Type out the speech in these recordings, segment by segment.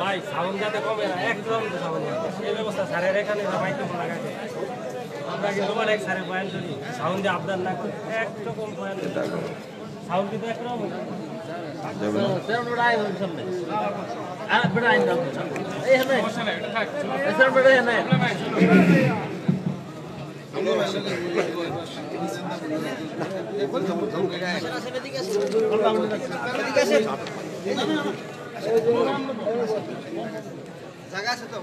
ভাই সাউন্ড যাতে কমে না একদম সাউন্ড এই ব্যবস্থা স্যারের এখানে মাইক্রোফোন লাগাতে আমরা কিন্তু অনেক স্যারের বয়ান করি সাউন্ডে আবদার না করি একটু কম বয়ান সাউন্ড কিন্তু একরকম জায়গা আছে তো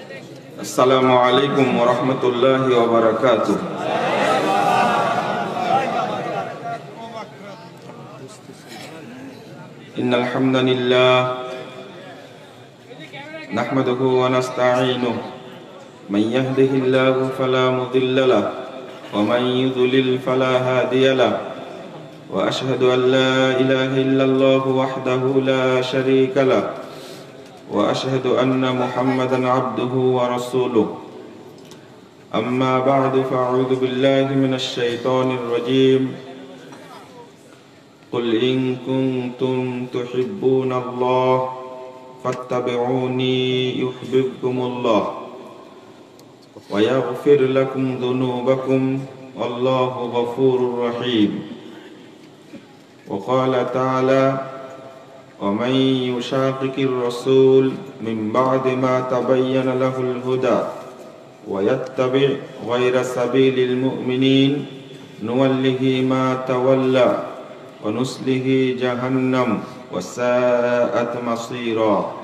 Thank you. السلام عليكم ورحمة الله وبركاته. إن الحمد لله نحمده ونستعينه. من يهده الله فلا مضل له ومن يضلل فلا هادي له. وأشهد أن لا إله إلا الله وحده لا شريك له. وأشهد أن محمدا عبده ورسوله. أما بعد فأعوذ بالله من الشيطان الرجيم. قل إن كنتم تحبون الله فاتبعوني يحببكم الله ويغفر لكم ذنوبكم والله غفور رحيم. وقال تعالى ومن يشاقق الرسول من بعد ما تبين له الهدى ويتبع غير سبيل المؤمنين نوله ما تولى ونسله جهنم وساءت مصيرا.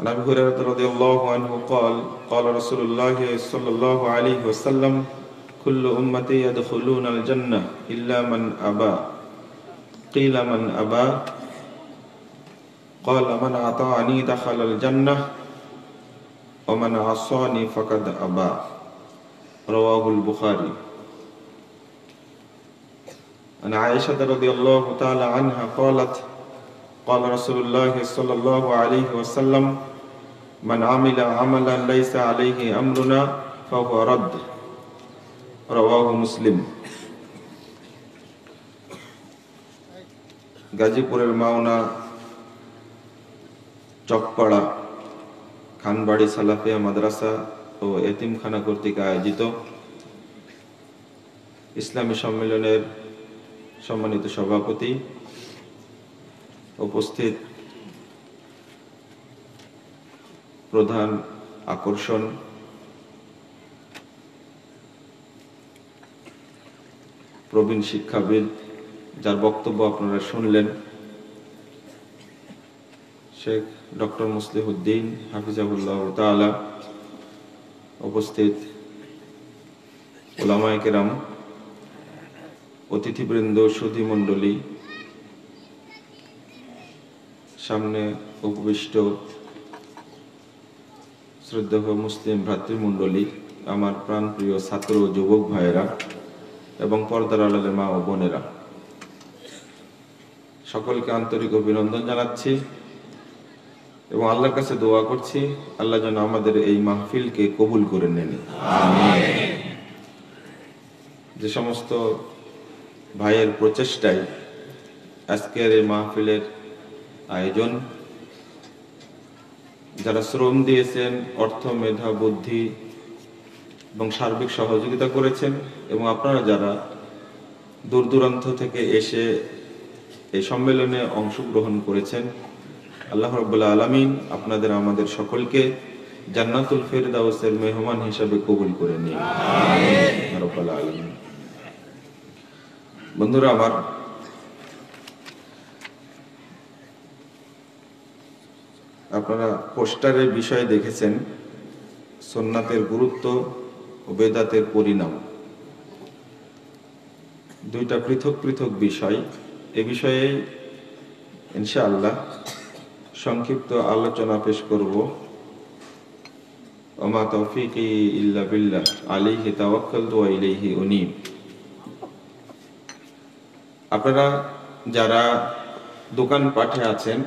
عن أبي هريرة رضي الله عنه قال قال رسول الله صلى الله عليه وسلم كل أمتي يدخلون الجنة إلا من أبى. قيل من أبى. قال من أطاعني دخل الجنة ومن عصاني فقد أبى. رواه البخاري. عن عائشة رضي الله تعالى عنها قالت قال رسول الله صلى الله عليه وسلم من عمل عملا ليس عليه أمرنا فهو رد. রওয়াহু মুসলিম। গাজীপুরের মাওনা চকপাড়া খানবাড়ি সালাফিয়া মাদ্রাসা ও এতিমখানা কর্তৃক আয়োজিত ইসলামী সম্মেলনের সম্মানিত সভাপতি উপস্থিত প্রধান আকর্ষণ প্রবীণ শিক্ষাবিদ যার বক্তব্য আপনারা শুনলেন, শেখ ডক্টর মুসলিহুদ্দিন হাফিজাবুল্লাহ তালা উপস্থিত ওলামায় কেরাম, অতিথিবৃন্দ, সুধী মণ্ডলী, সামনে উপবিষ্ট শ্রদ্ধেয় মুসলিম ভ্রাতৃমণ্ডলী, আমার প্রাণপ্রিয় ছাত্র যুবক ভাইয়েরা। এবং পর্দার আড়ালের মা ও বোনেরা। সকলকে আন্তরিক অভিনন্দন জানাচ্ছি এবং আল্লাহর কাছে দোয়া করছি, আল্লাহ যেন আমাদের এই মাহফিলকে কবুল করে নেন। যে সমস্ত ভাইয়ের প্রচেষ্টায় আজকের এই মাহফিলের আয়োজন, যারা শ্রম দিয়েছেন, অর্থ, মেধা, বুদ্ধি এবং সার্বিক সহযোগিতা করেছেন এবং আপনারা যারা দূর দূরান্ত থেকে এসে এই সম্মেলনে অংশগ্রহণ করেছেন, আল্লাহ রব্বুল্লাহ আলমিন আপনাদের, আমাদের সকলকে জান্নাতুল ফেরদাউসের মেহমান হিসাবে কবুল করে নিন। বন্ধুরা, আমার আপনারা পোস্টারের বিষয়ে দেখেছেন সোননাথের গুরুত্ব ও বেদাতের পরিণাম। দুইটা পৃথক পৃথক বিষয়। এ বিষয়ে ইনশাআল্লাহ সংক্ষিপ্ত আলোচনা পেশ করব। ওমা তৌফিকি ইল্লা বিল্লাহ। আলাইহি তাওয়াক্কালতু ওয়া ইলাইহি উনীব। আপনারা যারা দোকান পাঠে আছেন,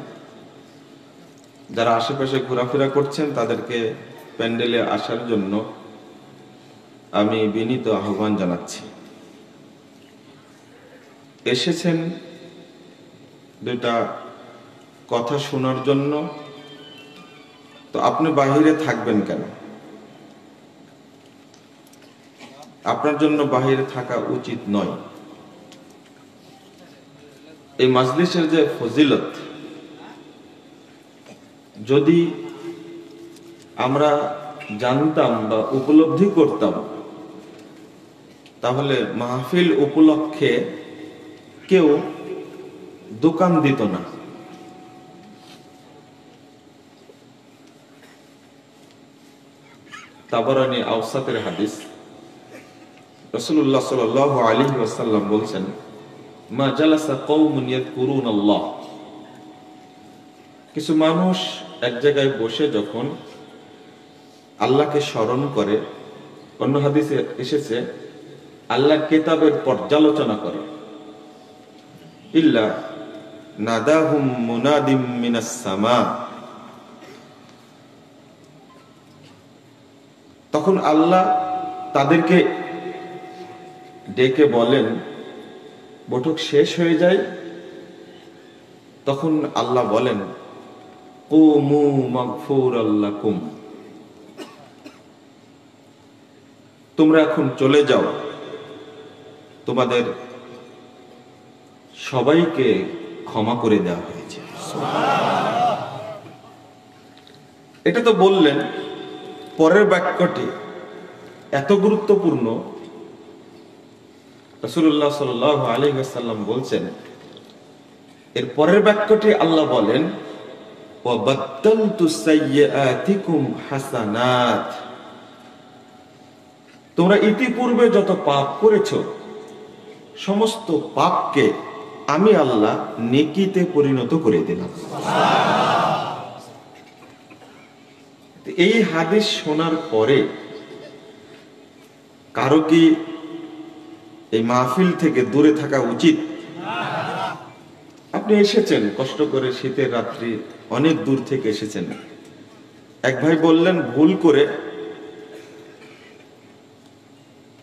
যারা আশেপাশে ঘোরাফেরা করছেন, তাদেরকে প্যান্ডেলে আসার জন্য আমি বিনীত আহ্বান জানাচ্ছি। এসেছেন দুটা কথা শোনার জন্য। তো আপনি বাহিরে থাকবেন কেন? আপনার জন্য বাহিরে থাকা উচিত নয়। এই মাজলিসের যে ফজিলত, যদি আমরা জানতাম বা উপলব্ধি করতাম তাহলে মাহফিল উপলক্ষে কেউ দোকান দিত না। তাবরানি আওসাতের হাদিস। রসুল্লাহ সাল আলী বলছেন, মা জালাসা কৌমুন ইয়াদকুরুন আল্লাহ কিছু মানুষ এক জায়গায় বসে যখন আল্লাহকে স্মরণ করে, অন্য হাদিসে এসেছে আল্লাহর কেতাবের পর্যালোচনা করে। ইল্লা নাদাহুম মুনাদিম মিনাস সামা। তখন আল্লাহ তাদেরকে ডেকে বলেন, বৈঠক শেষ হয়ে যায়, তখন আল্লাহ বলেন ও মু আল্লাহ কুম তোমরা এখন চলে যাও। তোমাদের সবাইকে ক্ষমা করে দেওয়া হয়েছে। এটা তো বললেন, পরের বাক্যটি এত গুরুত্বপূর্ণ। রসুল্লাহ সাল আলহাম বলছেন, এর পরের বাক্যটি আল্লাহ বলেন তোমরা ইতিপূর্বে যত পাপ করেছ সমস্ত পাপকে আমি আল্লাহ নেকিতে পরিণত করে দিলাম। এই হাদিস শোনার পরে কারও কি এই মাহফিল থেকে দূরে থাকা উচিত? আপনি এসেছেন, কষ্ট করে শীতের রাত্রি অনেক দূর থেকে এসেছেন। এক ভাই বললেন, ভুল করে।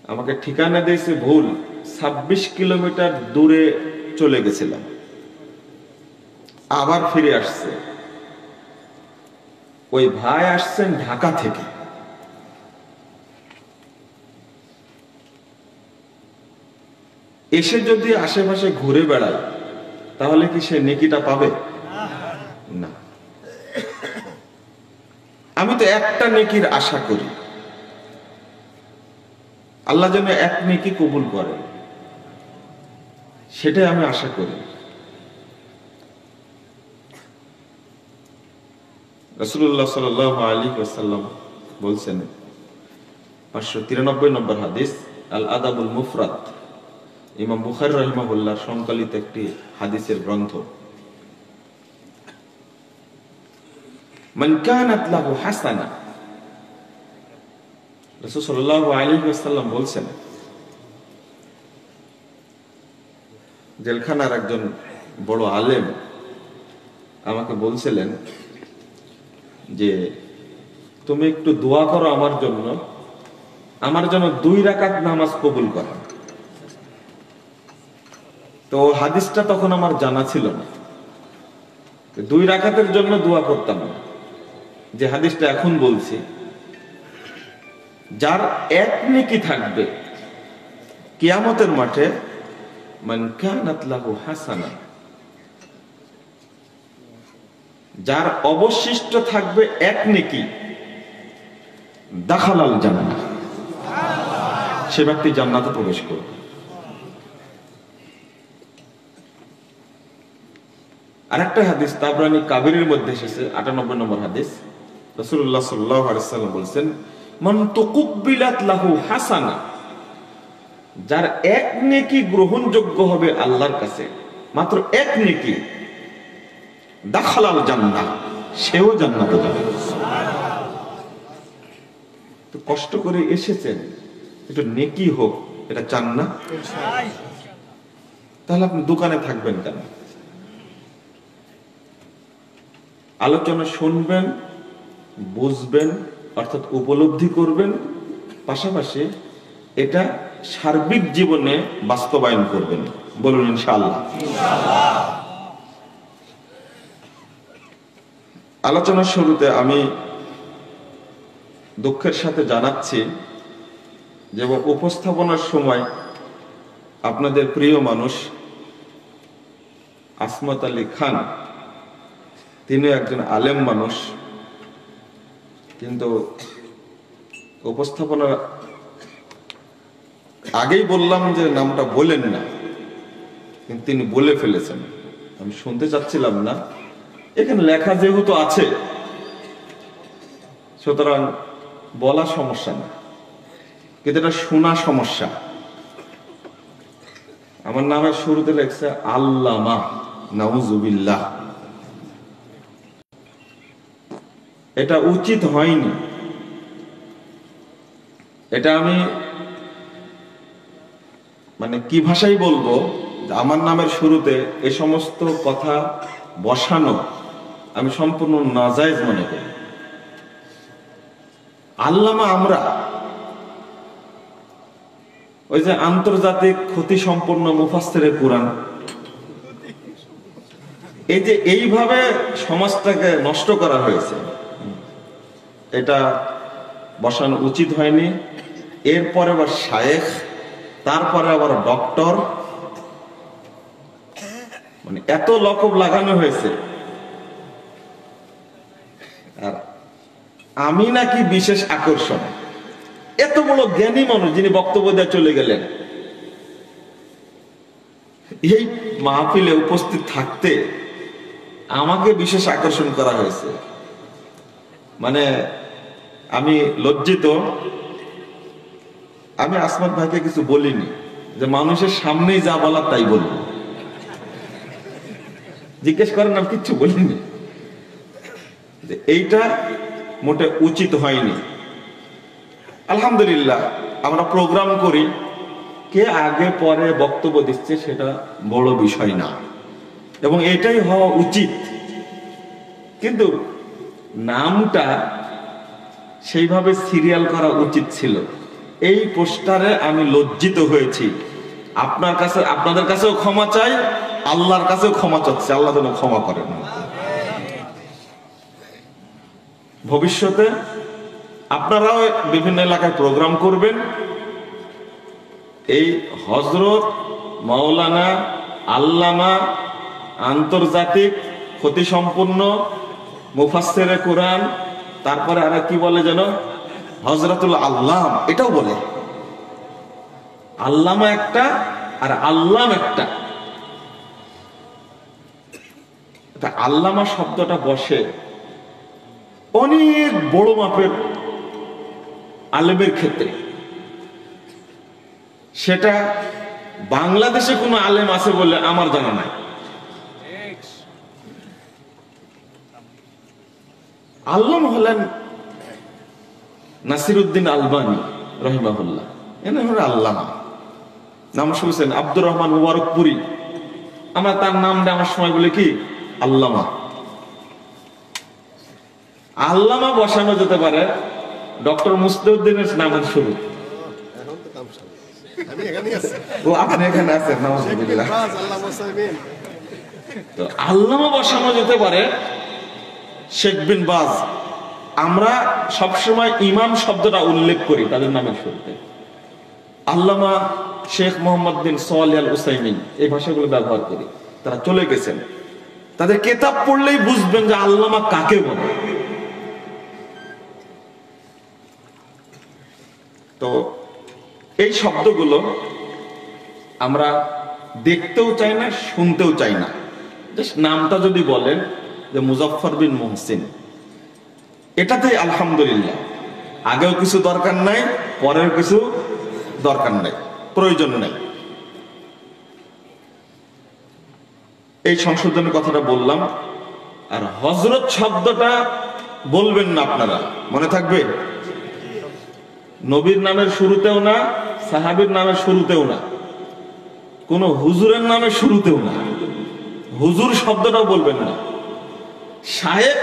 আমাকে ঠিকানা দিয়েছে ভুল। ২৬ কিলোমিটার দূরে চলে গেছিলাম। আবার ফিরে আসছে। ওই ভাই আসছেন ঢাকা থেকে। এসে যদি আশেপাশে ঘুরে বেড়ায়, তাহলে কি সে নেকিটা পাবে? না। আমি তো একটা নেকির আশা করি। আল্লাহ যেন এক নেকি কবুল করে সেটাই আমি আশা করি। রসুল্লাহ সাল আলী বলছেন, পাঁচশো তিরানব্বই নম্বর হাদিস আল আদাবুল মুফরাত ইমাম বুখার সংকলিত একটি হাদিসের গ্রন্থ। হাসানা। রাসূল আলাইহি ওয়াসাল্লাম বলছেন জেলখানার একজন বড় আলেম আমাকে বলছিলেন যে, তুমি একটু দোয়া করো আমার জন্য। আমার জন্য দুই রাকাত নামাজ কবুল করা। তো হাদিসটা তখন আমার জানা ছিল না। দুই রাকাতের জন্য দোয়া করতাম না। যে হাদিসটা এখন বলছি, যার এক নেকি থাকবে, কিয়ামতের মাঠে মান কানাত লাহু হাসানা, যার অবশিষ্ট থাকবে এক নেকি, দাখালাল জান্নাত। সে ব্যক্তি জান্নাতে প্রবেশ করবে। আর একটা হাদিস তাবরানি কাবিরের মধ্যে এসেছে, আটানব্বই নম্বর হাদিস। রসুল্লাহ সাল্লাহ আলাইসাল্লাম বলছেন, মান তুকুব্বিলাত লাহু হাসানা যার এক নেকি গ্রহণযোগ্য হবে আল্লাহর কাছে, মাত্র এক নেকি দাখালাল জান্নাহ, সেও জান্নাতে যাবে। তো কষ্ট করে এসেছেন, একটু নেকি হোক, এটা চান না? তাহলে আপনি দোকানে থাকবেন কেন? আলোচনা শুনবেন, বুঝবেন, অর্থাৎ উপলব্ধি করবেন, পাশাপাশি এটা সার্বিক জীবনে বাস্তবায়ন করবেন। বলুন ইনশাআল্লাহ। আলোচনার শুরুতে আমি দুঃখের সাথে জানাচ্ছি যে উপস্থাপনার সময় আপনাদের প্রিয় মানুষ আসমত আলী খান তিনি একজন আলেম মানুষ, কিন্তু উপস্থাপনার আগেই বললাম যে নামটা বলেন না, কিন্তু তিনি বলে ফেলেছেন। আমি শুনতে চাচ্ছিলাম না। এখানে লেখা যেহেতু আছে, সুতরাং বলা সমস্যা না, কিন্তু এটা শোনা সমস্যা। আমার নামের শুরুতে লেখছে আল্লামা নাউজুবিল্লাহ। এটা উচিত হয়নি। এটা আমি মানে কি ভাষায় বলব, আমার নামের শুরুতে এ সমস্ত কথা বসানো আমি সম্পূর্ণ নাজায়জ মনে করি। আল্লামা আমরা ওই যে আন্তর্জাতিক ক্ষতি সম্পন্ন মুফাস্তের কোরআন। এই যে এইভাবে সমাজটাকে নষ্ট করা হয়েছে, এটা বসানো উচিত হয়নি। এরপরে আবার শায়েখ তারপরে আবার ডক্টর মানে এত লকব লাগানো হয়েছে। আর আমি নাকি বিশেষ আকর্ষণ। এত বড় জ্ঞানী মানুষ যিনি বক্তব্য দিয়ে চলে গেলেন, এই মাহফিলে উপস্থিত থাকতে আমাকে বিশেষ আকর্ষণ করা হয়েছে। মানে আমি লজ্জিত আমি আসমাত ভাইকে কিছু বলিনি, যে মানুষের সামনেই যা বলার তাই বলব জিজ্ঞেস করেন আমি কিচ্ছু বলিনি। এইটা মোটে উচিত হয়নি। আলহামদুলিল্লাহ, আমরা প্রোগ্রাম করি। কে আগে পরে বক্তব্য দিচ্ছে সেটা বড় বিষয় না। এবং এটাই হওয়া উচিত। কিন্তু নামটা সেইভাবে সিরিয়াল করা উচিত ছিল। এই পোস্টারে আমি লজ্জিত হয়েছি। আপনার কাছে, আপনাদের কাছেও ক্ষমা চাই, আল্লাহর কাছেও ক্ষমা চাচ্ছি। আল্লাহ যেন ক্ষমা করেন। ভবিষ্যতে আপনারাও বিভিন্ন এলাকায় প্রোগ্রাম করবেন। এই হজরত মাওলানা আল্লামা আন্তর্জাতিক ক্ষতিসম্পন্ন মুফাসের কোরআন, তারপরে আর কি বলে যেন? হজরতুল আল্লাম, এটাও বলে। আল্লামা একটা আর আল্লাম একটা। আল্লামা শব্দটা বসে। অনেক বড় মাপের আলেমের ক্ষেত্রে। সেটা বাংলাদেশে কোনো আলেম আছে বলে আমার জানা নাই। আল্লাম হলেন নাসিরুদ্দিন আলবানি রহিমাহুল্লাহ। এনে হলো আল্লামা। নাম শুনছেন আব্দুর রহমান মুবারকপুরি। আমরা তার নামটা আমার সময় বলে কি? আল্লামা। আল্লামা বসানো যেতে পারে ডক্টর মুস্তাউদ্দিনের নামের শুরু। ও আপনি এখানে আছেন আল্লামা বসানো যেতে পারে শেখ বিন বাজ। আমরা সবসময় ইমাম শব্দটা উল্লেখ করি তাদের নামের শুরুতে আল্লামা শেখ মোহাম্মদ বিন সোয়াল আল উসাইমিন এই ভাষাগুলো ব্যবহার করি। তারা চলে গেছেন। তাদের কেতাব পড়লেই বুঝবেন যে আল্লামা কাকে বলে। তো এই শব্দগুলো আমরা দেখতেও চাই না, শুনতেও চাই না। নামটা যদি বলেন যে মুজফর বিন মোহসিন। এটাতেই আলহামদুলিল্লাহ। আগেও কিছু দরকার নাই, পরেও কিছু দরকার নাই, প্রয়োজন নাই। এই সংশোধনের কথাটা বললাম, আর হজরত শব্দটা বলবেন না আপনারা, মনে থাকবে? নবীর নামের শুরুতেও না, সাহাবীর নামের শুরুতেও না, কোন হুজুরের নামের শুরুতেও না, হুজুর শব্দটাও বলবেন না। শায়েক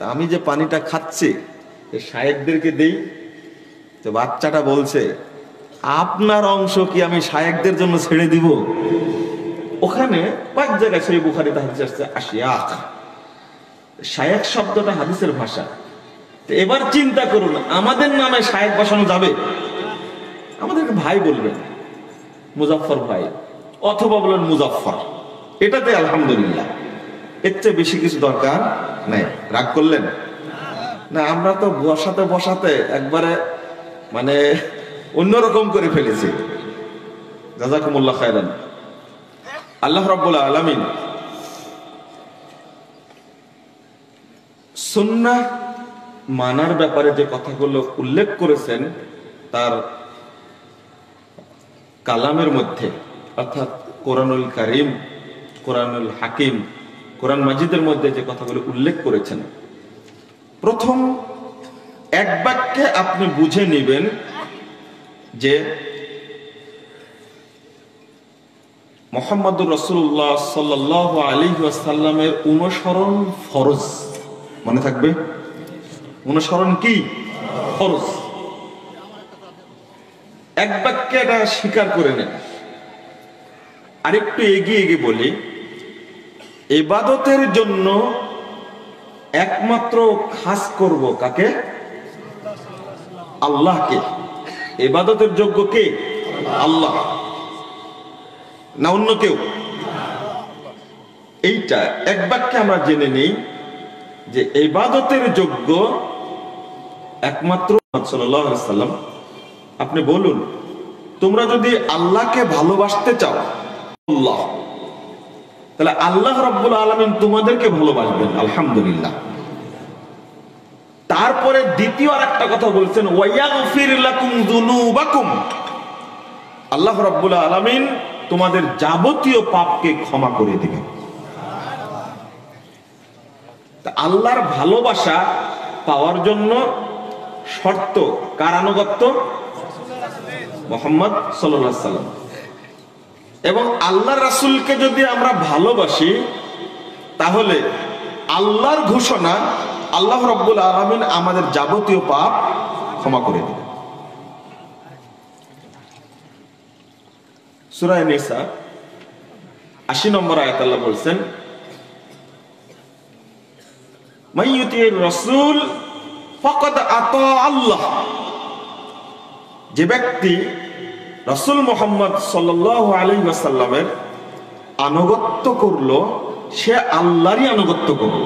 তা আমি যে পানিটা খাচ্ছি সাহেবদেরকে দেই। তো বাচ্চাটা বলছে, আপনার অংশ কি আমি শায়েকদের জন্য ছেড়ে দিব? ওখানে পাঁচ জায়গায় সেই বুখারি হাদিস আসছে, আশিয়াখ। শায়েক শব্দটা হাদিসের ভাষা। তো এবার চিন্তা করুন, আমাদের নামে শায়েক বসানো যাবে? আমাদেরকে ভাই বলবেন মুজাফর ভাই, অথবা বলেন মুজাফর এটাতে আলহামদুলিল্লাহ। এর চেয়ে বেশি কিছু দরকার নাই রাগ করলেন? না, আমরা তো বসাতে বসাতে একবারে মানে অন্যরকম করে ফেলেছি। জাজাকুমুল্লাহ খায়রান। আল্লাহ রব্বুল আলমিন সুন্না মানার ব্যাপারে যে কথাগুলো উল্লেখ করেছেন, তার কালামের মধ্যে, অর্থাৎ কোরআনুল কারিম, কোরআনুল হাকিম কোরআন মাজিদের মধ্যে যে কথাগুলো উল্লেখ করেছেন, প্রথম এক বাক্যে আপনি বুঝে নেবেন যে মোহাম্মদুর রসুল্লাহ সাল্লাহ আলী আসাল্লামের অনুসরণ ফরজ। মনে থাকবে? অনুসরণ কি? ফরজ। এক বাক্যে এটা স্বীকার করে নেন। আরেকটু এগিয়ে এগিয়ে বলি এবাদতের জন্য একমাত্র খাস করব কাকে? আল্লাহকে। এবাদতের যোগ্য কে? আল্লাহ। না অন্য কেউ? এইটা এক বাক্যে আমরা জেনে নেই যে এবাদতের যোগ্য একমাত্র সাল্লাম। আপনি বলুন, তোমরা যদি আল্লাহকে ভালোবাসতে চাও, আল্লাহ। তাহলে আল্লাহ রব্বুল আলমিন তোমাদেরকে ভালোবাসবেন, আলহামদুলিল্লাহ। তারপরে দ্বিতীয় আর একটা কথা বলছেন আল্লাহ রব্বুল আলমিন তোমাদের যাবতীয় পাপকে ক্ষমা করে দিবেন। আল্লাহর ভালোবাসা পাওয়ার জন্য শর্ত কার আনুগত্য মোহাম্মদ সাল্লাম। এবং আল্লাহ রাসুলকে যদি আমরা ভালোবাসি, তাহলে আল্লাহর ঘোষণা আল্লাহ রব্বুল আলমিন আমাদের যাবতীয় পাপ ক্ষমা করে দেবে সুরায় নেসা, আশি নম্বর আয়াত আল্লাহ বলছেন রসুল ফকত আত আল্লাহ। যে ব্যক্তি রসুল মোহাম্মদ সাল আলী আনুগত্য করল, সে আল্লাহরই আনুগত্য করল।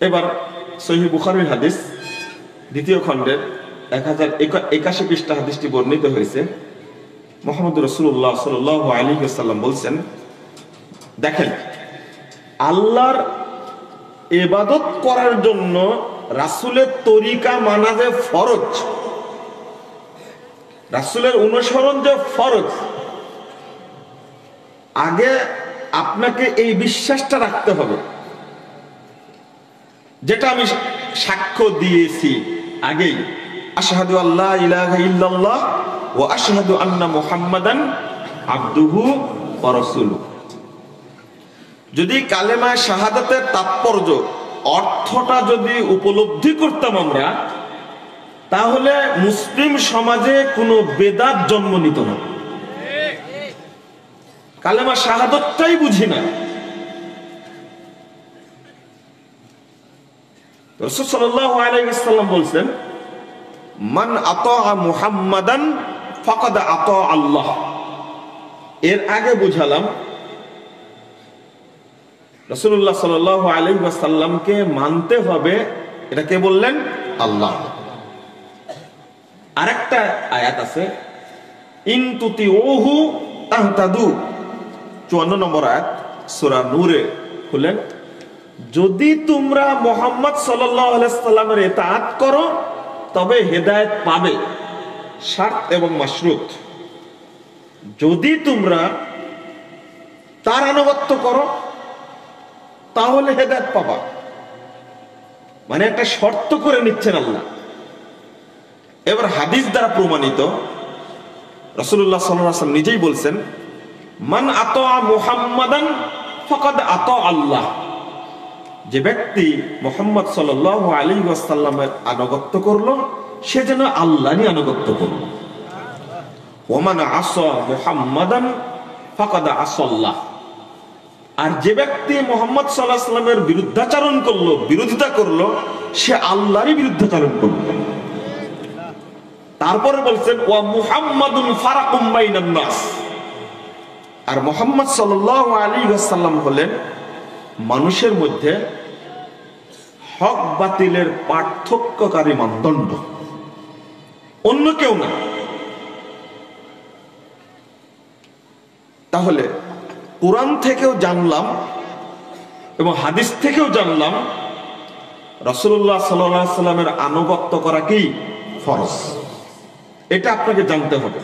এবার সহি হাদিস, দ্বিতীয় খণ্ডের এক হাজার একাশি পৃষ্ঠা হাদিসটি বর্ণিত হয়েছে। মোহাম্মদ রসুল্লাহ সাল আলী আসাল্লাম বলছেন, দেখেন, আল্লাহর এবাদত করার জন্য রাসুলের তরিকা মানা যে ফরজ, রাসুলের অনুসরণ যে ফরজ, আগে আপনাকে এই বিশ্বাসটা রাখতে হবে। যেটা আমি সাক্ষ্য দিয়েছি আগেই, আশহাদু আল্লাহ ইলাহা ও আশহাদু আন্না মুহাম্মাদান আব্দুহু ওয়া রাসূলুহু। যদি কালেমা শাহাদাতের তাৎপর্য অর্থটা যদি উপলব্ধি করতাম আমরা, তাহলে মুসলিম সমাজে কোনো বেদাত জন্ম নিত না। কালেমা শাহাদতটাই বুঝি না। বলছেন, মান আত ফকদ আত আল্লাহ। এর আগে বুঝালাম রসুল্লাহ সাল মানতে হবে, এটা কে বললেন? আল্লাহ। আরেকটা আয়াত আছে ইনতুতি ওহু তাহতাদু। চুয়ান্ন নম্বর আয়াত, সুরা নূরে খুলেন যদি তোমরা মোহাম্মদ সাল্লামের এতাত করো, তবে হেদায়েত পাবে, শার্ত এবং মাসরুত যদি তোমরা তার আনুগত্য করো তাহলে হেদায়ত পাবা। মানে একটা শর্ত করে নিচ্ছেন আল্লাহ। এবার হাদিস দ্বারা প্রমাণিত রসুল্লাহ সাল্লাম নিজেই বলছেন, মান আত মুহাম্মাদান ফকাদ আত আল্লাহ। যে ব্যক্তি মোহাম্মদ সাল আলী ওয়াসাল্লামের আনুগত্য করল, সে যেন আল্লাহরই আনুগত্য করল। ওমান আস মুহাম্মাদান ফকাদ আসল্লাহ। আর যে ব্যক্তি মোহাম্মদ সাল্লাহ সাল্লামের বিরুদ্ধাচারণ করল, বিরোধিতা করল, সে আল্লাহরই বিরুদ্ধাচারণ করল তারপরে বলছেন ও মুহাম্মাদুন ফারাকুম বাইনান নাস। আর মোহাম্মদ সাল্লাল্লাহু আলাইহি ওয়াসাল্লাম হলেন মানুষের মধ্যে হক বাতিলের পার্থক্যকারী মানদণ্ড। অন্য কেউ না। তাহলে কোরআন থেকেও জানলাম এবং হাদিস থেকেও জানলাম রসুল্লাহ সাল্লামের আনুগত্য করা কি? ফরজ। এটা আপনাকে জানতে হবে।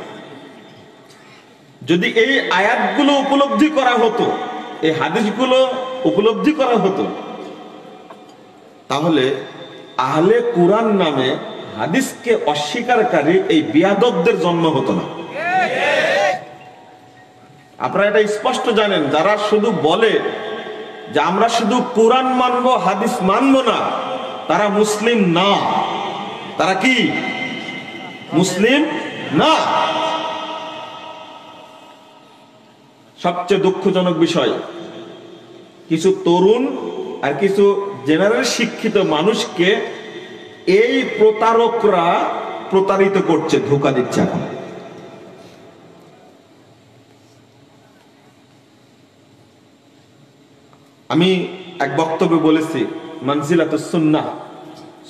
যদি এই আয়াতগুলো উপলব্ধি করা হতো, এই হাদিসগুলো উপলব্ধি করা হতো, তাহলে আহলে কোরআন নামে হাদিসকে অস্বীকারী এই বিয়াদবদের জন্ম হতো না। আপনারা এটা স্পষ্ট জানেন, যারা শুধু বলে যে আমরা শুধু কোরআন মানবো, হাদিস মানবো না, তারা মুসলিম না। তারা কি? মুসলিম না। সবচেয়ে দুঃখজনক বিষয়, কিছু তরুণ আর কিছু জেনারেল শিক্ষিত মানুষকে এই প্রতারকরা প্রতারিত করছে, ধোকা দিচ্ছে এখন। আমি এক বক্তব্যে বলেছি মানজিলাত সুন্না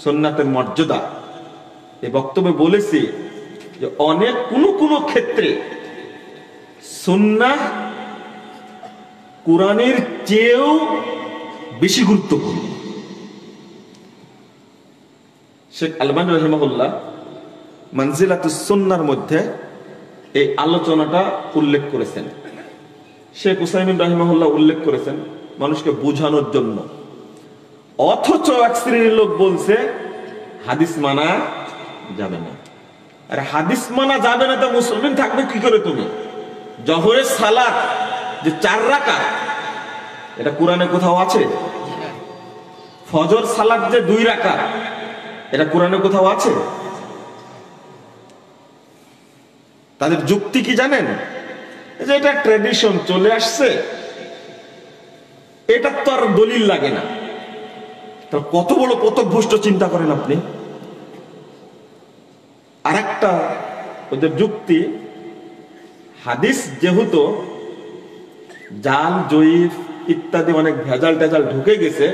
সুন্নাতের মর্যাদা। এই বক্তব্যে বলেছি যে অনেক কোনো কোনো ক্ষেত্রে সুন্না কোরআনের চেয়েও বেশি গুরুত্বপূর্ণ। শেখ আলমান রহিমহুল্লাহ মানজিলাত সুন্নার মধ্যে এই আলোচনাটা উল্লেখ করেছেন। শেখ হুসাইমিন রহিমহুল্লাহ উল্লেখ করেছেন মানুষকে বোঝানোর জন্য। অথচ এক শ্রেণির লোক বলছে, হাদিস মানা যাবে না। আরে হাদিস মানা যাবে না তো মুসলমান থাকবে কি করে তুমি? জহরের সালাত যে চার রাকা এটা কোরআনে কোথাও আছে? ফজর সালাত যে দুই রাকা এটা কোরআনে কোথাও আছে? তাদের যুক্তি কি জানেন? যে এটা ট্রেডিশন চলে আসছে। এটা তো আর দলিল লাগে না। কত বড় পতভ্রষ্ট চিন্তা করেন আপনি? আর একটা ওদের যুক্তি, হাদিস যেহেতু জাল, জয়ীফ ইত্যাদি অনেক ভেজাল টেজাল ঢুকে গেছে,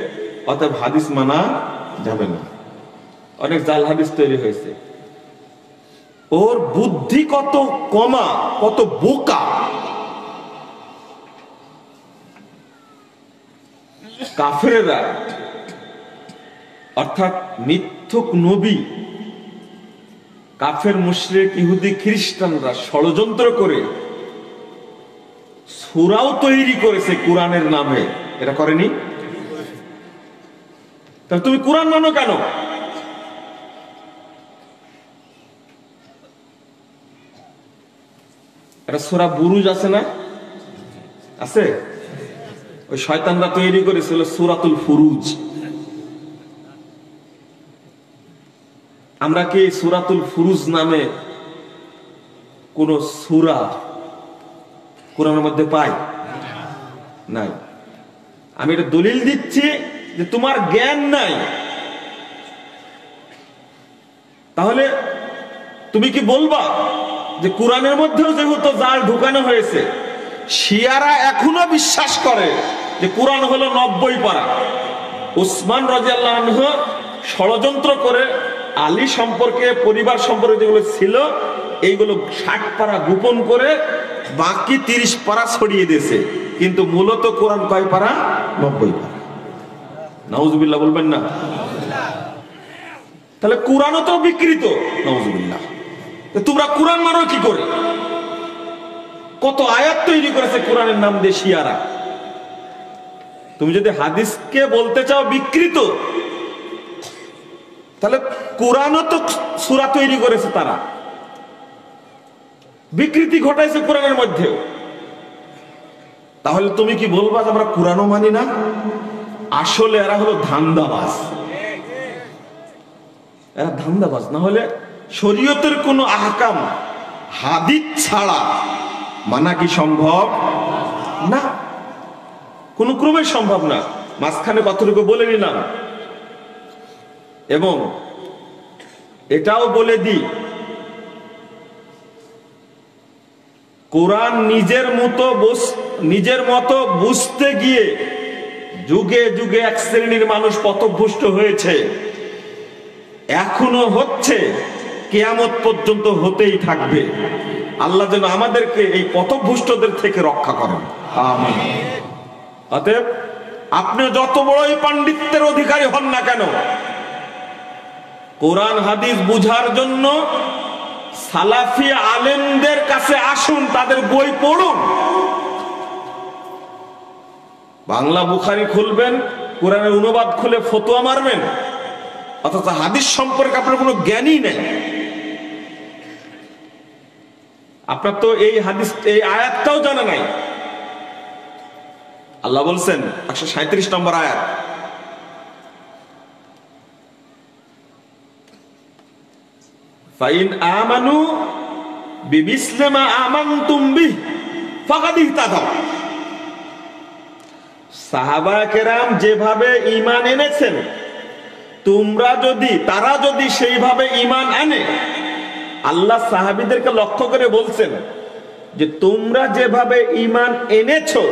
অতএব হাদিস মানা যাবে না। অনেক জাল হাদিস তৈরি হয়েছে। ওর বুদ্ধি কত কমা, কত বোকা কাফেরেরা অর্থাৎ মিথ্যুক নবী, কাফের মুশরিক, ইহুদি, খ্রিস্টানরা ষড়যন্ত্র করে সুরাও তৈরি করেছে কোরআনের নামে। এটা করেনি? তাহলে তুমি কোরআন মানো কেন? এটা সুরা বুরুজ আছে না? আছে? ওই শয়তানরা তৈরি করেছিল সুরাতুল ফুরুজ। আমরা কি সুরাতুল ফুরুজ নামে কোন সুরা কোরআনের মধ্যে পাই? নাই। আমি এটা দলিল দিচ্ছি যে তোমার জ্ঞান নাই। তাহলে তুমি কি বলবা যে কোরআনের মধ্যেও যেহেতু জাল ঢুকানো হয়েছে শিয়ারা এখনও বিশ্বাস করে যে কোরআন হলো নব্বই পারা। উসমান রাজিয়াল্লাহ ষড়যন্ত্র করে আলী সম্পর্কে, পরিবার সম্পর্কে যেগুলো ছিল, এইগুলো ষাট পারা গোপন করে বাকি তিরিশ পারা ছড়িয়ে দিয়েছে। কিন্তু মূলত কোরআন কয় পারা? নব্বই পারা। নাউজুবিল্লাহ বলবেন না? তাহলে কোরআনও তো বিকৃত। নাউজুবিল্লাহ। তোমরা কোরআন মানো কি করে? কত আয়াত তৈরি করেছে কোরআনের নাম দিয়ে শিয়ারা। তুমি যদি হাদিসকে বলতে চাও বিকৃত, তাহলে কোরআনও তো সুরা তৈরি করেছে তারা। বিকৃতি ঘটাইছে কোরআনের মধ্যেও। তাহলে তুমি কি বলবা আমরা কোরআনও মানি না? আসলে এরা হলো ধান্দাবাজ। এরা ধান্দাবাজ, না হলে শরীয়তের কোনো আহকাম হাদিস ছাড়া মানা কি সম্ভব? না। কোন ক্রমে সম্ভব না। মাঝখানে কতটুকু বলে নিলাম। এবং এটাও বলে দিই কোরআন নিজের মতো নিজের মতো বুঝতে গিয়ে যুগে যুগে এক শ্রেণির মানুষ পথভ্রষ্ট হয়েছে। এখনও হচ্ছে, কেয়ামত পর্যন্ত হতেই থাকবে। আল্লাহ যেন আমাদেরকে এই পথভ্রষ্টদের থেকে রক্ষা করেন। অতএব আপনি যত বড়ই পাণ্ডিত্যের অধিকারী হন না কেন কোরআন হাদিস বুঝার জন্য সালাফি আলেমদের কাছে আসুন তাদের বই পড়ুন। বাংলা বুখারি খুলবেন কোরআনের অনুবাদ খুলে ফতোয়া মারবেন অথচ হাদিস সম্পর্কে আপনার কোনো জ্ঞানই নেই। আপনার তো এই হাদিস, এই আয়াতটাও জানা নাই। আল্লাহ বলছেন, একশো সাঁত্রিশ নম্বর আয়াত। ফাইন আমানু সাহাবা কেরাম যেভাবে ঈমান এনেছেন, তোমরা যদি, তারা যদি সেইভাবে ইমান আনে আল্লাহ সাহাবীদেরকে লক্ষ্য করে বলছেন যে তোমরা যেভাবে ঈমান এনেছো,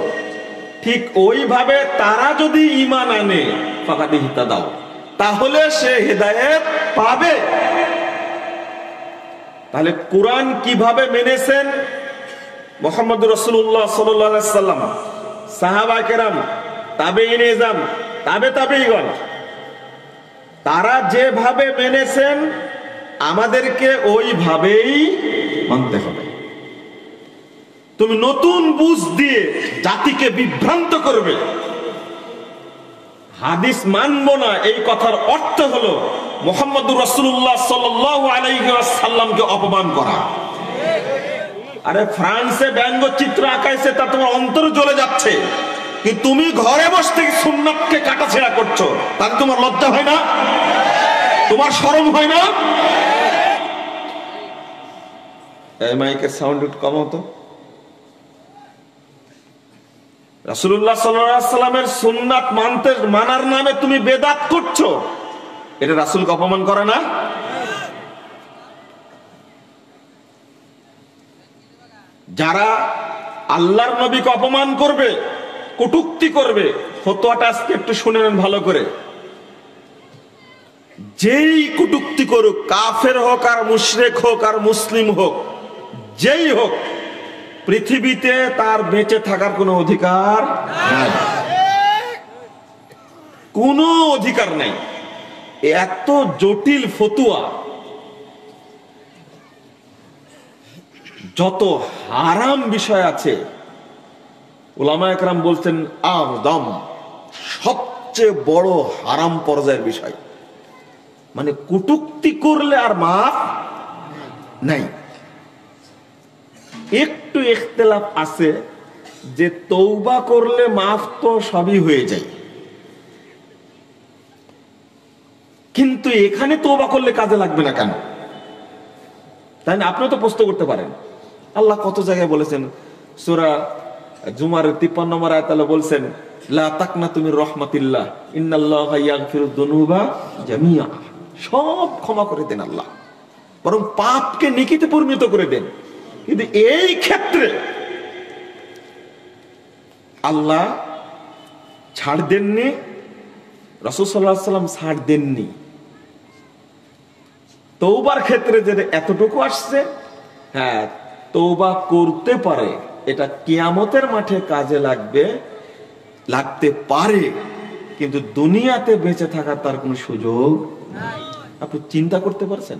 ঠিক ওইভাবে তারা যদি ঈমান আনে, ফাকাদ ইহতাদাও তাহলে সে হেদায়েত পাবে। তাহলে কোরআন কীভাবে মেনেছেন? মোহাম্মদ রসুল্লাহ সাল্লাম, সাহাবা কেরাম তাবে ইনেজাম তাবে তাবেইগণ তারা যেভাবে মেনেছেন আমাদেরকে ওইভাবেই মানতে হবে। তুমি নতুন বুঝ দিয়ে জাতিকে বিভ্রান্ত করবে। হাদিস মানবো না, এই কথার অর্থ হলো মোহাম্মদ রসুল্লাহ সাল্লামকে অপমান করা। আরে ফ্রান্সে ব্যঙ্গচিত্র আঁকাইছে, তা তোমার অন্তর জ্বলে যাচ্ছে। কি তুমি ঘরে বসে থেকে সুন্নাতকে কাটাছেড়া করছ, তাতে তোমার লজ্জা হয় না? তোমার শরম হয় না? মাইকের সাউন্ড একটু কমাও তো। রাসুল্লাহ সাল্লামের সুন্নাত মানতে মানার নামে তুমি বেদাত করছ। এটা রাসুলকে অপমান করে না? যারা আল্লাহর নবীকে অপমান করবে, কটুক্তি করবে, ফতোয়াটা আজকে একটু শুনে নেন ভালো করে। যেই কটুক্তি করুক, কাফের হোক আর মুশরেক হোক আর মুসলিম হোক যেই হোক, পৃথিবীতে তার বেঁচে থাকার কোনো অধিকার নাই। কোনো অধিকার নাই। এত জটিল ফতুয়া, যত হারাম বিষয় আছে ওলামা একরাম বলছেন আদম সবচেয়ে বড় হারাম পর্যায়ের বিষয়। মানে কুটুক্তি করলে আর মাফ নাই। একটু ইখতলাফ আছে যে তৌবা করলে মাফ তো সবই হয়ে যায়। কিন্তু এখানে তৌবা করলে কাজে লাগবে না কেন? তাই না তো প্রশ্ন করতে পারেন। আল্লাহ কত জায়গায় বলেছেন, সুরা জুমার তিপ্পান্ন নম্বর আয়াতালে বলছেন, লা তাকনা তুমি রহমাতিল্লাহ, ইন্নাল্লাহ ইয়াগফিরুদ দুনুবা জামিয়া সব ক্ষমা করে দেন আল্লাহ। বরং পাপকে নিকিতে পরিণত করে দেন। কিন্তু এই ক্ষেত্রে আল্লাহ ছাড় দেননি সাল্লাম ছাড় দেননি। তৌবার ক্ষেত্রে যে এতটুকু আসছে হ্যাঁ তৌবা করতে পারে, এটা কিয়ামতের মাঠে কাজে লাগবে, লাগতে পারে, কিন্তু দুনিয়াতে বেঁচে থাকার তার কোনো সুযোগ নাই। আপনি চিন্তা করতে পারছেন?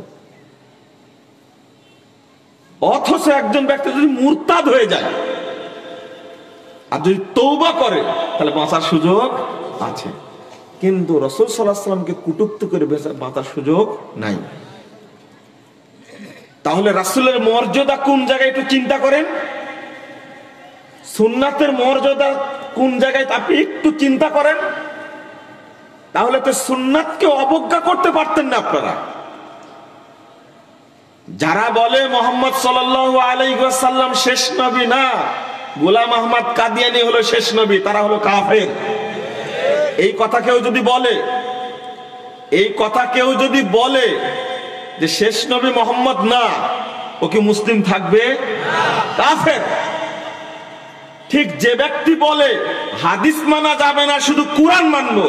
অথচ একজন ব্যক্তি যদি মুরতাদ হয়ে যায় আর যদি তৌবা করে, তাহলে বাঁচার সুযোগ আছে। কিন্তু রসুল সাল্লাহ সাল্লামকে কুটুক্ত করে বাঁচার সুযোগ নাই। তাহলে রাসুলের মর্যাদা কোন জায়গায় একটু চিন্তা করেন? সুন্নাতের মর্যাদা কোন জায়গায় আপনি একটু চিন্তা করেন? তাহলে তো সুন্নাতকে অবজ্ঞা করতে পারতেন না আপনারা। যারা বলে মোহাম্মদ সাল্লাম শেষ নবী না, গোলাম আহমদ কাদিয়ানি হলো শেষ নবী, তারা হলো কাফের। এই কথা কেউ যদি বলে, এই কথা কেউ যদি বলে যে শেষ নবী মোহাম্মদ না, ও কি মুসলিম থাকবে? কাফের। ঠিক যে ব্যক্তি বলে হাদিস মানা যাবে না, শুধু কোরআন মানবো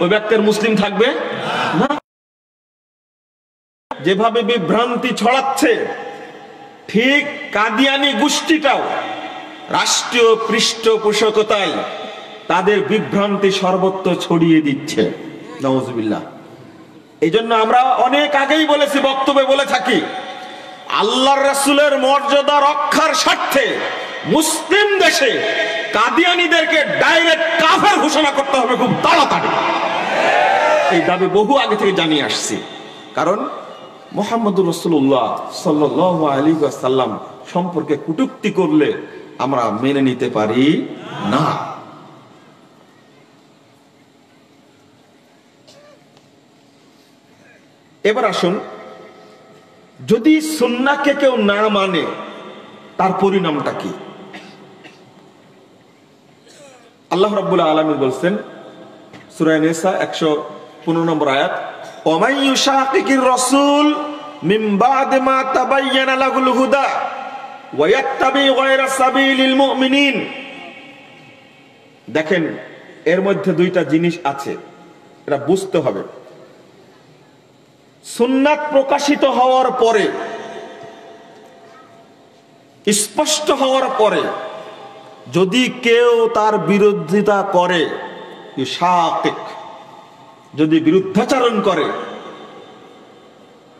ওই ব্যক্তির মুসলিম থাকবে? না। যেভাবে বিভ্রান্তি ছড়াচ্ছে, ঠিক কাদিয়ানি গোষ্ঠীটাও রাষ্ট্রীয় পৃষ্ঠপোষকতায় তাদের বিভ্রান্তি সর্বত্র ছড়িয়ে দিচ্ছে। নওয়াজবিল্লাহ এই জন্য আমরা অনেক আগেই বলেছি, বক্তব্যে বলে থাকি, আল্লাহর রাসূলের মর্যাদা রক্ষার স্বার্থে মুসলিম দেশে কাদিয়ানিদেরকে ডাইরেক্ট কাফের ঘোষণা করতে হবে খুব তাড়াতাড়ি। এই দাবি বহু আগে থেকে জানিয়ে আসছি। কারণ মোহাম্মদুর রসুল্লাহ সাল্লাহ আলী সাল্লাম সম্পর্কে কুটুক্তি করলে আমরা মেনে নিতে পারি না। এবার আসুন, যদি সুন্নাকে কেউ না মানে তার পরিণামটা কি? আল্লাহ রাব্বুল আলামিন বলছেন, সূরা নিসা 115 নম্বর আয়াত ওমাই ইউশাকিকির রাসূল মিন বাদ মা তাবায়্যানা লাহুল হুদা ওয়া ইয়াত্তাবি গায়রা সাবিলিল মুমিনিন। দেখেন, এর মধ্যে দুইটা জিনিস আছে, এটা বুঝতে হবে। সুন্নাত প্রকাশিত হওয়ার পরে, স্পষ্ট হওয়ার পরে, যদি কেউ তার বিরোধিতা করে শাকিক যদি বিরুদ্ধাচারণ করে,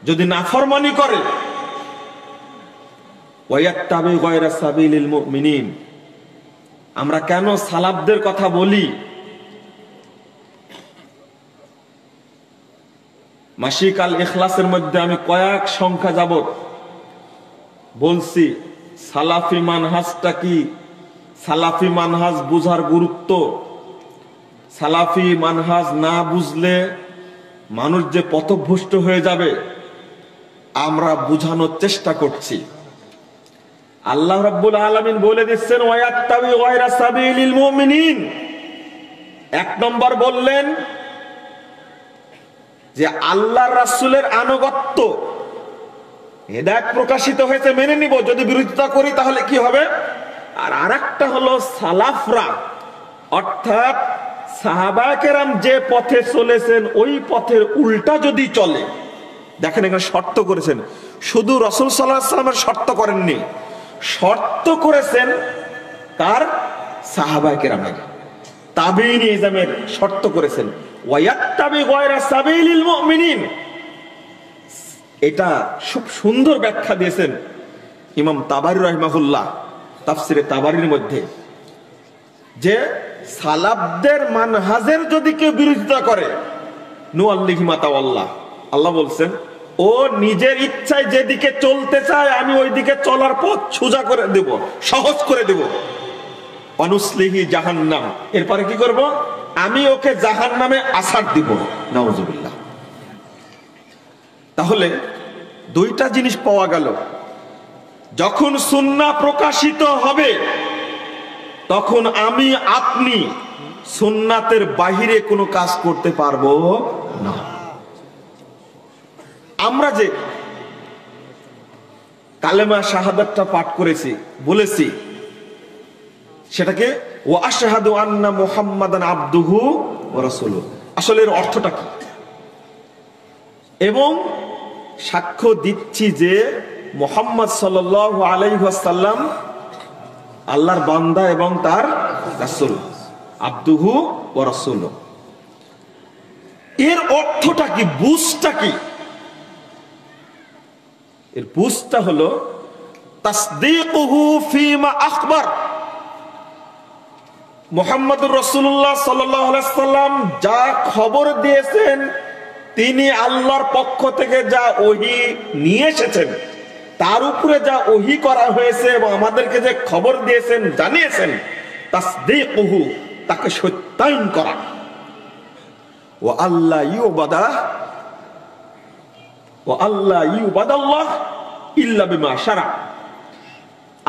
যদি নাফরমানি করে আমরা কেন সালাফদের কথা বলি? মাসিক আল ইখলাসের মধ্যে আমি কয়েক সংখ্যা যাবত বলছি, সালাফি মানহাজটা কি? সালাফি মানহাজ বুঝার গুরুত্ব সালাফি মানহাজ না বুঝলে মানুষ যে পথভ্রষ্ট হয়ে যাবে, আমরা বুঝানোর চেষ্টা করছি। আল্লাহ রাব্বুল আলামিন বলে দিচ্ছেন, ওয়ায়াত্তাবি গায়রা সাবিলিল মুমিনিন। এক নম্বর বললেন যে, আল্লাহ রাসূলের আনুগত্য হেদায়ত প্রকাশিত হয়েছে মেনে নিব, যদি বিরোধিতা করি তাহলে কি হবে? আর আরেকটা হলো সালাফরা, অর্থাৎ সাহাবাকেরাম যে পথে চলেছেন, ওই পথের উল্টা যদি চলে, দেখেন এখানে শর্ত করেছেন। শুধু রসুল সাল্লামের শর্ত করেননি, শর্ত করেছেন কার? সাহাবাকেরামের তাবিন ইজামের শর্ত করেছেন। এটা খুব সুন্দর ব্যাখ্যা দিয়েছেন ইমাম তাবারি রহমাহুল্লাহ, তাফসিরে তাবারির মধ্যে। যে সালাবদের মানহাজের যদি কেউ বিরোধিতা করে আল্লাহ বলছেন, ও নিজের ইচ্ছায় যেদিকে চলতে চায়, আমি ওই দিকে চলার পথ সোজা করে দেব, সহজ করে দেব। অনুসলিহি জাহান্নাম। এরপরে কি করব? আমি ওকে জাহান নামে আসার দিব। নওয়াজুবিল্লাহ তাহলে দুইটা জিনিস পাওয়া গেল। যখন সুন্না প্রকাশিত হবে তখন আমি, আপনি সুন্নাতের বাহিরে কোনো কাজ করতে পারব না। আমরা যে কালেমা শাহাদাতটা পাঠ করেছি, বলেছি, সেটাকে ও আশহাদু আন্না মুহাম্মাদান আব্দুহু ও রাসূলুহু। আসলে এর অর্থটা কি? এবং সাক্ষ্য দিচ্ছি যে মোহাম্মদ সাল্লাল্লাহু আলাইহি আল্লাহর বান্দা এবং তার রাসূল, আব্দুহু ও রাসূলুহু এর অর্থটা কি, বুঝটা কি? এর বুঝটা হলো, তাসদীকুহু ফিমা আখবার। মোহাম্মদুর রসুল্লাহ সাল্লাম যা খবর দিয়েছেন, তিনি আল্লাহর পক্ষ থেকে যা ওহি নিয়ে এসেছেন। তার উপরে যা ওহি করা হয়েছে এবং আমাদেরকে যে খবর দিয়েছেন, জানিয়েছেন তাকে সত্যায়ন করা। ও আল্লাহ ইউবাদা ও আল্লাহ ইউবাদাল্লাহ ইল্লা বিমা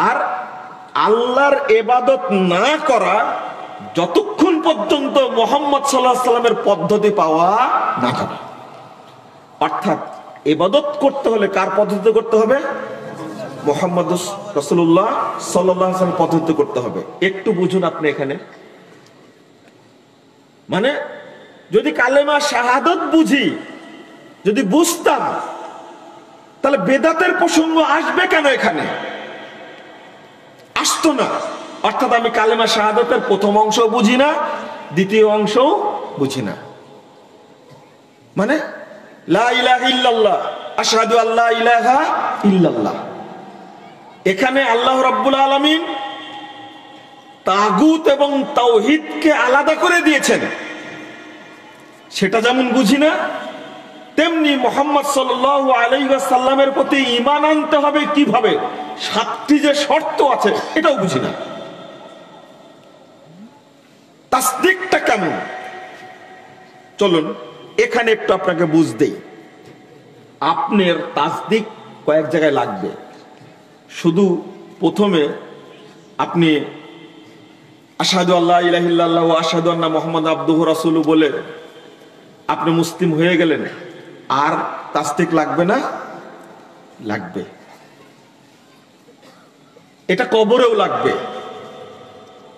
আর আল্লাহর এবাদত না করা, যতক্ষণ পর্যন্ত মোহাম্মদ সাল্লাহ সাল্লামের পদ্ধতি পাওয়া না যাবে। অর্থাৎ এবাদত করতে হলে কার পদ্ধতি করতে হবে? মোহাম্মদ রসুল্লাহ সাল্লাম পদ্ধতি করতে হবে। একটু বুঝুন আপনি এখানে। মানে যদি কালেমা শাহাদত বুঝি, যদি বুঝতাম, তাহলে বেদাতের প্রসঙ্গ আসবে কেন এখানে? আসতো না। অর্থাৎ আমি কালেমা শাহাদতের প্রথম অংশ বুঝি না, দ্বিতীয় অংশও বুঝি না। মানে এখানে আল্লাহ রাব্বুল আলামিন তাগুত এবং তাওহিদকে আলাদা করে দিয়েছেন। সেটা যেমন বুঝি না, তেমনি মোহাম্মদ সাল্লাল্লাহু আলাইহি ওয়াসাল্লামের প্রতি ইমান আনতে হবে কীভাবে? সাতটি যে শর্ত আছে, এটাও বুঝি না। তাসদিকটা কেমন? চলুন। এখানে একটু আপনাকে বুঝতেই আপনার তাসদিক কয়েক জায়গায় লাগবে। শুধু প্রথমে আপনি আসাদু আল্লাহ ইলাহিল্লাহ আসাদু আন্না মোহাম্মদ আব্দুহ রাসুলু বলে আপনি মুসলিম হয়ে গেলেন। আর তাস্তিক লাগবে না? লাগবে। এটা কবরেও লাগবে।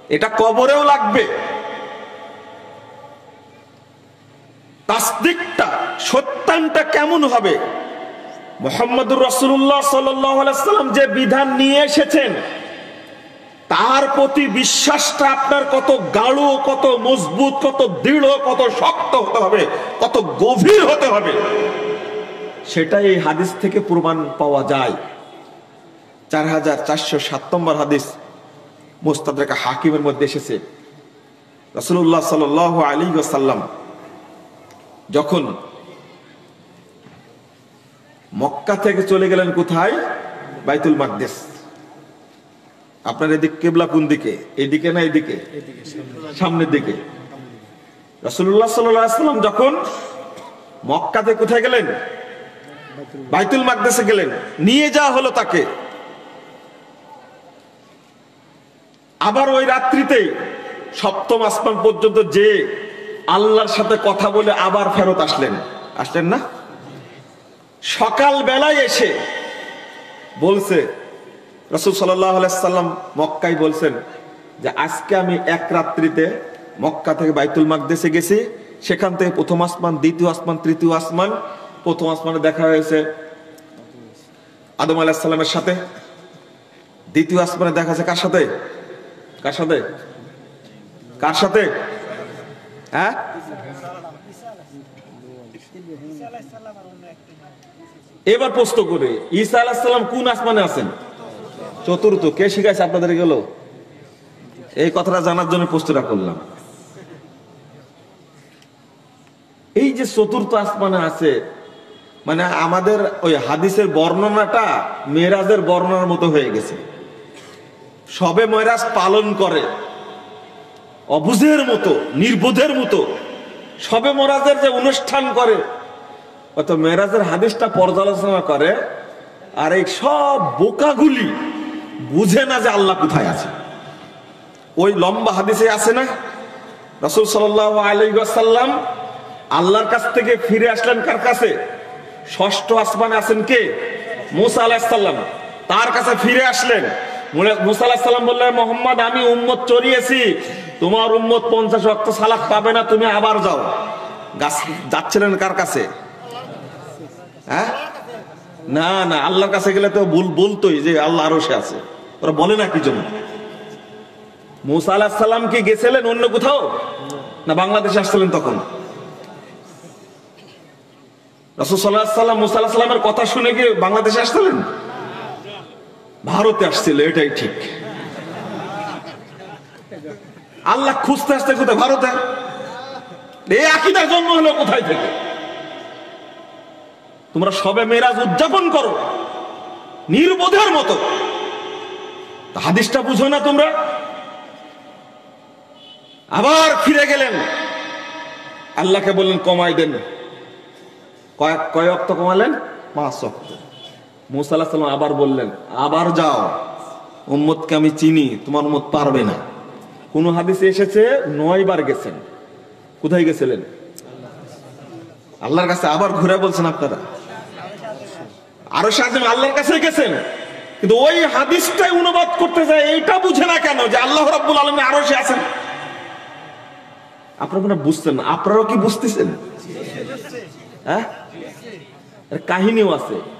এটা কবরেও লাগবে। তাসদিকটা, সত্যানটা কেমন হবে? মোহাম্মদুর রসুল্লাহ সাল্লাম যে বিধান নিয়ে এসেছেন, তার প্রতি বিশ্বাসটা আপনার কত গাঢ়, কত মজবুত, কত দৃঢ়, কত শক্ত হতে হবে, কত গভীর হতে হবে। সেটা এই হাদিস থেকে প্রমাণ পাওয়া যায়। চার হাজার চারশো সাত নম্বর হাদিস মোস্তাদা হাকিমের মধ্যে এসেছে। রসুল্লাহ সাল আলী সাল্লাম যখন মক্কা থেকে চলে গেলেন কোথায়? বাইতুল মাকদেশ আপনার এদিক কেবলা কোন দিকে? এদিকে না এদিকে? সামনের দিকে। রসুল্লাহ সাল্লাম যখন মক্কাতে কোথায় গেলেন? বাইতুল মাকদেশে গেলেন। নিয়ে যাওয়া হলো তাকে। আবার ওই রাত্রিতেই সপ্তম আসমান পর্যন্ত যে আল্লাহর সাথে কথা বলে আবার ফেরত আসলেন। আসলেন না? সকাল বেলায় এসে বলছে, রসুল সাল্লাম মক্কাই বলছেন যে, আজকে আমি এক রাত্রিতে মক্কা থেকে বাইতুল মাকদেশে গেছি। সেখান থেকে প্রথম আসমান, দ্বিতীয় আসমান, তৃতীয় আসমান। প্রথম আসমানে দেখা হয়েছে আদম আলাহিসাল্লামের সাথে। দ্বিতীয় আসমানে দেখা হয়েছে কার সাথে? কার সাথে? কার সাথে? হ্যাঁ? এবার প্রশ্ন করে, ঈসা আলাহিসাল্লাম কোন আসমানে আছেন? চতুর্থ, কে শিখাইছে আপনাদের গেল এই কথাটা জানার জন্য প্রশ্নটা করলাম। এই যে চতুর্থ আসমানে আছে মানে আমাদের ওই হাদিসের বর্ণনাটা মেয়েরাজের বর্ণনার মতো হয়ে গেছে। সবে ময়রাজ পালন করে অবুঝের মতো, নির্বোধের মতো। সবে মরাজের যে অনুষ্ঠান করে, অত মেয়েরাজের হাদিসটা পর্যালোচনা করে, আর এই সব বোকাগুলি বুঝে না যে আল্লাহ কোথায় আছে। ওই লম্বা হাদিসে আছে না, রসুল সাল্লাম আল্লাহর কাছ থেকে ফিরে আসলেন কার কাছে? ষষ্ঠ আসমানে আছেন কে? মুসা আলাহিসাল্লাম তার কাছে ফিরে আসলেন। মুসাল্লাম বললেন, মোহাম্মদ, আমি উম্মত চড়িয়েছি। তোমার উম্মত পঞ্চাশ অক্ত সালাক পাবে না, তুমি আবার যাও। গাছ যাচ্ছিলেন কার কাছে? হ্যাঁ? না না, আল্লাহর কাছে গেলে তো ভুল, বলতোই যে আল্লাহ আরও সে আছে। ওরা বলে না কি জন্য? মুসা আলাহিসাল্লাম কি গেছিলেন অন্য কোথাও? না বাংলাদেশে আসছিলেন তখন? রসুল সাল্লাহ সাল্লাম মুসা আল্লাহ সাল্লামের কথা শুনে কি বাংলাদেশে আসছিলেন? ভারতে আসছিল, এটাই ঠিক। আল্লাহ খুঁজতে আসতে কোথায়? ভারতে? এই আকিদার জন্ম হলো কোথায় থেকে? তোমরা সবে মেরাজ উদযাপন করো, নির্বোধের মতো। হাদিসটা বুঝো না তোমরা? আবার ফিরে গেলেন। আল্লাহকে বললেন কমাই দেন। কয়েক কয় অক্ত কমালেন? পাঁচ অক্ত। মুসাল্লাহ সাল্লাম আবার বললেন, আবার যাও। উম্মতকে আমি চিনি, তোমার উম্মত পারবে না। কোন হাদিসে এসেছে, নয় বার গেছেন। কোথায় গেছিলেন? আল্লাহর কাছে আবার ঘুরে বলছেন আপনারা। আরও সাহায্য আল্লাহর কাছে গেছেন। কিন্তু ওই হাদিসটাই অনুবাদ করতে যায়, এইটা বুঝে না কেন যে আল্লাহ রাব্বুল আলমী আরও সে আছেন? আপনারা কোনো বুঝতেন আপনারাও কি বুঝতেছেন? হ্যাঁ? কাহিনীও আছে।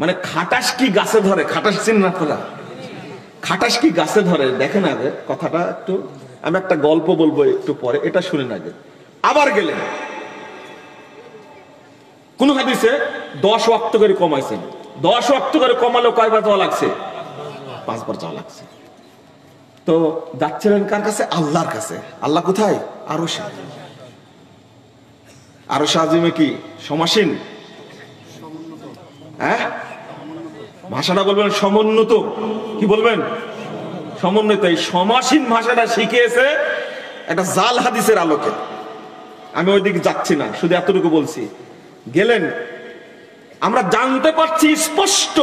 মানে খাটাস কি গাছে ধরে? খাটাস চিন না আপনারা খাটাস কি গাছে ধরে? দেখেন আগে, কথাটা একটু, আমি একটা গল্প বলব একটু পরে, এটা শুনেন আগে। আবার গেলেন। কোন হাদিসে দশ ওয়াক্ত করে কমাইছেন। দশ ওয়াক্ত করে কমালেও কয়বার যাওয়া লাগছে? পাঁচবার যাওয়া লাগছে। তো যাচ্ছিলেন কার কাছে? আল্লাহর কাছে। আল্লাহ কোথায়? আরও আরও সাজিমে কি? সমাসীন? হ্যাঁ? ভাষাটা বলবেন সমুন্নত। কি বলবেন? সমন্বিত এই সমাসীন ভাষাটা শিখিয়েছে একটা জাল হাদিসের আলোকে। আমি ওই ওইদিকে যাচ্ছি না, শুধু এতটুকু বলছি। গেলেন, আমরা জানতে পারছি স্পষ্ট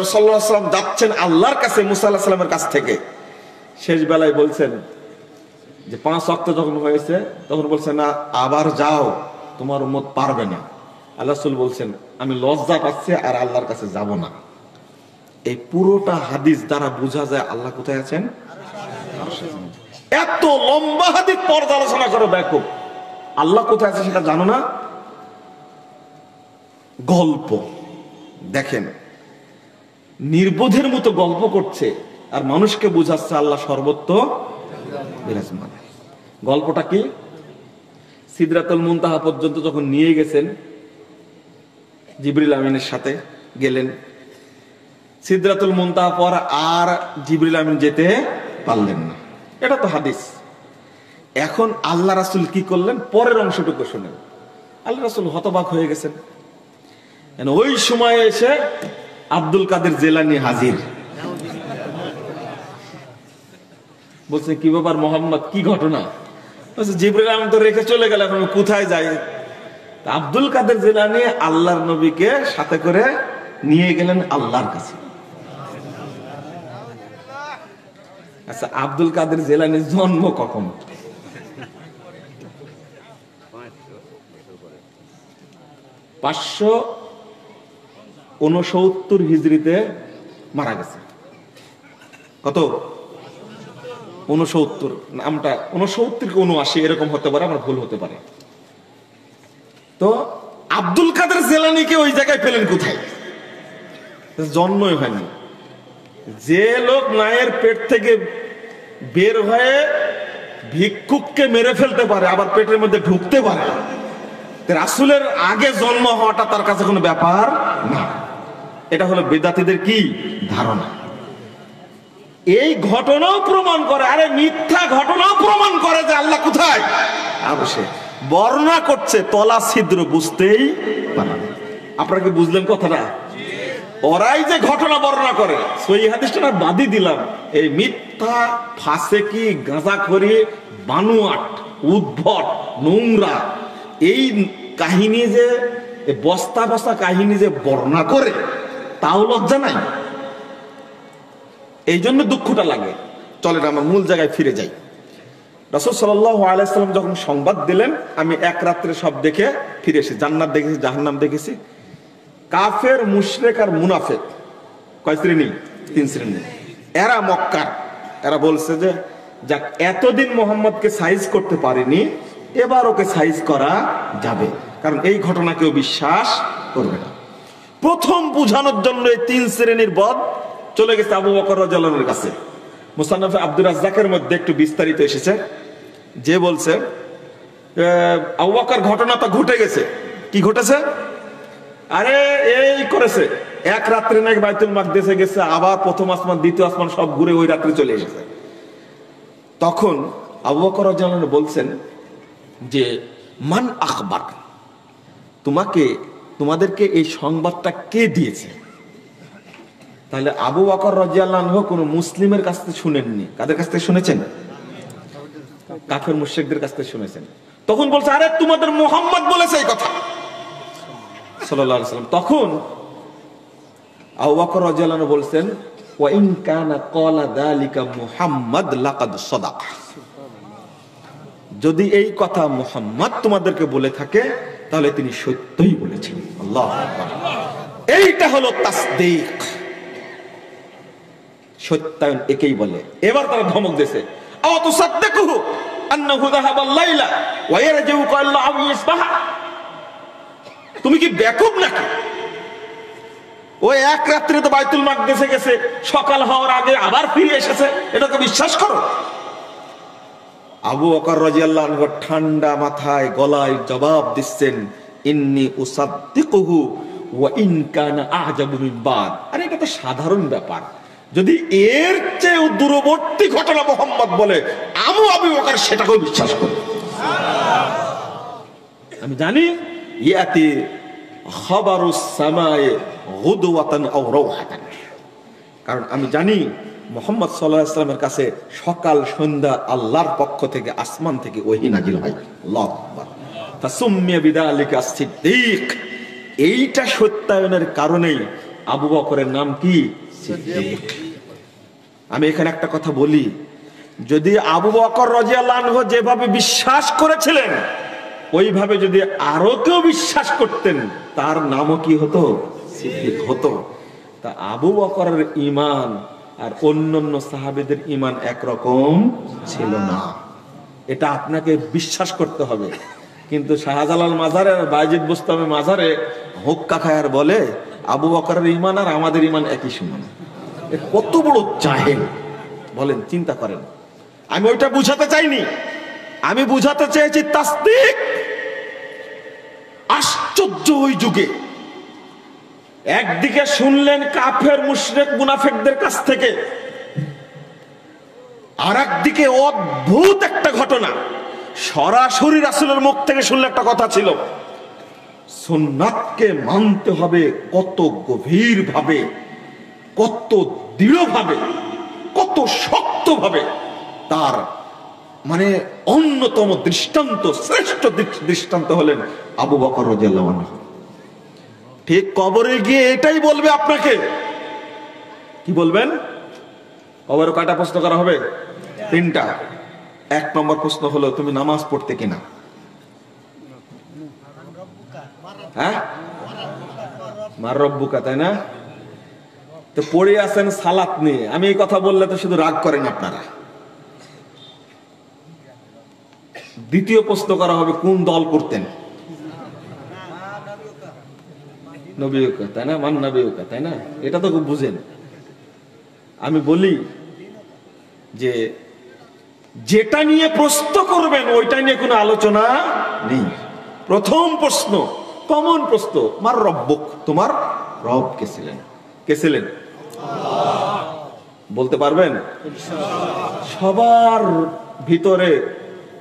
রসুল যাচ্ছেন আল্লাহর কাছে সাল্লামের কাছ থেকে। শেষ বেলায় বলছেন যে পাঁচ অক্ত যখন হয়েছে, তখন বলছে, না, আবার যাও, তোমার উম্মত পারবে না। আল্লাহ বলছেন, আমি লজ্জা পাচ্ছি আর আল্লাহর কাছে যাব না। এই পুরোটা হাদিস দ্বারা বোঝা যায় আল্লাহ কোথায় আছেন? এত লম্বা হাদিস পর্যালোচনা করো ব্যাপক আল্লাহ কোথায় আছে সেটা জানো না? গল্প। দেখেন, নির্বোধের মতো গল্প করছে আর মানুষকে বোঝাচ্ছে আল্লাহ সর্বত্র বিরাজমান। গল্পটা কি? সিদরাতুল মুনতাহা পর্যন্ত যখন নিয়ে গেছেন জিবরিল আমিনের সাথে গেলেন। সিদরাতুল মুনতাহা পর আর জিবরিল আমিন যেতে পারলেন না। এটা তো হাদিস। এখন আল্লাহ রাসুল কি করলেন? পরের অংশটুকু শোনেন। আল্লাহ রাসুল হতবাক হয়ে গেছেন। ওই সময়ে এসে আব্দুল কাদের জেলানি হাজির। বলছে, কি ব্যাপার মোহাম্মদ? কি ঘটনা? জিবরিল আমি তো রেখে চলে গেল, এখন কোথায় তা আব্দুল কাদের জেলানি আল্লাহর নবীকে সাথে করে নিয়ে গেলেন আল্লাহর কাছে। আচ্ছা আব্দুল কাদের জেলানির জন্ম কখন? পাঁচশো উনসত্তর হিজড়িতে মারা গেছে। কত? উনসত্তর নামটা উনসত্তর কি উনআশি এরকম হতে পারে, আমার ভুল হতে পারে। তো আব্দুল কাদের জেলানিকে ওই জায়গায় পেলেন কোথায়? জন্মই হয়নি। যে লোক মায়ের পেট থেকে বের হয়ে ভিক্ষুককে মেরে ফেলতে পারে, আবার পেটের মধ্যে ঢুকতে পারে রাসুলের আগে জন্ম হওয়াটা তার কাছে কোনো ব্যাপার না। এটা হলো বেদাতিদের কি? ধারণা। এই ঘটনাও প্রমাণ করে, আরে মিথ্যা ঘটনাও প্রমাণ করে যে আল্লাহ কোথায়? অবশ্যই বর্ণনা করছে তলা ছিদ্র বুঝতেই পারে আপনারা কি বুঝলেন কথাটা? ওরাই যে ঘটনা বর্ণনা করে, সই হাদিসটা বাদি দিলাম। এই মিথ্যা, ফাঁসেকি, গাঁজাখড়ি, বানুয়াট, উদ্ভট, নোংরা, এই কাহিনী যে বস্তা বস্তা কাহিনী যে বর্ণনা করে, তাও লজ্জা নাই। এই জন্য দুঃখটা লাগে। চলেন, আমার মূল জায়গায় ফিরে যাই। রসদ সাল্লাহ আলাইসাল্লাম যখন সংবাদ দিলেন, আমি এক রাত্রে সব দেখে ফিরে এসেছি জান্নাত দেখেছি, জাহান্নাম দেখেছি। কাফের, মুশরেক আর মুনাফেক। কয় শ্রেণি? তিন শ্রেণি। এরা মক্কার। এরা বলছে যে, যাক, এতদিন মোহাম্মদকে সাইজ করতে পারেনি, এবার ওকে সাইজ করা যাবে। কারণ এই ঘটনা কেউ বিশ্বাস করবে না। প্রথম বুঝানোর জন্য এই তিন শ্রেণির বদ চলে গেছে আবু বকর রাজালের কাছে। মুসান্নফ আব্দুর রাজ্জাকের মধ্যে একটু বিস্তারিত এসেছে, যে বলছে আবু ঘটনা তো ঘটে গেছে। কি ঘটেছে? আরে, এই করেছে। এক রাত্রে নাকি বাইতুল মাকদেসে গেছে, আবার প্রথম আসমান, দ্বিতীয় আসমান সব ঘুরে ওই রাত্রে চলে এসেছে। তখন আবু বকর রাদিয়াল্লাহু বলছেন যে, মান আখবার? তোমাকে, তোমাদেরকে এই সংবাদটা কে দিয়েছে? তাহলে আবু বকর রাদিয়াল্লাহু আনহু কোনো মুসলিমের কাছ থেকে শুনেননি। কাদের কাছ থেকে শুনেছেন? কাফের মুশরিকদের কাছ থেকে শুনেছেন। তখন বলছে, আরে, তোমাদের মোহাম্মদ বলেছে এই কথা। সাল্লাম। তখন আবু বকর রাদিয়াল্লাহু আনহু বলছেন, ওয়া ইন কানা ক্বালা যালিকা মুহাম্মদ লাকাদ সাদাক। যদি এই কথা মুহাম্মদ তোমাদেরকে বলে থাকে, তাহলে তিনি সত্যই বলেছেন। আল্লাহু এইটা হলো তাসদীক। সত্যায়ন একেই বলে। এবার তারা ধমক দিয়েছে। তো বিশ্বাস করো। আবু আনহু ঠান্ডা মাথায় গলায় জবাব দিচ্ছেন, ইন্নি উসাদ্দিকুহু ওয়া ইন কানা আজাবু মিন বাদ। আরে এটা তো সাধারণ ব্যাপার। যদি এর চেয়ে দূরবর্তী ঘটনা মোহাম্মদ বলে আমু আবু বকর সেটাকেও বিশ্বাস করি আমি জানি। ইয়াতি কারণ আমি জানি মোহাম্মদ সাল্লাহ ইসলামের কাছে সকাল সন্ধ্যা আল্লাহর পক্ষ থেকে আসমান থেকে ওহি নাজিল হয়। এইটা সত্যায়নের কারণেই আবু বকরের নাম কি? আমি এখানে একটা কথা বলি। যদি আবু বকর রাদিয়াল্লাহু আনহু যেভাবে বিশ্বাস করেছিলেন, ওইভাবে যদি আরও কেউ বিশ্বাস করতেন, তার নামও কি হতো? সিদ্দিক হতো। তা আবু বকরের ইমান আর অন্যান্য সাহাবেদের ইমান একরকম ছিল না। এটা আপনাকে বিশ্বাস করতে হবে। কিন্তু শাহজালাল মাজারে বাইজিদ বুস্তামে মাজারে হুক্কা খায় আর বলে আবু বকরের ইমান আর আমাদের ইমান একই সমান। কত বড় জাহেল। বলেন, চিন্তা করেন। আমি ওইটা বুঝাতে চাইনি। আমি বুঝাতে চেয়েছি তাসদিক। আশ্চর্য ওই যুগে। একদিকে শুনলেন কাফের, মুশরেক, মুনাফেকদের কাছ থেকে। আর একদিকে অদ্ভুত একটা ঘটনা। সরাসরি রাসুলের মুখ থেকে শুনলে একটা কথা ছিল। সুন্নাতকে মানতে হবে কত গভীর ভাবে কত দৃঢ় ভাবে কত শক্ত ভাবে তার মানে অন্যতম দৃষ্টান্ত, শ্রেষ্ঠ দৃষ্টান্ত হলেন আবু বকর ঠিক কবরে গিয়ে এটাই বলবে আপনাকে। কি বলবেন? কবরে কয়টা প্রশ্ন করা হবে? তিনটা। এক নম্বর প্রশ্ন হলো, তুমি নামাজ পড়তে কিনা? হ্যাঁ? পড়ে আছেন সালাত নিয়ে। আমি এই কথা বললে তো শুধু রাগ করেন আপনারা। দ্বিতীয় প্রশ্ন করা হবে, কোন দল করতেন নবীকা তাই তাই না? এটা তো বুঝেন। আমি বলি যে, যেটা নিয়ে প্রশ্ন করবেন, ওইটা নিয়ে কোনো আলোচনা নেই। প্রথম প্রশ্ন কমন প্রশ্ন মার রব্বক? তোমার রব কে ছিলেন? কে ছিলেন? বলতে পারবেন? সবার ভিতরে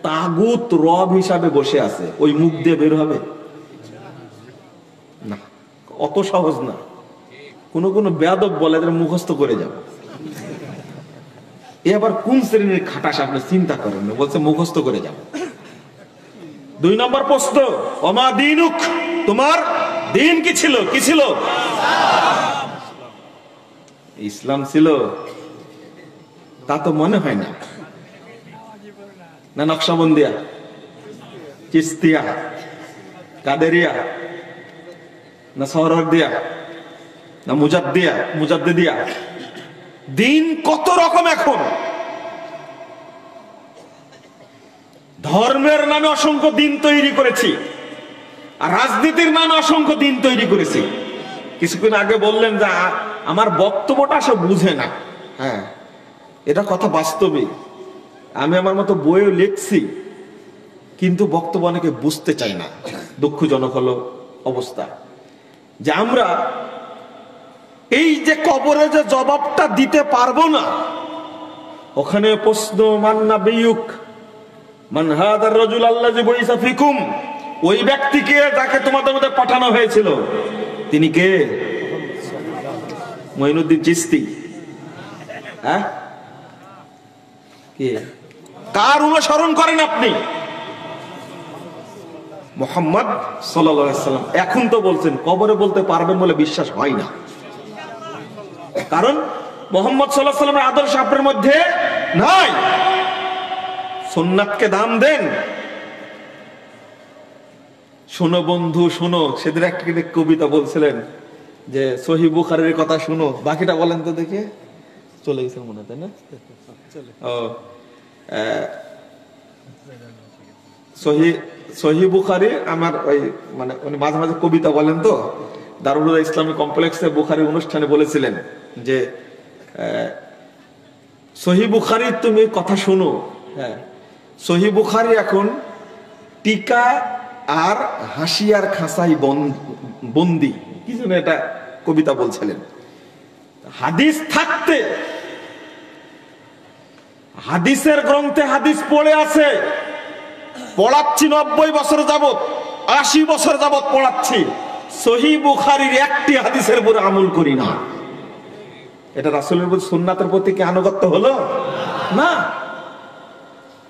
তাগুত রব হিসাবে বসে আছে। ওই মুখ দিয়ে বের হবে? না অত সহজ না। কোন কোন বেয়াদব বলে মুখস্থ করে যাব। এ আবার কোন শ্রেণির খাটাস আপনি চিন্তা করেন বলছে মুখস্থ করে যাব। দুই নম্বর প্রশ্ন অমা দিনুক? তোমার দিন কি ছিল? কি ছিল? ইসলাম ছিল। তা তো মনে হয় না। না নকশাবন্দিয়া। চিস্তিয়া। কাদেরিয়া। না সহরর দিয়া না মুজাদ্দিয়া। মুজাদ্দিদিয়া। দিন কত রকম এখন? ধর্মের নামে অসংখ্য দিন তৈরি করেছি। আর রাজনীতির নামে অসংখ্য দিন তৈরি করেছি। কিছুক্ষণ আগে বললেন যে আমার বক্তব্যটা সে বুঝে না। হ্যাঁ এটা কথা বাস্তবে। আমি আমার মতো বইও লিখছি, কিন্তু বক্তব্য অনেকে বুঝতে চাই না। দুঃখজনক হলো অবস্থা। যে আমরা এই যে কবরে যে জবাবটা দিতে পারব না, ওখানে প্রশ্ন মান্না বিয়ুক? মান হাদার রজুল আল্লাহ যে বইসা ফিকুম? ওই ব্যক্তিকে যাকে তোমাদের মধ্যে পাঠানো হয়েছিল, তিনি কে? মঈনুদ্দিন চিস্তি হ্যাঁ? কে? কার অনুসরণ করেন আপনি? মোহাম্মদ সাল্লাম। এখন তো বলছেন, কবরে বলতে পারবেন বলে বিশ্বাস হয় না। কারণ মোহাম্মদ সাল্লাহ সাল্লামের আদর্শ আপনার মধ্যে নাই। সোননাথকে দাম দেন। শোনো বন্ধু শোনো। সেদিন একটা কবিতা বলছিলেন যে সহি বুখারের কথা শুনো। বাকিটা বলেন তো দেখে। চলে গেছে মনে হয়, তাই না? ও সহি সহি বুখারি আমার ওই মানে উনি মাঝে মাঝে কবিতা বলেন তো। দারুল ইসলামী কমপ্লেক্সে বুখারি অনুষ্ঠানে বলেছিলেন যে সহি বুখারি তুমি কথা শোনো। হ্যাঁ সহি বুখারি এখন টিকা আর হাসিয়ার খাসাই বন- বন্দি। কি এটা কবিতা বলছিলেন? হাদিস থাকতে, হাদিসের গ্রন্থে হাদিস পড়ে আছে, পড়াচ্ছি নব্বই বছর যাবত আশি বছর যাবত পড়াচ্ছি। সহি বুখারির একটি হাদিসের উপরে আমল করি না। এটা রাসুলের প্রতি সুন্নাতের প্রতি কি আনুগত্য হলো? না।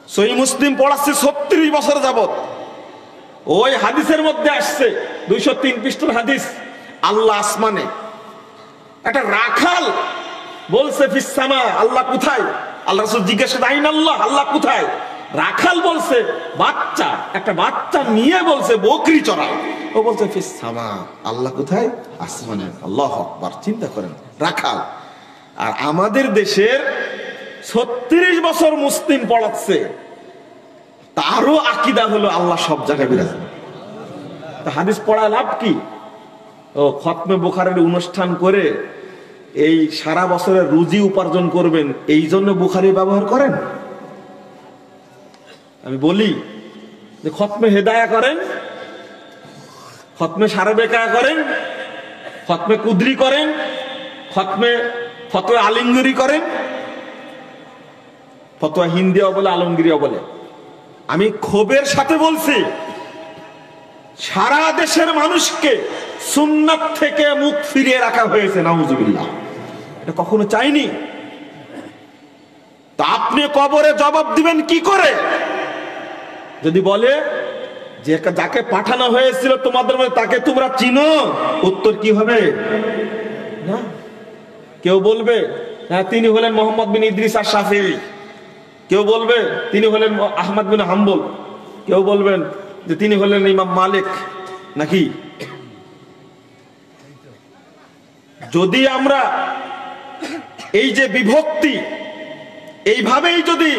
সহি মুসলিম পড়াচ্ছি ছত্রিশ বছর যাবত ওই হাদিসের মধ্যে আসছে, দুইশো তিন পৃষ্ঠের হাদিস। আল্লাহ আসমানে একটা রাখাল বলছে ফিসামা আল্লাহ কোথায়? আল্লাহ জিজ্ঞাসা আইন আল্লাহ আল্লাহ কোথায়? রাখাল বলছে, বাচ্চা, একটা বাচ্চা নিয়ে বলছে, বকরি চড়াও ও বলছে ফিসামা আল্লাহ কোথায়? আসমানে, আল্লাহ আকবার, চিন্তা করেন, রাখাল। আর আমাদের দেশের ছত্রিশ বছর মুসলিম পড়াচ্ছে। তারও আকিদা হলো আল্লাহ সব জায়গায় বিরাজ। হাদিস পড়া লাভ কি? ও, খতমে বুখারের অনুষ্ঠান করে এই সারা বছরের রুজি উপার্জন করবেন, এই জন্য বুখারি ব্যবহার করেন? আমি বলি যে খতমে হেদায়া করেন, খতমে সারা বেকা করেন, খতমে কুদরি করেন, খতমে ফতোয়া আলিঙ্গরি করেন, ফতোয়া হিন্দিও বলে, আলমগিরিও বলে। আমি ক্ষোভের সাথে বলছি, সারা দেশের মানুষকে সুন্নাত থেকে মুখ ফিরিয়ে রাখা হয়েছে, নাউজুবিল্লাহ। এটা কখনো চাইনি? তা আপনি কবরে জবাব দিবেন কি করে? যদি বলে যে যাকে পাঠানো হয়েছিল তোমাদের মধ্যে তাকে তোমরা চিনো, উত্তর কি হবে? না। কেউ বলবে হ্যাঁ তিনি হলেন মোহাম্মদ বিন ইদ্রিস আর শাফি। কেউ বলবে তিনি হলেন আহমদ বিন হাম্বল। কেউ বলবেন যে তিনি হলেন ইমাম মালিক নাকি? যদি আমরা এই যে বিভক্তি, এইভাবেই যদি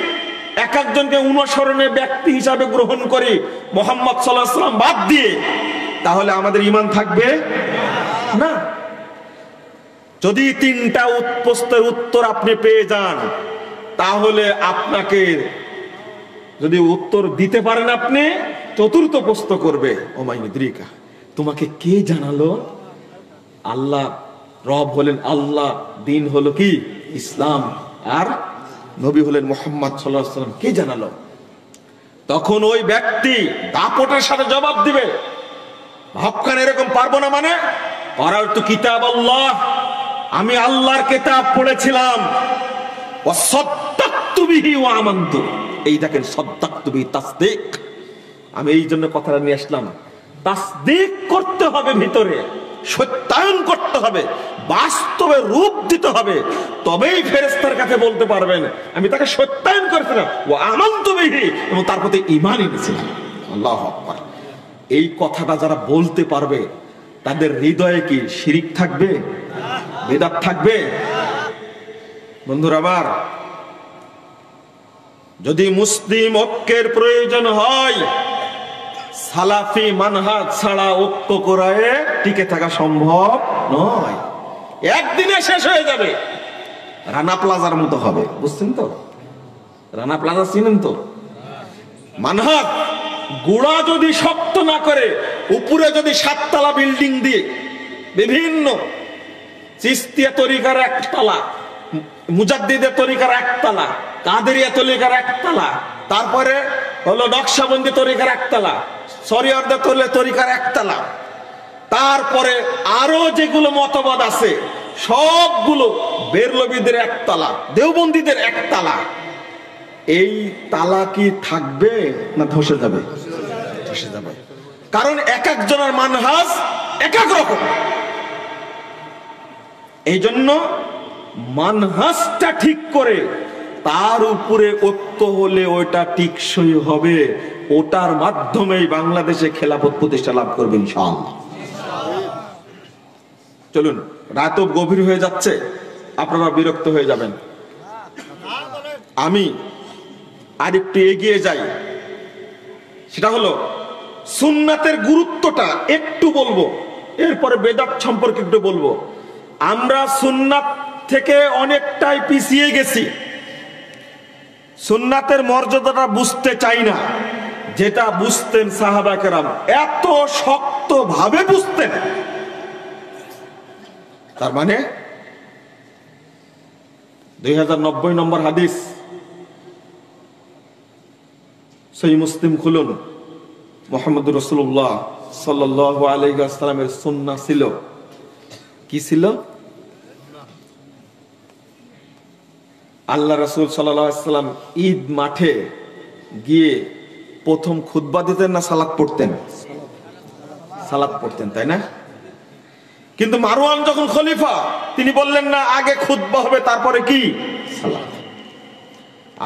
এক একজনকে অনুসরণের ব্যক্তি হিসাবে গ্রহণ করি, মোহাম্মদ সাল্লাম বাদ দিয়ে, তাহলে আমাদের ইমান থাকবে না? যদি তিনটা প্রশ্নের উত্তর আপনি পেয়ে যান তাহলে আপনাকে যদি উত্তর দিতে পারেন আপনি, চতুর্থ প্রশ্ন করবে ওমাই নিদ্রিকা তোমাকে কে জানালো? আল্লাহ রব হলেন আল্লাহ, দিন হলো কি? ইসলাম। আর নবী হলেন মোহাম্মদ সাল্লাম কে জানালো? তখন ওই ব্যক্তি দাপটের সাথে জবাব দিবে। ভাবখান এরকম পারব না মানে? পড়ার তো কিতাব আল্লাহ। আমি আল্লাহর কেতাব পড়েছিলাম। অসত্তাক্তু বিহি ওয়া আমান্তু। এই দেখেন সদ্দাক্তু বিহি তাসদিক। আমি এই জন্য কথাটা নিয়ে আসলাম। তাসদিক করতে হবে ভিতরে, সত্যায়ন করতে হবে, বাস্তবে রূপ দিতে হবে। তবেই ফেরেস্তার কাছে বলতে পারবেন, আমি তাকে সত্যায়ন করেছিলাম ও আমান্ত বিহি এবং তার প্রতি ইমান এনেছিলাম। আল্লাহ এই কথাটা যারা বলতে পারবে, তাদের হৃদয়ে কি শিরিক থাকবে? বেদাত থাকবে? বন্ধুরা আমার যদি মুসলিম ঐক্যের প্রয়োজন হয়, সালাফি মানহাজ ছাড়া ঐক্য করায় টিকে থাকা সম্ভব নয়। একদিনে শেষ হয়ে যাবে। রানা প্লাজার মতো হবে। বুঝছেন তো? রানা প্লাজা চিনেন তো? মানহাজ, গোড়া যদি শক্ত না করে, উপরে যদি সাততলা বিল্ডিং দিয়ে বিভিন্ন চিস্তিয়া তরিকার একতলা, মুজাদ্দিদের তরিকার একতলা কাদেরিয়া তরিকার একতলা। তারপরে হলো নকশাবন্দি তরিকার একতলা। শরিয়রদের তলে- তরিকার একতলা। তারপরে আরও যেগুলো মতবাদ আছে, সবগুলো বেরলবিদের একতলা, দেওবন্দীদের একতলা। এই তালা কি থাকবে না ধসে যাবে? ধসে যাবে। কারণ এক একজনের মানহাজ এক এক রকম। এই জন্য মানহাজটা ঠিক করে তার উপরে ঐক্য হলে ওইটা টিকসই হবে। ওটার মাধ্যমেই বাংলাদেশে খেলাফত প্রতিষ্ঠা লাভ করবে ইনশাআল্লাহ। চলুন রাতও গভীর হয়ে যাচ্ছে, আপনারা বিরক্ত হয়ে যাবেন। আমি আর একটু এগিয়ে যাই। সেটা হলো, সুন্নাতের গুরুত্বটা একটু বলব, এরপরে বেদাত সম্পর্কে একটু বলব। আমরা সুন্নাত থেকে অনেকটাই পিছিয়ে গেছি। সুন্নাতের মর্যাদাটা বুঝতে চাই না। যেটা বুঝতেন সাহাবা কেরাম। এত শক্ত ভাবে বুঝতেন। তার মানে? দুই হাজার নব্বই নম্বর হাদিস। সই মুসলিম খুলুন। মোহাম্মদ রসুল্লাহ সাল্লাহ আলাইসালামের ছিল। কি ছিল? আল্লাহ রসুল সাল্লাম ঈদ মাঠে গিয়ে প্রথম খুতবা দিতেন না সালাদ পড়তেন? সালাদ পড়তেন, তাই না? কিন্তু মারওয়ান যখন খলিফা, তিনি বললেন না, আগে খুতবা হবে, তারপরে কি?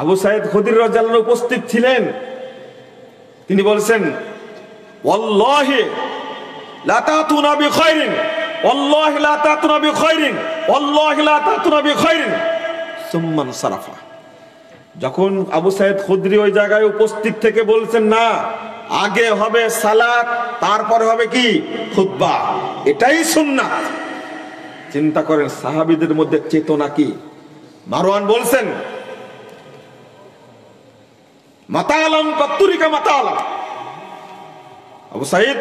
আবু সাইদ খদির রাজাল্লাহ উপস্থিত ছিলেন। তিনি বলছেন, ওয়াল্লাহি লা তাতুনা বিখাইরিন, ওয়াল্লাহি লা তাতুনা বিখাইরিন, ওয়াল্লাহি লা তাতুনা বিখাইরিন। সুম্মান সারাফা। যখন আবু সাইদ খুদরি ওই জায়গায় উপস্থিত থেকে বলছেন, না, আগে হবে সালাত, তারপরে হবে কি? খুতবা। এটাই সুন্নাত। চিন্তা করেন, সাহাবীদের মধ্যে চেতনা কি? মারওয়ান বলছেন, মাতালাম কত্তুরিকা মাতালাম। আবু সাইদ,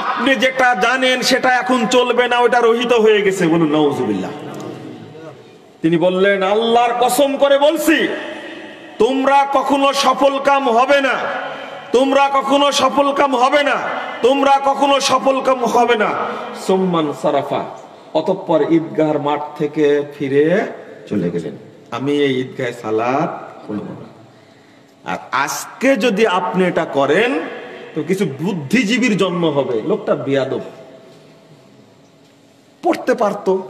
আপনি যেটা জানেন সেটা এখন চলবে না ওটা রহিত হয়ে গেছে। বলুন নওজুবিল্লাহ তিনি বললেন, আল্লাহর কসম করে বলছি, তোমরা কখনো সফল কাম হবে না। তোমরা কখনো সফল কাম হবে না। তোমরা কখনো সফল কাম হবে না। সোম্মান সারাফা, অতঃপর ঈদগাহর মাঠ থেকে ফিরে চলে গেলেন। আমি এই ঈদগাহে করব না। আর আজকে যদি আপনি এটা করেন, তো কিছু বুদ্ধিজীবীর জন্ম হবে। লোকটা বিয়াদব। পড়তে পারতো।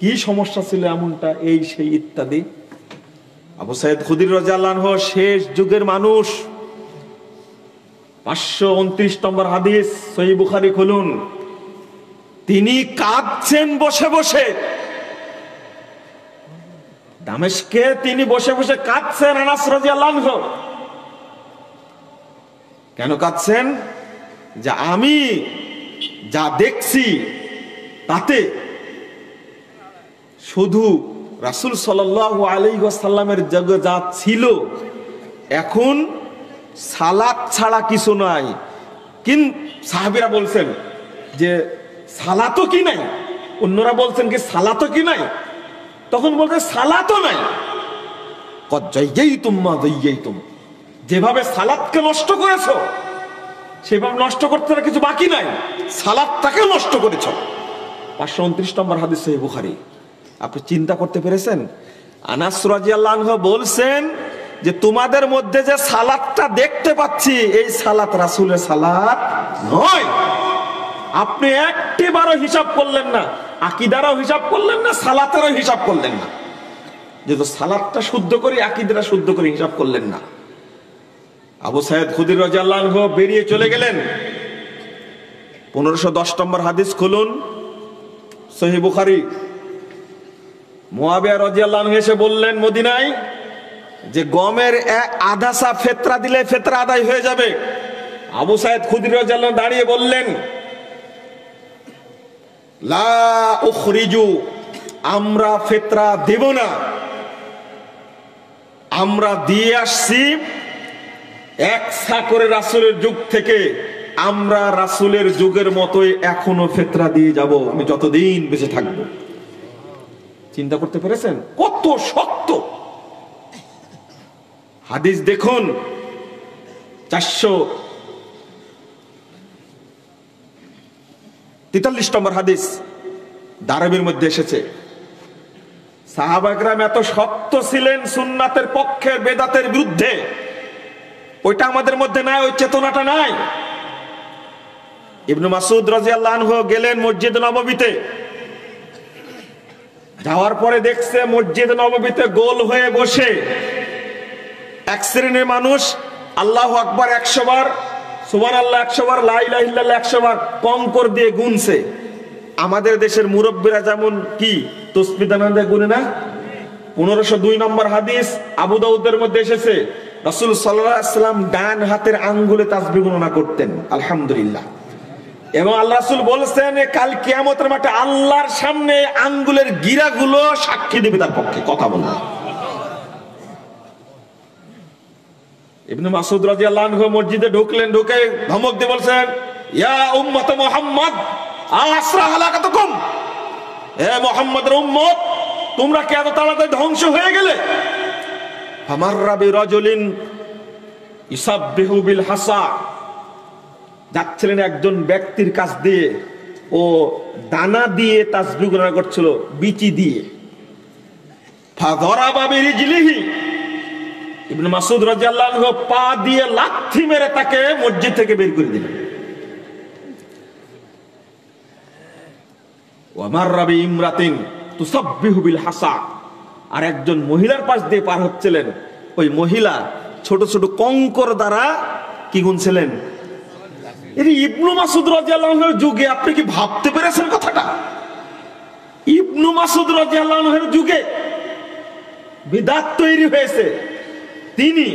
কি সমস্যা ছিল এমনটা, এই, সেই ইত্যাদি? আবু সাইদ খুদির রাজাল্লাহ শেষ যুগের মানুষ। পাঁচশো উনত্রিশ নম্বর হাদিস, সহি বুখারি খুলুন। তিনি কাঁদছেন বসে বসে। দামেশকে তিনি বসে বসে কাঁদছেন আনাস রাজিয়াল্লাহ কেন কাঁদছেন? যে আমি যা দেখছি, তাতে শুধু রাসুল সাল আলাইসাল্লামের যজ্ঞ যা ছিল, এখন সালাদ ছাড়া কিছু নাই। কিন, সাহাবিরা বলছেন যে সালাতো কি নাই? অন্যরা বলছেন কি সালাতো কি নাই? তখন বলছে সালাতো নাই। যেভাবে সালাদকে নষ্ট করেছ, সেভাবে নষ্ট করতে কিছু বাকি নাই। সালাদটাকে নষ্ট করেছ। পাঁচশো উনত্রিশ নম্বর হাদিস বুখারি। আপনি চিন্তা করতে পেরেছেন? আনাস বলছেন যে, তোমাদের মধ্যে যে সালাদটা দেখতে পাচ্ছি, এই সালাত রাসুলের সালাত নয়। আপনি একটিবারও হিসাব করলেন না, আকিদারও হিসাব করলেন না, সালাতেরও হিসাব করলেন না। যেহেতু সালাদটা শুদ্ধ করে আকিদারা শুদ্ধ করে হিসাব করলেন না। আবু সাহেদ খুদির রাজিয়াল্লাহ বেরিয়ে চলে গেলেন। পনেরোশো দশ নম্বর হাদিস খুলুন। সহি বুখারি মোয়াবিয়া রাদিয়াল্লাহু আনহু এসে বললেন, মদিনায় যে গমের আধা সা ফেতরা দিলে ফেতরা আদায় হয়ে যাবে। আবু সাইদ খুদরি দাঁড়িয়ে বললেন, লা উখরিজু, আমরা ফেতরা দেব না। আমরা দিয়ে আসছি এক সা করে রাসূলের যুগ থেকে। আমরা রাসূলের যুগের মতোই এখনও ফেতরা দিয়ে যাব। আমি যতদিন বেঁচে থাকব। চিন্তা করতে পেরেছেন? কত শক্ত! হাদিস দেখুন। চারশো তেতাল্লিশ নম্বর হাদিস দারবির মধ্যে এসেছে। সাহাবাগ্রাম এত শক্ত ছিলেন সুন্নাতের পক্ষের বেদাতের বিরুদ্ধে। ওইটা আমাদের মধ্যে নাই ওই চেতনাটা নাই। ইবনু মাসুদ রাজিয়াল্লাহ গেলেন মসজিদ নববীতে। যাওয়ার পরে দেখছে মসজিদ নববীতে গোল হয়ে বসে। এক শ্রেণির মানুষ, আল্লাহ আকবার একশো বার সুবান আল্লাহ একশো বার লাইলাহিল্লাহ একশো বার কঙ্কর দিয়ে গুনছে। আমাদের দেশের মুরব্বীরা যেমন কি তসমিদানন্দে গুনে না? পনেরোশো দুই নম্বর হাদিস আবু দাউদের মধ্যে এসেছে, রাসুল সাল্লাম ডান হাতের আঙ্গুলে তাসবি গণনা করতেন, আলহামদুলিল্লাহ। এবং আল্লাহ রাসুল বলছেন কাল কিয়ামতের মাঠে আল্লাহর সামনে আঙ্গুলের গিরাগুলো সাক্ষী দিবে তার পক্ষে। কথা বলবে ইবনে মাসুদ রাদিয়াল্লাহু আনহু মসজিদে ঢুকলেন, ঢুকে ধমক দিয়ে বলছেন, ইয়া উম্মত মুহাম্মদ আসরা হালাকাতুকুম। হে মুহাম্মদের উম্মত, তোমরা কি এত তাড়াতাড়ি ধ্বংস হয়ে গেলে? ফামাররা বিরাজুলিন ইসাববিহু বিল হাসা। যাচ্ছিলেন একজন ব্যক্তির কাছ দিয়ে ও দানা দিয়ে তাসবিহ গণনা করছিল, বিচি দিয়ে। মাসুদ পা দিয়ে লাথি মেরে তাকে মসজিদ থেকে বের করে দিলেন। হাসা আর একজন মহিলার পাশ দিয়ে পার হচ্ছিলেন। ওই মহিলা ছোট ছোট কঙ্কর দ্বারা কি গুনছিলেন? এর ইবনু মাসুদ আনহুর যুগে আপনি কি ভাবতে পেরেছেন কথাটা? ইবনু মাসুদ আনহুর যুগে বিদাত তৈরি হয়েছে। তিনি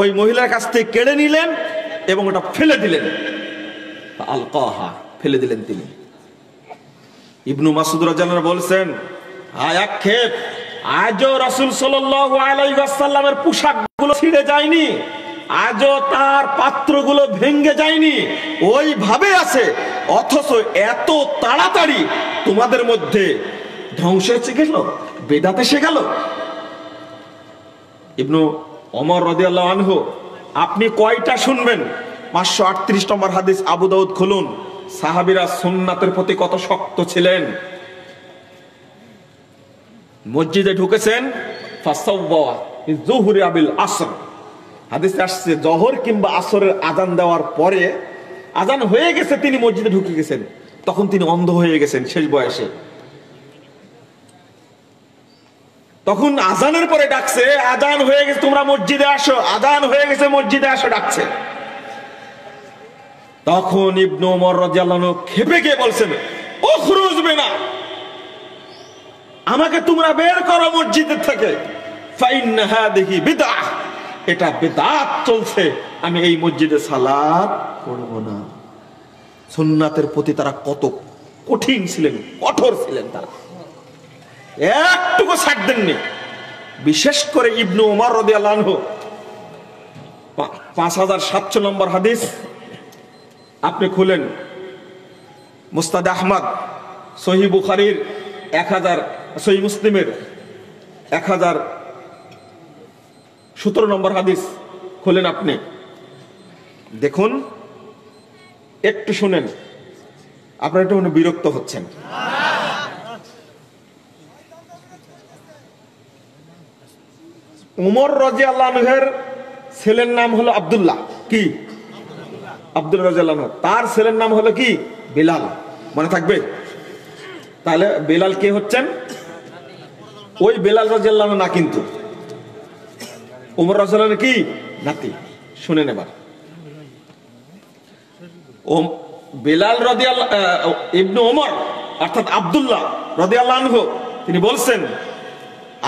ওই মহিলার কাছ থেকে কেড়ে নিলেন এবং ওটা ফেলে দিলেন। আল কাহা ফেলে দিলেন তিনি। ইবনু মাসুদ রাজানার বলছেন আক্ষেপ, আজও রাসূল সাল্লাল্লাহু আলাইহি ওয়াসাল্লামের পোশাকগুলো ছিঁড়ে যায়নি। আজও তার পাত্রগুলো ভেঙ্গে যায়নি। ওইভাবে আছে। অথচ এত তাড়াতাড়ি তোমাদের মধ্যে ধ্বংস হচ্ছে গেল বেদাতে এসে গেল। ইবনু অমর রদিয়াল্লাহ আনহু, আপনি কয়টা শুনবেন? পাঁচশো আটত্রিশ নম্বর হাদিস, আবু দাউদ খুলুন। সাহাবিরা সুন্নাতের প্রতি কত শক্ত ছিলেন। মসজিদে ঢুকেছেন জহুরি আবিল আসর। হাদিসে আসছে, জহর কিংবা আসরের আজান দেওয়ার পরে আজান হয়ে গেছে, তিনি মসজিদে ঢুকে গেছেন। তখন তিনি অন্ধ হয়ে গেছেন শেষ বয়সে। তখন আজানের পরে ডাকছে, আজান হয়ে গেছে, তোমরা মসজিদে আসো, আজান হয়ে গেছে, মসজিদে আসো ডাকছে। তখন ইবনু ওমর রাদিয়াল্লাহু খেপে গিয়ে বলছেন, উখরুজ না আমাকে তোমরা বের করো মসজিদের থেকে। ফাইন হাদিহি বিদআহ। এটা বিদআত চলছে। আমি এই মসজিদে সালাদ পড়ব না। সুন্নাতের প্রতি তারা কত কঠিন ছিলেন, কঠোর ছিলেন তারা। একটুকু ছাড় দেননি। বিশেষ করে ইবনু উমর আনহু। পা- পাঁচ হাজার সাতশো নম্বর হাদিস। আপনি খুলেন। মুস্তাদ আহমদ, সহি বুখারির এক হাজার, সহি মুসলিমের এক হাজার সতেরো নম্বর হাদিস খোলেন আপনি। দেখুন। একটু শুনেন। আপনারা একটু মনে বিরক্ত হচ্ছেন। উমর রাজি আল্লাহের ছেলের নাম হলো আব্দুল্লাহ। কি? আব্দুল রাজি আল্লাহ তার ছেলের নাম হলো কি? বিলাল। মনে থাকবে? তাহলে বেলাল কে হচ্ছেন? ওই বেলাল রাজি আল্লাহ না কিন্তু। উমর রাজি কি? নাতি। শুনে নেবার ও বেলাল রদি আল্লাহ ইবনু ওমর অর্থাৎ আব্দুল্লাহ রদি আল্লাহ তিনি বলছেন,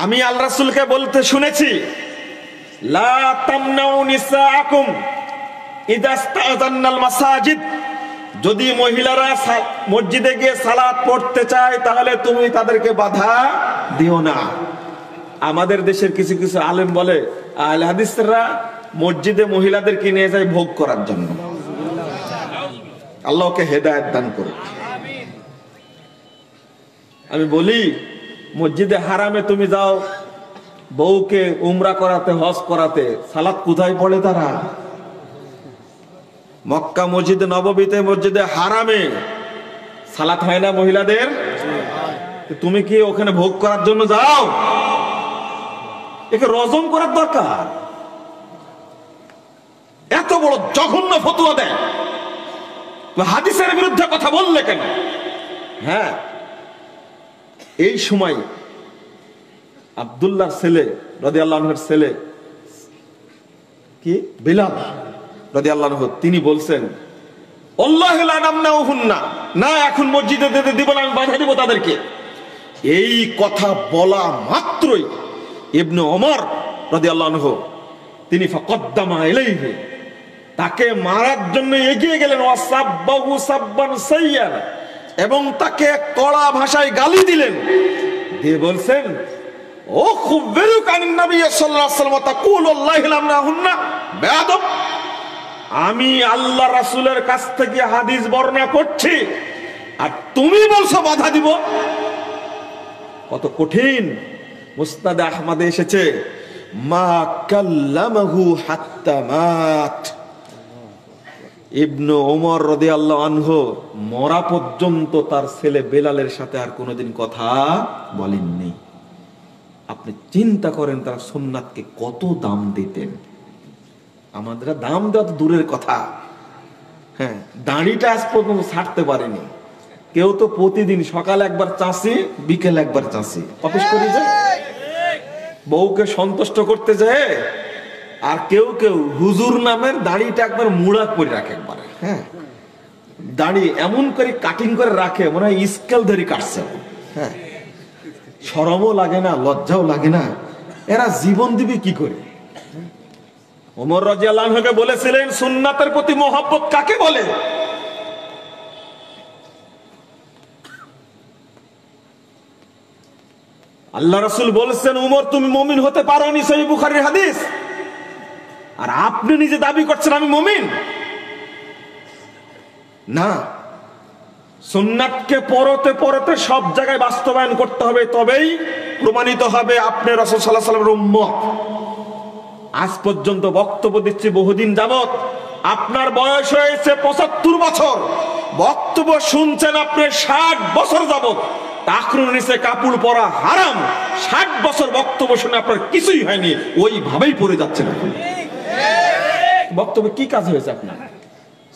আমি আল রাসুলকে বলতে শুনেছি, লা তামনাউ নিসাআকুম ইদা ইস্তাযান্নাল মাসাজিদ। যদি মহিলারা মসজিদে গিয়ে সালাত পড়তে চায়, তাহলে তুমি তাদেরকে বাধা দিও না। আমাদের দেশের কিছু কিছু আলেম বলে আল হাদিসরা মসজিদে মহিলাদেরকে নিয়ে যায় ভোগ করার জন্য। আল্লাহকে হেদায়েত দান করুক। আমি বলি, মসজিদে হারামে তুমি যাও, বউকে উমরা করাতে, হজ করাতে, সালাত কোথায় পড়ে তারা? মক্কা মসজিদে, নববীতে মসজিদে হারামে সালাত হয় না মহিলাদের? তুমি কি ওখানে ভোগ করার জন্য যাও? একে রজম করার দরকার। এত বড় জঘন্য ফতুয়া দেয়। হাদিসের বিরুদ্ধে কথা বললে কেন? হ্যাঁ এই সময় আবদুল্লাহর ছেলে রদি আল্লাহর ছেলে, কি? বিলাল রদি আল্লাহ তিনি বলছেন না, এখন মসজিদে দিব না, আমি বাধা দিব তাদেরকে। এই কথা বলা মাত্রই ইবনে ওমর রদি আল্লাহ তিনি ফকদ্দামা এলাইহি তাকে মারার জন্য এগিয়ে গেলেন সাব্বান এবং তাকে কড়া ভাষায় গালি দিলেন। দিয়ে বলছেন, ও খুব বেরুক আমি আল্লাহ রাসূলের কাছ থেকে হাদিস বর্ণনা করছি, আর তুমি বলছো বাধা দিব। কত কঠিন মুস্তাদ আহমদে এসেছে, মা কাল্লামাহু হাত্তা মাত। ইবনু ওমর রদি আল্লাহ আনহ মরা পর্যন্ত তার ছেলে বেলালের সাথে আর কোনোদিন কথা বলেননি। আপনি চিন্তা করেন তারা সোননাথকে কত দাম দিতেন। আমাদের দাম দেওয়া তো দূরের কথা। হ্যাঁ দাঁড়িটা আজ পর্যন্ত ছাড়তে পারেনি। কেউ তো প্রতিদিন সকাল একবার চাষি, বিকেল একবার চাষি। অফিস করে যায় বউকে সন্তুষ্ট করতে যায় আর কেউ কেউ হুজুর নামের দাড়িটা একবার মুড়া করে রাখে একবার হ্যাঁ? দাড়ি এমন করে কাটিং করে রাখে, মনে হয় স্কেল ধরে কাটছে। হ্যাঁ? সরমও লাগে না, লজ্জাও লাগে না। এরা জীবন দিবে কি করে? ওমর রাজিয়াল্লাহকে বলেছিলেন, সুন্নাতের প্রতি মহব্বত কাকে বলে? আল্লাহ রাসূল বলেছেন, উমর, তুমি মমিন হতে পারো নি সহি বুখারীর হাদিস। আর আপনি নিজে দাবি করছেন, আমি মমিন? না। সুন্নাতকে পরতে পরতে সব জায়গায় বাস্তবায়ন করতে হবে, তবেই প্রমাণিত হবে আপনি রসুল সাল্লাহ উম্মত। আজ পর্যন্ত বক্তব্য দিচ্ছি বহুদিন যাবৎ। আপনার বয়স হয়েছে পঁচাত্তর বছর। বক্তব্য শুনছেন আপনি ষাট বছর যাবত তাকরুন নিচে কাপড় পরা হারাম। ষাট বছর বক্তব্য শুনে আপনার কিছুই হয়নি, ওইভাবেই পড়ে যাচ্ছেন এখন বক্তব্য কি কাজ হয়েছে আপনার?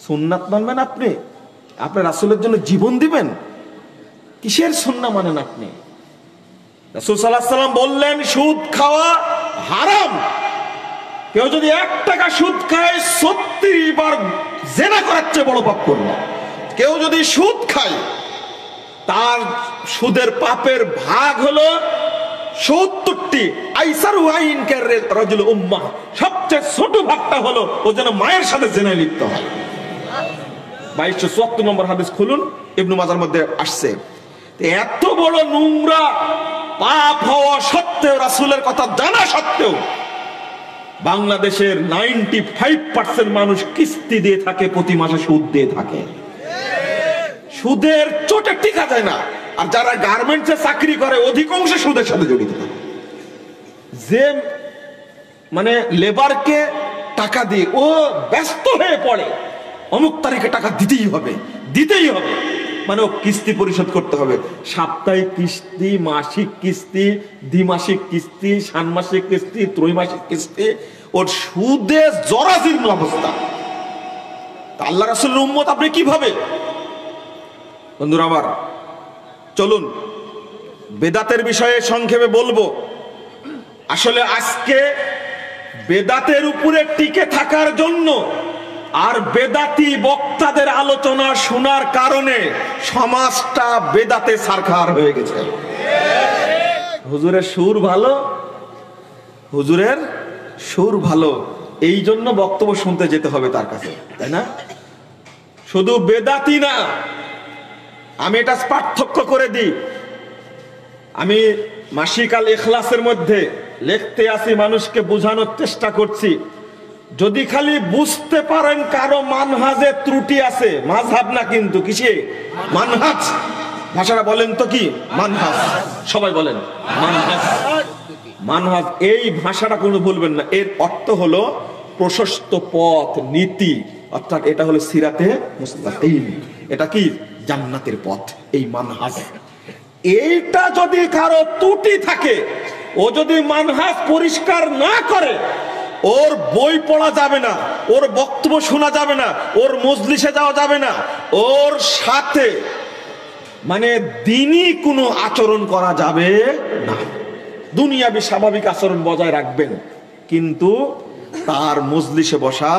সুন্নাত মানবেন আপনি? আপনার রাসুলের জন্য জীবন দিবেন? কিসের সুন্না মানেন আপনি? রাসুল সাল্লাহ বললেন, সুদ খাওয়া হারাম। কেউ যদি এক টাকা সুদ খায়, সত্তর বার জেনা করার চেয়ে বড় পাপ করল কেউ যদি সুদ খায় তার সুদের পাপের ভাগ হলো সত্তরটি। আইসার ওয়াইন রজুল উম্মাহ সবচেয়ে ছোট ভাগটা হলো ও যেন মায়ের সাথে জেনে লিপ্ত হয়। বাইশশো চুয়াত্তর নম্বর হাদিস খুলুন, ইবনু মাজার মধ্যে আসছে। এত বড় নোংরা পাপ হওয়া সত্ত্বেও, রাসুলের কথা জানা সত্ত্বেও বাংলাদেশের নাইনটি ফাইভ পার্সেন্ট মানুষ কিস্তি দিয়ে থাকে, প্রতি মাসে সুদ দিয়ে থাকে। সুদের চোটে টিকা যায় না। আর যারা গার্মেন্টসে চাকরি করে অধিকাংশ সুদের সাথে জড়িত। যে মানে লেবারকে টাকা দিয়ে, ও ব্যস্ত হয়ে পড়ে, অমুক তারিখে টাকা দিতেই হবে দিতেই হবে। মানে ও কিস্তি পরিশোধ করতে হবে। সাপ্তাহিক কিস্তি, মাসিক কিস্তি, দ্বিমাসিক কিস্তি, ষান্মাসিক কিস্তি, ত্রৈমাসিক কিস্তি, ওর সুদে জরাজীর্ণ অবস্থা। আল্লাহ রাসুলের উম্মত আপনি কীভাবে বন্ধুরা আমার, চলুন, বেদাতের বিষয়ে সংক্ষেপে বলব। আসলে আজকে বেদাতের উপরে টিকে থাকার জন্য আর বেদাতি বক্তাদের আলোচনা শোনার কারণে সমাজটা বেদাতে সারখার হয়ে গেছে। হুজুরের সুর ভালো? হুজুরের সুর ভালো। এই জন্য বক্তব্য শুনতে যেতে হবে তার কাছে, তাই না? শুধু বেদাতি না আমি এটা পার্থক্য করে দিই। আমি মাসিকাল এখলাসের মধ্যে লিখতে আসি, মানুষকে বোঝানোর চেষ্টা করছি। যদি খালি বুঝতে পারেন কারও মানহাজে ত্রুটি আছে, মাঝহাব না কিন্তু, কিসে? মানহাজ। ভাষাটা বলেন তো কি? মানহাজ। সবাই বলেন, মানহাজ। মানহাজ, এই ভাষাটা কোনো বলবেন না। এর অর্থ হলো প্রশস্ত পথ, নীতি। অর্থাৎ এটা হলো সিরাতে মুস্তাকিম। এটা কি? জান্নাতের পথ, এই মানহাজ। এইটা যদি কারও ত্রুটি থাকে, ও যদি মানহাজ পরিষ্কার না করে, ওর বই পড়া যাবে না, ওর বক্তব্য শোনা যাবে না, ওর মজলিসে যাওয়া যাবে না, ওর সাথে মানে দিনই কোনো আচরণ করা যাবে না। দুনিয়াবি স্বাভাবিক আচরণ বজায় রাখবেন, কিন্তু তার মজলিসে বসা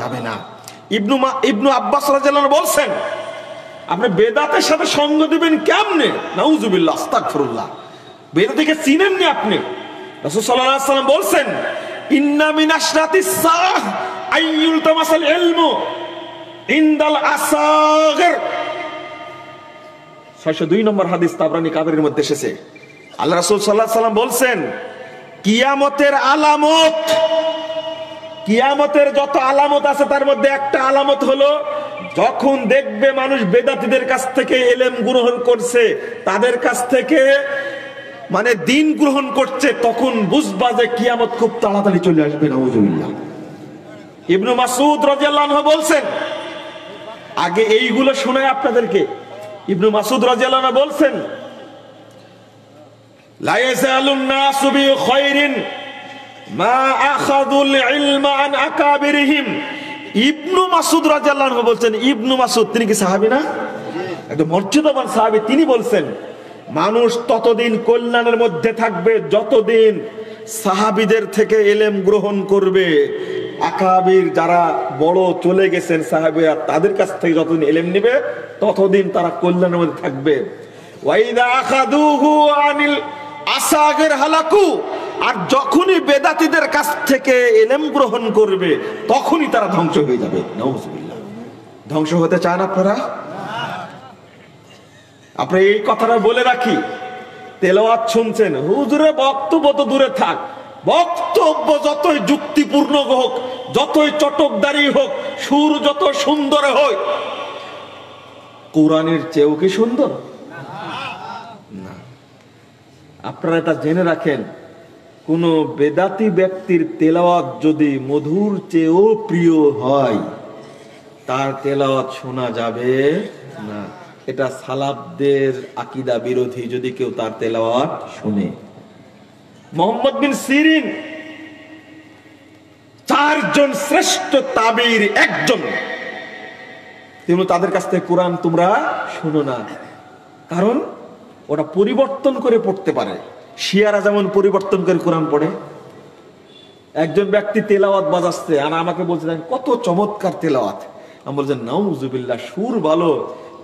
যাবে না। ইবনু মা ইবনু আব্বাস রাদিয়াল্লাহু বলছেন আপনি বেদাতের সাথে সঙ্গ দিবেন কেমনে? নাউজুবিল্লাহ, আস্তাগফিরুল্লাহ। বেদাতিকে চিনেননি আপনি? বলছেন, ইন্না আশরাতিস সাহ আইয়ুল তামাসাল ইলমু ইনদাল আসাগির। 602 নম্বর হাদিস মধ্যে এসেছে। সাল্লাম বলছেন, কিয়ামতের আলামত, কিয়ামতের যত আলামত আছে তার মধ্যে একটা আলামত হলো যখন দেখবে মানুষ বেদাতিদের কাছ থেকে এলেম গ্রহণ করছে, তাদের কাছ থেকে মানে দিন গ্রহণ করছে, তখন বুঝবা যে কিয়ামত খুব তাড়াতাড়ি চলে আসবে, নাউজুবিল্লাহ। ইবনু মাসুদ রাদিয়াল্লাহু বলছেন, আগে এইগুলো শোনায় আপনাদেরকে। ইবনু মাসুদ রাদিয়াল্লাহু বলছেন মা আখাযুল ইলমা আন আকাবিরিহিম। ইবনু মাসুদ রাদিয়াল্লাহু আনহু বলছেন, ইবনু মাসুদ, তিনি কি সাহাবী না? একদম মর্যাদাবান সাহাবী, তিনি বলছেন, মানুষ ততদিন কল্যাণের মধ্যে থাকবে, যতদিন সাহাবিদের থেকে এলেম গ্রহণ করবে, আকাবির যারা বড় চলে গেছেন সাহাবীরা, তাদের কাছ থেকে যতদিন এলেম নেবে, ততদিন তারা কল্যাণের মধ্যে থাকবে। ওয়াইদা আখাদুহু আনিল আসাগের হালাকু আর যখনই বেদাতিদের কাছ থেকে এলেম গ্রহণ করবে, তখনই তারা ধ্বংস হয়ে যাবে। ধ্বংস হতে চান আপনারা? আপনি এই কথাটা বলে রাখি। তেলাওয়াত শুনছেন। হুজুরে, বক্তব্য তো দূরে থাক। বক্তব্য যতই যুক্তিপূর্ণ হোক, যতই চটকদারি হোক, সুর যত সুন্দর হোক কোরআনের চেয়েও কি সুন্দর? না। আপনারা এটা জেনে রাখেন কোন বেদাতি ব্যক্তির তেলাওয়াত যদি মধুর চেয়েও প্রিয় হয়, তার তেলাওয়াত শোনা যাবে না। এটা সালাবদের আকিদা বিরোধী যদি কেউ তার তেলাওয়াত শুনে। মোহাম্মদ বিন সিরিন, চারজন শ্রেষ্ঠ তাবির একজন। তিনি তাদের কাছ থেকে কোরআন তোমরা শুনো না। কারণ ওটা পরিবর্তন করে পড়তে পারে। শিয়ারা যেমন পরিবর্তন করে কোরআন পড়ে, একজন ব্যক্তি তেলাওয়াত বাজাচ্ছে আর আমাকে বলছে কত চমৎকার তেলাওয়াত। আমি বলছেন নাউজুবিল্লাহ, সুর ভালো,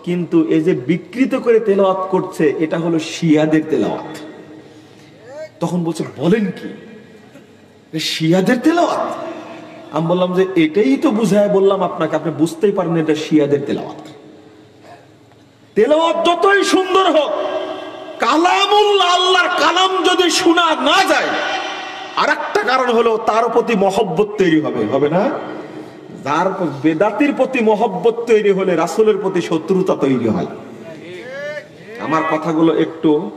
কিন্তু এই যে বিকৃত করে তেলাওয়াত করছে, এটা হলো শিয়াদের তেলাওয়াত। তখন বলছে, বলেন কি? শিয়াদের তেলাওয়াত? আমি বললাম যে, এটাই তো বুঝায় বললাম আপনাকে, আপনি বুঝতেই পারেন এটা শিয়াদের তেলাওয়াত। তেলাওয়াত যতই সুন্দর হোক কালামুল্লাহ, আল্লাহর কালাম যদি শোনা না যায় আর একটা কারণ হলো তার প্রতি মহব্বত তৈরি হবে হবে না? যার বেদাতির প্রতি মহব্বত তৈরি হলে রাসূলের প্রতি শত্রুতা তৈরি হয়। আমার কথাগুলো একটু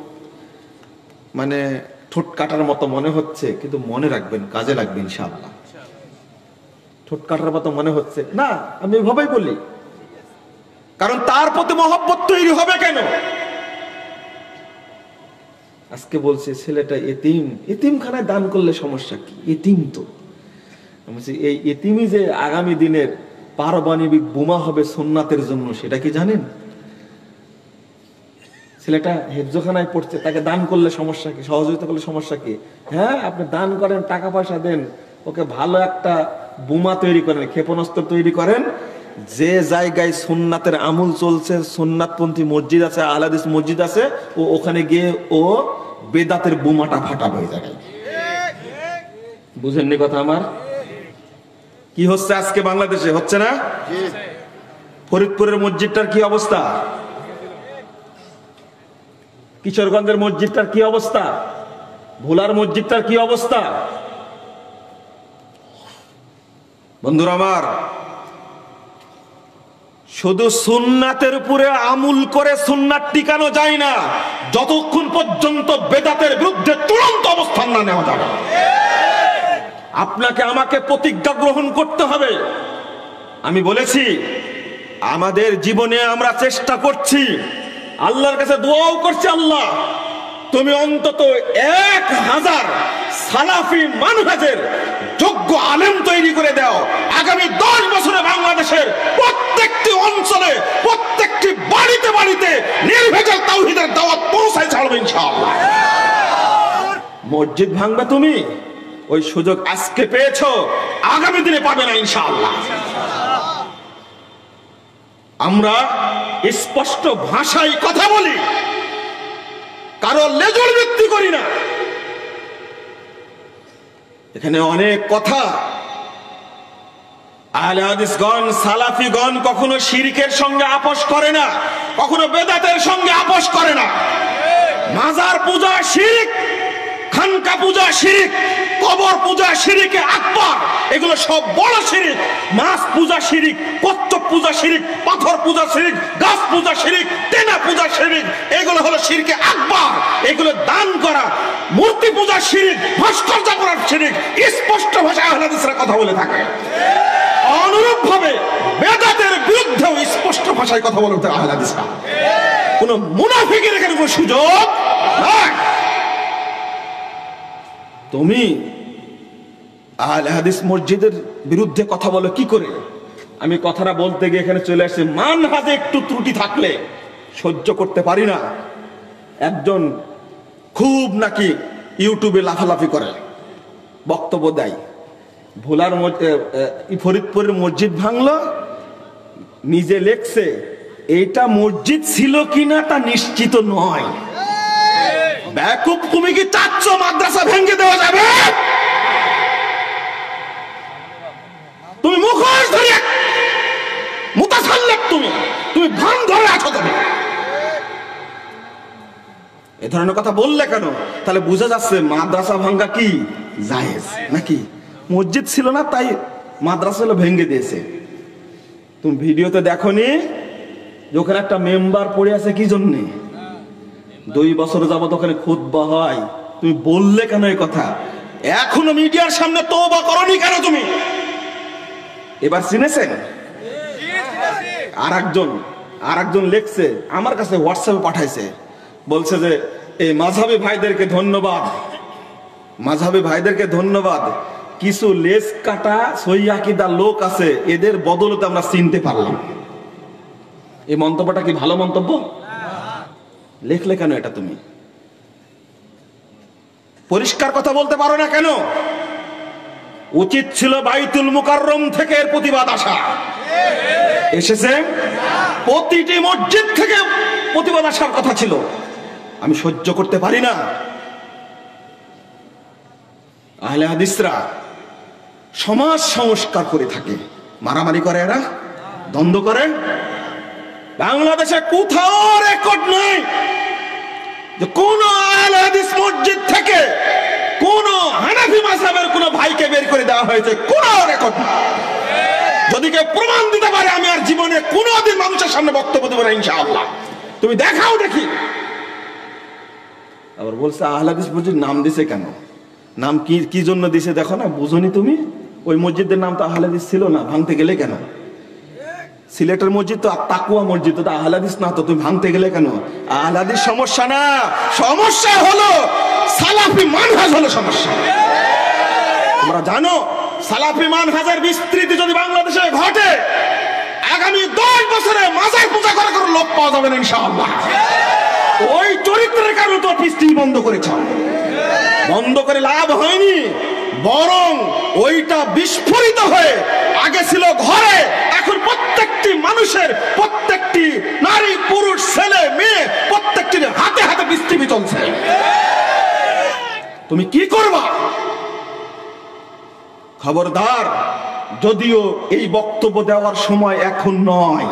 মানে ঠোঁট কাটার মতো মনে হচ্ছে, কিন্তু মনে রাখবেন, কাজে লাগবে ইনশাআল্লাহ। ঠোঁট কাটার মতো মনে হচ্ছে। না, আমি এভাবেই বলি। কারণ তার প্রতি মহব্বত তৈরি হবে কেন? আজকে বলছে ছেলেটা এতিম। এতিমখানায় দান করলে সমস্যা কি? এতিম তো। বলছি, এই এতিমই যে আগামী দিনের পারমাণবিক বোমা হবে সোননাথের জন্য সেটা কি জানেন? ছেলেটা হেফজোখানায় পড়ছে তাকে দান করলে সমস্যা কি? সহযোগিতা করলে সমস্যা কি? হ্যাঁ আপনি দান করেন টাকা পয়সা দেন। ওকে ভালো একটা বোমা তৈরি করেন ক্ষেপণাস্ত্র তৈরি করেন। যে জায়গায় সোননাথের আমল চলছে সোননাথপন্থী মসজিদ আছে আলাদিস মসজিদ আছে ও ওখানে গিয়ে ও বেদাতের বোমাটা ফাটাবে ওই জায়গায়। বুঝেননি কথা আমার? কি হচ্ছে আজকে বাংলাদেশে? হচ্ছে না? ফরিদপুরের মসজিদটার কি অবস্থা? কিশোরগঞ্জের মসজিদটার কি অবস্থা? ভোলার মসজিদটার কি অবস্থা? বন্ধুরা আমার শুধু সুন্নাতের উপরে আমুল করে সুন্নাত টিকানো যায় না, যতক্ষণ পর্যন্ত বেদাতের বিরুদ্ধে তুরন্ত অবস্থান না নেওয়া যাবে। আপনাকে আমাকে প্রতিজ্ঞা গ্রহণ করতে হবে। আমি বলেছি, আমাদের জীবনে আমরা চেষ্টা করছি, আল্লাহর কাছে দোয়াও করছি আল্লাহ, তুমি অন্তত এক হাজার সালাফি মানুষের যোগ্য আলেম তৈরি করে দাও। আগামী দশ বছরে বাংলাদেশের প্রত্যেকটি অঞ্চলে, প্রত্যেকটি বাড়িতে বাড়িতে নির্ভেজাল তাওহিদের দাওয়াত পৌঁছায় ছাড়বে ইনশাআল্লাহ। মসজিদ ভাঙবে তুমি, ওই সুযোগ আজকে পেয়েছ, আগামী দিনে পাবে না ইনশাআল্লাহ। আমরা স্পষ্ট ভাষায় কথা বলি, কারও লেজর ব্যক্তি করি না। এখানে অনেক কথা সালাফিগণ কখনো শিরিকের সঙ্গে করে না বেদাতের সঙ্গে করে না। মাজার পূজা খানকা পূজা কবর পূজা আকবর, এগুলো সব বড় শিরিক। মাছ পূজা শিরিক কচ্ছপ পূজা শিরিক, পাথর পূজা শিরিক, গাছ পূজা শিরিক, তেনা পূজা শিরিক, এগুলো হলো শিরকে আকবর। এগুলো দান করা, মূর্তি পূজা শিরিক, ভাস্কর্য করার শিরিক, স্পষ্ট ভাষায় আহলাদিসরা কথা বলে থাকে। অনুরূপ ভাবে বেদাতের বিরুদ্ধেও স্পষ্ট ভাষায় কথা বলতে আহলাদিসরা কোন মুনাফিকের এখানে কোনো সুযোগ তুমি আহলে হাদিস মসজিদের বিরুদ্ধে কথা বলো, কি করে? আমি কথাটা বলতে গিয়ে এখানে চলে আসছি। মান হাতে একটু ত্রুটি থাকলে সহ্য করতে পারি না। একজন খুব নাকি ইউটিউবে লাফালাফি করে, বক্তব্য দেয়। ভোলার ফরিদপুরের মসজিদ ভাঙলো, নিজে লেখছে, এইটা মসজিদ ছিল কিনা তা নিশ্চিত নয়। তুমি কি চাচ্ছ মাদ্রাসা ভেঙে দেওয়া যাবে? তুমি মুখোশ ধরে তুমি তুমি ভান ধরে আছো তুমি। এ ধরনের কথা বললে কেন? তাহলে বুঝা যাচ্ছে মাদ্রাসা ভাঙ্গা কি? জায়েজ, নাকি? মসজিদ ছিল না, তাই মাদ্রাসা ভেঙে দিয়েছে। তুমি ভিডিওতে দেখো নি ওখানে একটা মেম্বার পড়ে আছে কি জন্যে? দুই বছর যাবত ওখানে খুতবা হয়। তুমি বললে কেন এই কথা? এখনও মিডিয়ার সামনে তওবা করনি কেন তুমি? এবার চিনেছেন? আর একজন আর একজন লেখছে, আমার কাছে হোয়াটসঅ্যাপে পাঠাইছে। বলছে যে, এই মাঝাবি ভাইদেরকে ধন্যবাদ। মাঝাবি ভাইদেরকে ধন্যবাদ। কিছু লেস কাটা সৈয়াকিদার লোক আছে, এদের বদলতে আমরা চিনতে পারলাম। এই মন্তব্যটা কি ভালো মন্তব্য? লেখলে কেন এটা তুমি? পরিষ্কার কথা বলতে পারো না কেন? উচিত ছিল বাইতুল মুকাররম থেকে এর প্রতিবাদ আসা। এসেছে? প্রতিটি মসজিদ থেকে প্রতিবাদ আসার কথা ছিল। আমি সহ্য করতে পারি না। আহলে হাদিসরা সমাজ সংস্কার করে থাকে। মারামারি করে এরা, দ্বন্দ্ব করে। বাংলাদেশে কোথাও রেকর্ড নাই যে কোন হাদিস মসজিদ থেকে কোন হানাফি মাসাবের কোন ভাইকে বের করে দেওয়া হয়েছে। কোন রেকর্ড যদি কেউ প্রমাণ দিতে পারে, আমি আর জীবনে কোনোদিন মানুষের সামনে বক্তব্য দেবো না, ইনশাআল্লাহ। তুমি দেখাও দেখি। আবার বলছে আহলাদিস মসজিদ নাম দিছে কেন? নাম কি কি জন্য দিছে দেখো না, বুঝনি তুমি? ওই মসজিদের নাম তো আহলাদিস ছিল না, ভাঙতে গেলে কেন? সিলেটের মসজিদ তো তাকুয়া মসজিদ, তো আহলাদিস না তো, তুমি ভাঙতে গেলে কেন? আহলাদিস সমস্যা না, সমস্যা হলো সালাফি মানহাজ হলো সমস্যা। তোমরা জানো, সালাফি মানহাজের বিস্তৃতি যদি বাংলাদেশে ঘটে, আগামী দশ বছরে মাজার পূজা করে করে লোক পাওয়া যাবে না, ইনশাআল্লাহ। ওই চরিত্রের কারণে তো পৃষ্টি বন্ধ করেছ। বন্ধ করে লাভ হয়নি। বরং ওইটা বিস্ফোরিত হয়ে আগে ছিল ঘরে, এখন প্রত্যেকটি মানুষের, প্রত্যেকটি নারী, পুরুষ, ছেলে, মেয়ে, প্রত্যেকটির হাতে হাতে বিস্তৃতি চলছে তুমি কি করবা? খবরদার, যদিও এই বক্তব্য দেওয়ার সময় এখন নয়।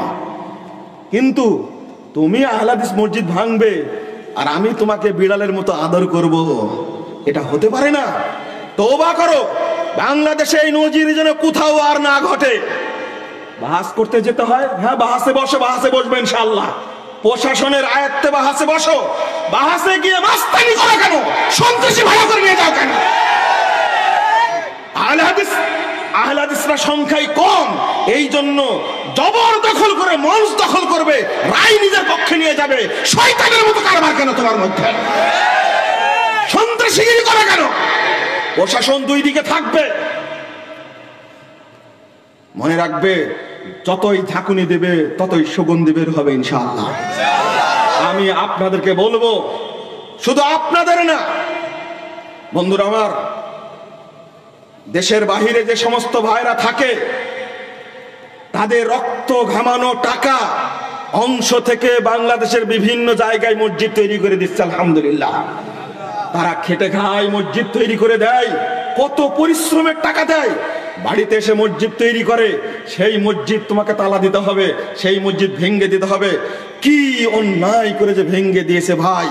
কিন্তু তুমি আহলাদিস মসজিদ ভাঙবে, আর আমি তোমাকে বিড়ালের মতো আদর করব। এটা হতে পারে না। তোবা করো। বাংলাদেশে এই নজির যেন কোথাও আর না ঘটে। বাহাস করতে যেতে হয়। হ্যাঁ বাহাসে বসো বাহাসে বসবে ইনশাআল্লাহ। প্রশাসনের আয়ত্তে বাহাসে বসো। বাহাসে গিয়ে মাস্তানি করো কেন? সন্ত্রাসী ভালো করে নিয়ে যাও কেন? আহলে হাদিস আহলে হাদিসরা সংখ্যায় কম। এই জন্য জবর দখল করে মঞ্চ দখল করবে। রায় নিজের পক্ষে নিয়ে যাবে। শয়তানের মতো কারবার কেন তোমার মধ্যে? সন্ত্রাসীগিরি করে কেন? প্রশাসন দুই দিকে থাকবে। মনে রাখবে যতই ঝাঁকুনি দেবে ততই সুগন্ধি বের হবে ইনশাআল্লাহ। আমি আপনাদেরকে বলব শুধু আপনাদের না বন্ধুরা আমার দেশের বাহিরে যে সমস্ত ভাইরা থাকে তাদের রক্ত ঘামানো টাকা অংশ থেকে বাংলাদেশের বিভিন্ন জায়গায় মসজিদ তৈরি করে দিচ্ছে আলহামদুলিল্লাহ। তারা খেটে খায়, মসজিদ তৈরি করে দেয়, কত পরিশ্রমের টাকা দেয়। বাড়িতে এসে মসজিদ তৈরি করে, সেই মসজিদ তোমাকে তালা দিতে হবে, সেই মসজিদ ভেঙ্গে দিতে হবে। কি অন্যায় করে যে ভেঙ্গে দিয়েছে ভাই।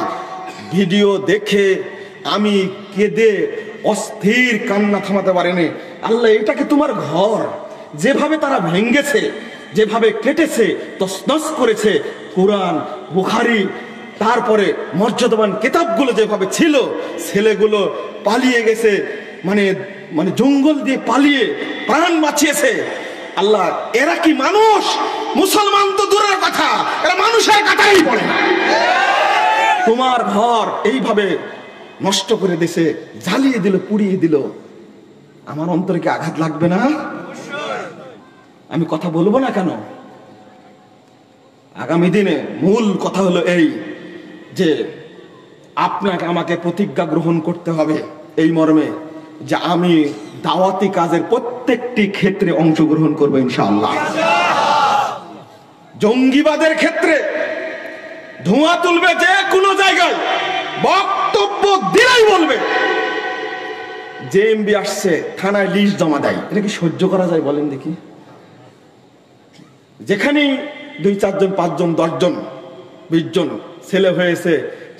ভিডিও দেখে আমি কেঁদে অস্থির কান্না থামাতে পারেনি। আল্লাহ এটা কি তোমার ঘর। যেভাবে তারা ভেঙ্গেছে যেভাবে কেটেছে, তসনস করেছে, কোরআন, বুখারি তারপরে মর্যাদাবান কিতাবগুলো যেভাবে ছিল, ছেলেগুলো পালিয়ে গেছে মানে মানে জঙ্গল দিয়ে পালিয়ে প্রাণ বাঁচিয়েছে। আল্লাহ, এরা কি মানুষ? মুসলমান তো দূরের কথা, এরা মানুষের কাতারেই পড়ে না তোমার ঘর এইভাবে নষ্ট করে দিছে, জ্বালিয়ে দিল, পুড়িয়ে দিল। আমার অন্তরে কি আঘাত লাগবে না? আমি কথা বলব না কেন? আগামী দিনে মূল কথা হলো এই যে আপনাকে আমাকে প্রতিজ্ঞা গ্রহণ করতে হবে এই মর্মে যে আমি দাওয়াতি কাজের প্রত্যেকটি ক্ষেত্রে অংশগ্রহণ করব ইনশাআল্লাহ। জঙ্গিবাদের ক্ষেত্রে ধোঁয়া তুলবে যে কোনো জায়গায়, বক্তব্য দিলেই বলবে। যে এমবি আসছে, থানায় লিস্ট জমা দেয়। এটা কি সহ্য করা যায় বলেন দেখি। যেখানেই দুই, চারজন, পাঁচজন, দশজন বিশ জন ছেলে হয়েছে,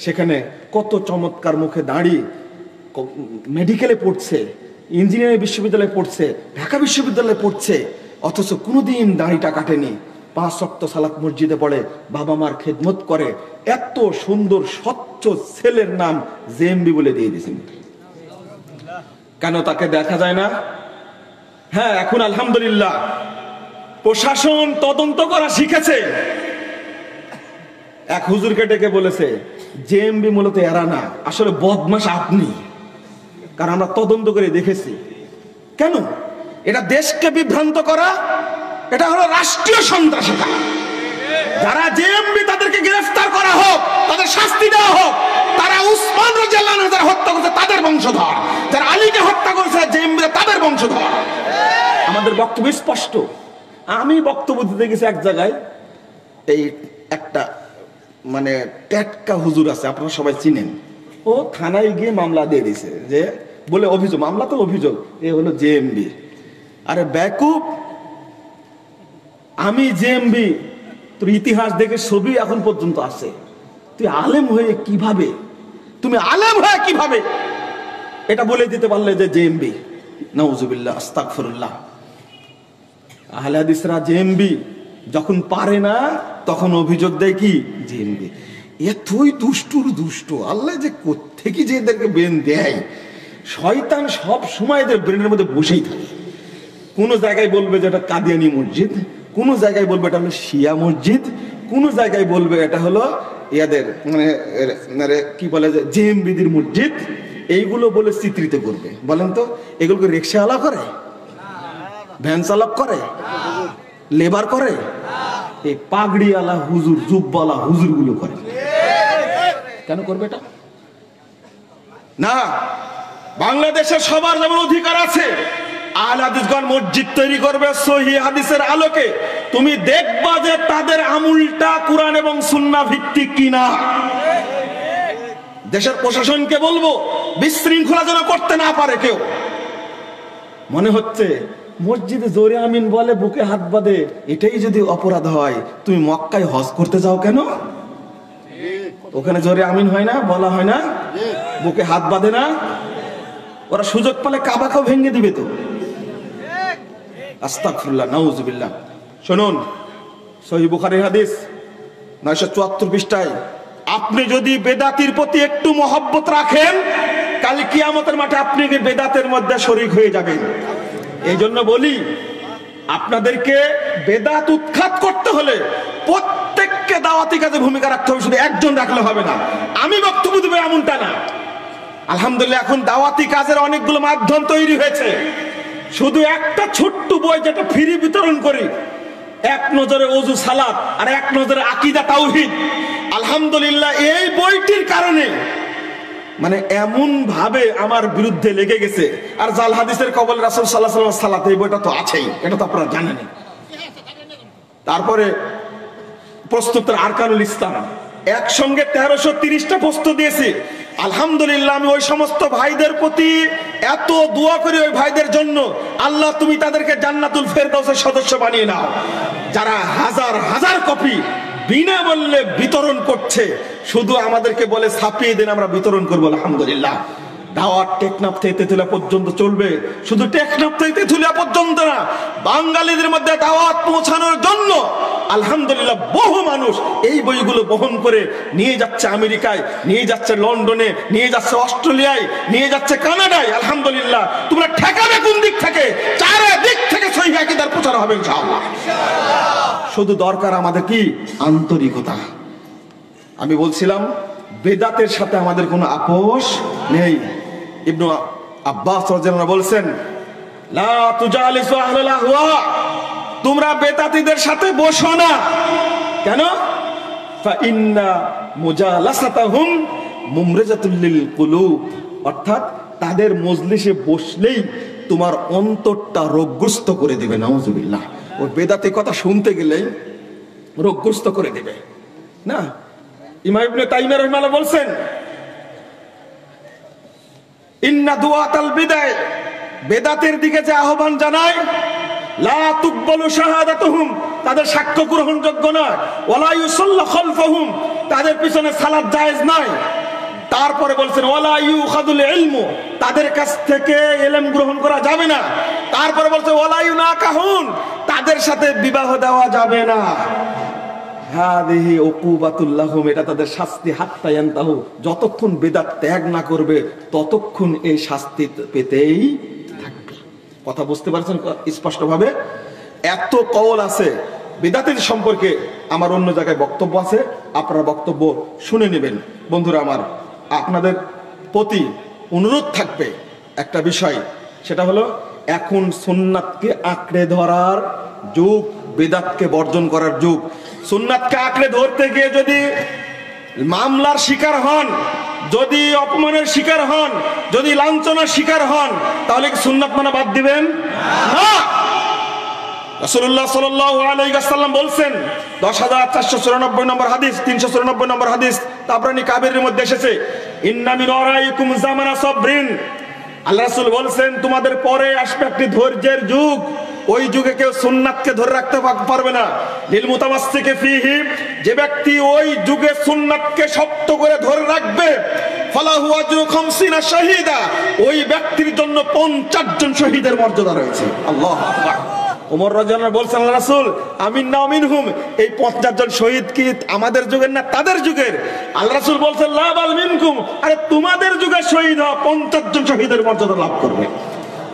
সেখানে কত চমৎকার মুখে দাঁড়িয়ে মেডিকেলে পড়ছে ইঞ্জিনিয়ারিং বিশ্ববিদ্যালয়ে পড়ছে, ঢাকা বিশ্ববিদ্যালয়ে পড়ছে, অথচ কোনোদিন দাড়িটা কাটেনি। পাঁচ শক্ত সালাত মসজিদে পড়ে, বাবা মার খেদমত করে, এত সুন্দর, স্বচ্ছ ছেলের নাম জেএমবি বলে দিয়ে দিয়েছেন। কেন তাকে দেখা যায় না? হ্যাঁ এখন আলহামদুলিল্লাহ, প্রশাসন তদন্ত করা শিখেছে। এক হুজুরকে ডেকে বলেছে, জেএমবি মূলত এরা না, আসলে বদমাস আপনি। কারণ আমরা তদন্ত করে দেখেছি। কেন? এটা দেশকে বিভ্রান্ত করা, এটা হলো রাষ্ট্রীয় সন্ত্রাসিতা যারা জেএমবি তাদেরকে গ্রেফতার করা হোক, তাদের শাস্তি দেওয়া হোক, তারা উসমান রাজিয়াল্লাহু যারা হত্যা করেছে তাদের বংশধর। যারা আলীকে হত্যা করেছে জেএমবি তাদের বংশধর। আমাদের বক্তব্য স্পষ্ট। আমি বক্তব্য দিতে গেছি এক জায়গায়, এই একটা মানে টেটকা হুজুর আছে, আপনারা সবাই চিনেন। ও থানায় গিয়ে মামলা দিয়ে দিছে, যে বলে অভিযোগ, মামলা তো অভিযোগ, এ হলো জেএমবি আরে ব্যাকুব, আমি জেএমবি তোর ইতিহাস দেখে ছবি এখন পর্যন্ত আছে। তুই আলেম হয়ে কীভাবে? তুমি আলেম হয়ে কীভাবে? এটা বলে দিতে পারলে যে জেএমবি নওজুবিল্লাহ আস্তাগফিরুল্লাহ। আহলে হাদিসরা জেএমবি যখন পারে না তখন অভিযোগ দেয় কি? জেএমবি এতই দুষ্টুর দুষ্ট। আল্লাহ যে কোথেকে যে এদেরকে ব্রেন দেয়? শয়তান সব সময় এদের ব্রেনের মধ্যে বসেই থাকে। কোন জায়গায় বলবে যে এটা কাদিয়ানি মসজিদ কোন জায়গায় বলবে এটা হলো শিয়া মসজিদ কোন জায়গায় বলবে এটা হলো ইয়াদের মানে মানে কি বলে যে জেএমবিদির মসজিদ। এইগুলো বলে চিত্রিত করবে। বলেন তো এগুলোকে রিক্সাওয়ালা করে? ভ্যান চালক করে লেবার করে? এই পাগড়িওয়ালা হুজুর জুব্বালা হুজুরগুলো করে। কেন করবে এটা? না বাংলাদেশের সবার যেমন অধিকার আছে আলোকে। তুমি দেখবা যে তাদের এবং সুন্নাহ ভিত্তিক কিনা। দেশের প্রশাসনকে বলব, বিশৃঙ্খলা যেন করতে না পারে কেউ। মনে হচ্ছে মসজিদে জোরে আমিন বলে, বুকে হাত বাঁধে। এটাই যদি অপরাধ হয়, তুমি মক্কায় হজ করতে যাও কেন? ওখানে জোরে আমিন হয় না, বলা হয় না? বুকে হাত বাঁধে না? ওরা সুযোগ পালে পেলে কাবাখাও ভেঙে দিবে তো। আস্তাগফিরুল্লাহ, নাউজুবিল্লাহ। শুনুন, সহি বুখারীর হাদিস, নয়শো চুয়াত্তর পৃষ্ঠায়, আপনি যদি বেদাতির প্রতি একটু মহব্বত রাখেন, কাল কিয়ামতের মাঠে আপনি বেদাতের মধ্যে শরিক হয়ে যাবেন? এই জন্য বলি, আপনাদেরকে বেদাত উৎখাত করতে হলে প্রত্যেককে দাওয়াতি কাজে ভূমিকা রাখতে হবে, শুধু একজন রাখলে হবে না। আমি বক্তব্য দেবো এমনটা না। আলহামদুলিল্লাহ, এখন দাওয়াতি কাজের অনেকগুলো মাধ্যম তৈরি হয়েছে। শুধু একটা ছোট্ট বই যেটা ফ্রি বিতরণ করি, এক নজরে অজু সালাত আর এক নজরে আকিদা তাওহিদ। আলহামদুলিল্লাহ, এই বইটির কারণে মানে এমন ভাবে আমার বিরুদ্ধে লেগে গেছে। আর জাল হাদিসের কবল রাসুল সাল্লাহ সাল্লাম সালাত এই বইটা তো আছেই, এটা তো আপনারা জানেনই তারপরে প্রস্তুতের আরকানুল ইসলাম, একসঙ্গে তেরোশো তিরিশটা প্রস্ত দিয়েছি। আলহামদুলিল্লাহ, আমি ওই সমস্ত ভাইদের প্রতি এত দোয়া করি ওই ভাইদের জন্য। আল্লাহ, তুমি তাদেরকে জান্নাতুল ফেরদাউসের সদস্য বানিয়ে নাও। যারা হাজার হাজার কপি বিনামূল্যে বিতরণ করছে। শুধু আমাদেরকে বলে ছাপিয়ে দেন আমরা বিতরণ করব, আলহামদুলিল্লাহ। আলহামদুলিল্লাহ বহু মানুষ এই বইগুলো বহন করে নিয়ে যাচ্ছে আমেরিকায়, নিয়ে যাচ্ছে লন্ডনে, নিয়ে যাচ্ছে অস্ট্রেলিয়ায়, নিয়ে যাচ্ছে কানাডায়। আলহামদুলিল্লাহ, তোমরা ঠেকাবে কোন দিক থেকে? থেকে শুধু দরকার আমাদের কি? আন্তরিকতা। আমি বলছিলাম, বেদাতের সাথে আমাদের কোনো আপোষ নেই। ইবনু আব্বাস বলছেন, লা তোমরা বেদাতীদের সাথে বসো না। কেন? অর্থাৎ তাদের মজলিসে বসলেই তোমার অন্তরটা রোগগ্রস্ত করে দিবে, নাউজুবিল্লাহ। ওই বেদাতি কথা শুনতে গেলেই রোগগ্রস্ত করে দিবে। না? ইমাম ইবনে তাইমিয়া রাহিমাহুল্লাহ বলছেন সাক্ষ্য গ্রহণযোগ্য নয়। তাদের পিছনে সালাত জায়েজ নয় তারপরে বলছেন, ওয়ালা ইউখাদুল ইলমু। তাদের কাছ থেকে এলেম গ্রহণ করা যাবে না। তারপরে বলছে না ইউনাকাহুন। তাদের সাথে বিবাহ দেওয়া যাবে না। এটা তাদের শাস্তি, হাত্তা ইয়ান্তাহু। যতক্ষণ বেদাত ত্যাগ না করবে, ততক্ষণ এই শাস্তি পেতেই থাকবে। কথা বুঝতে পারছেন স্পষ্ট ভাবে এত কওল আছে। বেদাতের সম্পর্কে আমার অন্য জায়গায় বক্তব্য আছে। আপনারা বক্তব্য শুনে নেবেন। বন্ধুরা আমার আপনাদের প্রতি অনুরোধ থাকবে একটা বিষয়, সেটা হলো এখন সুন্নাতকে আঁকড়ে ধরার যুগ, বেদাতকে বর্জন করার যুগ। সুন্নাতকে আঁকড়ে ধরতে গিয়ে যদি মামলার শিকার হন, যদি অপমানের শিকার হন, যদি লাঞ্ছনার শিকার হন, তাহলে কি সুন্নাত মানা বাদ দিবেন? না! রাসূলুল্লাহ সাল্লাল্লাহু আলাইহি ওয়াসাল্লাম বলছেন 10494 নম্বর হাদিস 394 নম্বর হাদিস কাবিরের মধ্যে এসেছে আল্লাহ বলছেন, তোমাদের পরে আসবে একটি ধৈর্যের যুগ। ওই যুগে কেউ সুন্নাতকে ধরে রাখতে পারবে না। লিল মুতামাসসিকে ফিহি, যে ব্যক্তি ওই যুগে সুন্নাতকে শক্ত করে ধরে রাখবে, ফালাহু ওই ব্যক্তির জন্য 50 জন শহীদের মর্যাদা রয়েছে। আল্লাহ ওমর রাজন বলছেন রাসুল, আমিন না মিনহুম এই 50 জন শহীদ কি আমাদের যুগের না তাদের যুগের? আল্লাহ রাসুল বলছেন, লা বাল মিনকুম, আরে তোমাদের যুগের শহীদ হওয়া 50 জন শহীদের মর্যাদা লাভ করবে।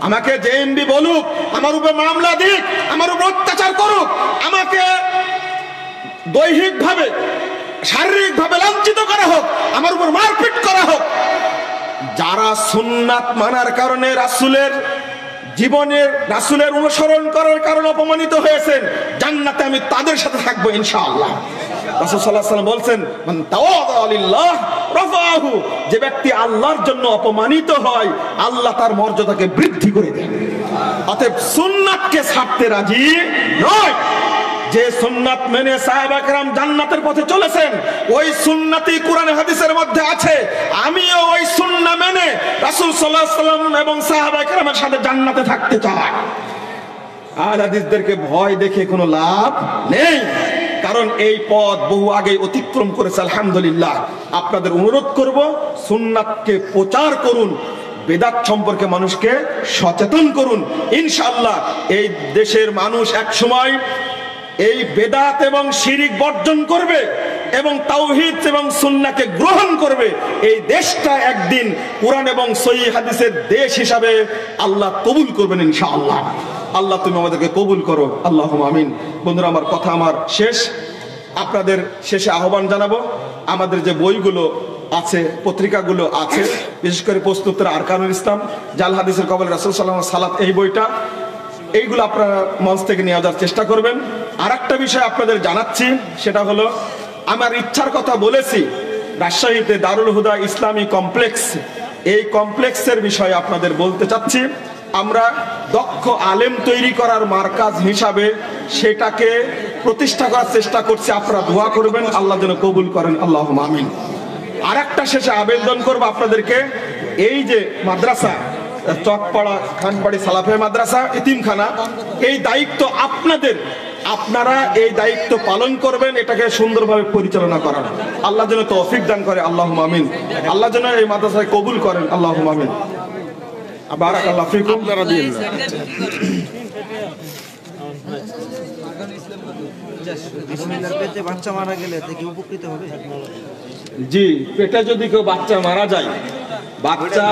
আমাকে জেএমবি বলুক, আমার উপরে মামলা দিক, আমার উপর অত্যাচার করুক, আমাকে দৈহিক ভাবে শারীরিক ভাবে লাঞ্ছিত করা হোক, আমার উপর মারপিট করা হোক, যারা সুন্নাত মানার কারণে রাসূলের জীবনের রাসুলের অনুসরণ করার কারণ অপমানিত হয়েছেন, জান্নাতে আমি তাদের সাথে থাকব ইনশাআল্লাহ। রাসুল সাল্লাল্লাহু আলাইহি বলছেন লিল্লাহ যে ব্যক্তি আল্লাহর জন্য অপমানিত হয়, আল্লাহ তার মর্যাদাকে বৃদ্ধি করে দেন। অতএব সুন্নাতকে ছাড়তে রাজি নয়। যে সুন্নাত মেনে সাহেব সাহাবাকরাম জান্নাতের পথে চলেছেন, ওই সুন্নাতি কোরআন হাদিসের মধ্যে আছে। আমিও ওই সুন্না মেনে রাসূল আলাইহি সাল্লাম এবং সাহেব সাহাবাকরামের সাথে জান্নাতে থাকতে চাই। আর হাদিসদেরকে ভয় দেখে কোনো লাভ নেই, কারণ এই পথ বহু আগে অতিক্রম করেছে, আলহামদুলিল্লাহ। আপনাদের অনুরোধ করব, সুন্নাতকে প্রচার করুন, বেদাত সম্পর্কে মানুষকে সচেতন করুন। ইনশাল্লাহ এই দেশের মানুষ এক সময় এই বেদাত এবং শিরিক বর্জন করবে এবং তাওহিদ এবং সুন্নাকে গ্রহণ করবে। এই দেশটা একদিন কোরআন এবং সহি হাদিসের দেশ হিসাবে আল্লাহ কবুল করবেন ইনশাআল্লাহ। আল্লাহ তুমি আমাদেরকে কবুল করো। আল্লাহ আমিন। বন্ধুরা, আমার কথা আমার শেষ। আপনাদের শেষে আহ্বান জানাব। আমাদের যে বইগুলো আছে, পত্রিকাগুলো আছে, বিশেষ করে প্রস্তুতের আরকানুল ইসলাম, জাল হাদিসের কবল রাসুল সাল্লাম সালাত, এই বইটা। এইগুলো আপনারা মঞ্চ থেকে নিয়ে যাওয়ার চেষ্টা করবেন। আর একটা বিষয় আপনাদের জানাচ্ছি, সেটা হলো, আমার ইচ্ছার কথা বলেছি, রাজশাহীতে দারুল হুদা ইসলামী কমপ্লেক্স। এই কমপ্লেক্সের বিষয়ে আপনাদের বলতে চাচ্ছি, আমরা দক্ষ আলেম তৈরি করার মার্কাজ হিসাবে সেটাকে প্রতিষ্ঠা করার চেষ্টা করছি। আপনারা দোয়া করবেন, আল্লাহ যেন কবুল করেন। আল্লাহ আমিন। আর একটা শেষে আবেদন করব আপনাদেরকে, এই যে মাদ্রাসা চকপাড়া খানপাড়ি সালাফে মাদ্রাসা ইতিমখানা এই দায়িত্ব আপনাদের। আপনারা এই দায়িত্ব পালন করবেন এটাকে সুন্দরভাবে পরিচালনা করার। আল্লাহ যেন তৌফিক দান করে আল্লাহ মামিন আল্লাহ যেন এই মাদ্রাসায় কবুল করেন আল্লাহ মামিন ফিকুম। পেটে বাচ্চা মারা গেলে উপকৃত হবে? জি পেটে যদি কেউ বাচ্চা মারা যায় বাচ্চা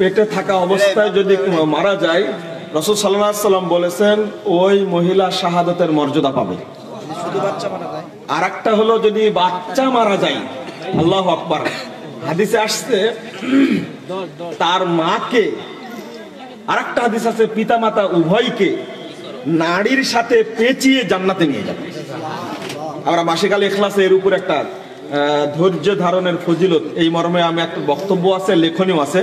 পেটে থাকা অবস্থায় যদি মারা যায় রসুল সাল্লাহ সাল্লাম বলেছেন ওই মহিলা শাহাদতের মর্যাদা পাবে। আর একটা হলো যদি বাচ্চা মারা যায় আল্লাহ আকবার। হাদিসে আসছে তার মাকে আর একটা হাদিস আছে পিতা মাতা উভয়কে নারীর সাথে পেঁচিয়ে জান্নাতে নিয়ে যাবে। আমরা মাসিকাল এখলাসে এর উপর একটা ধৈর্য ধারণের ফজিলত এই মর্মে আমি একটা বক্তব্য আছে লেখনীয় আছে।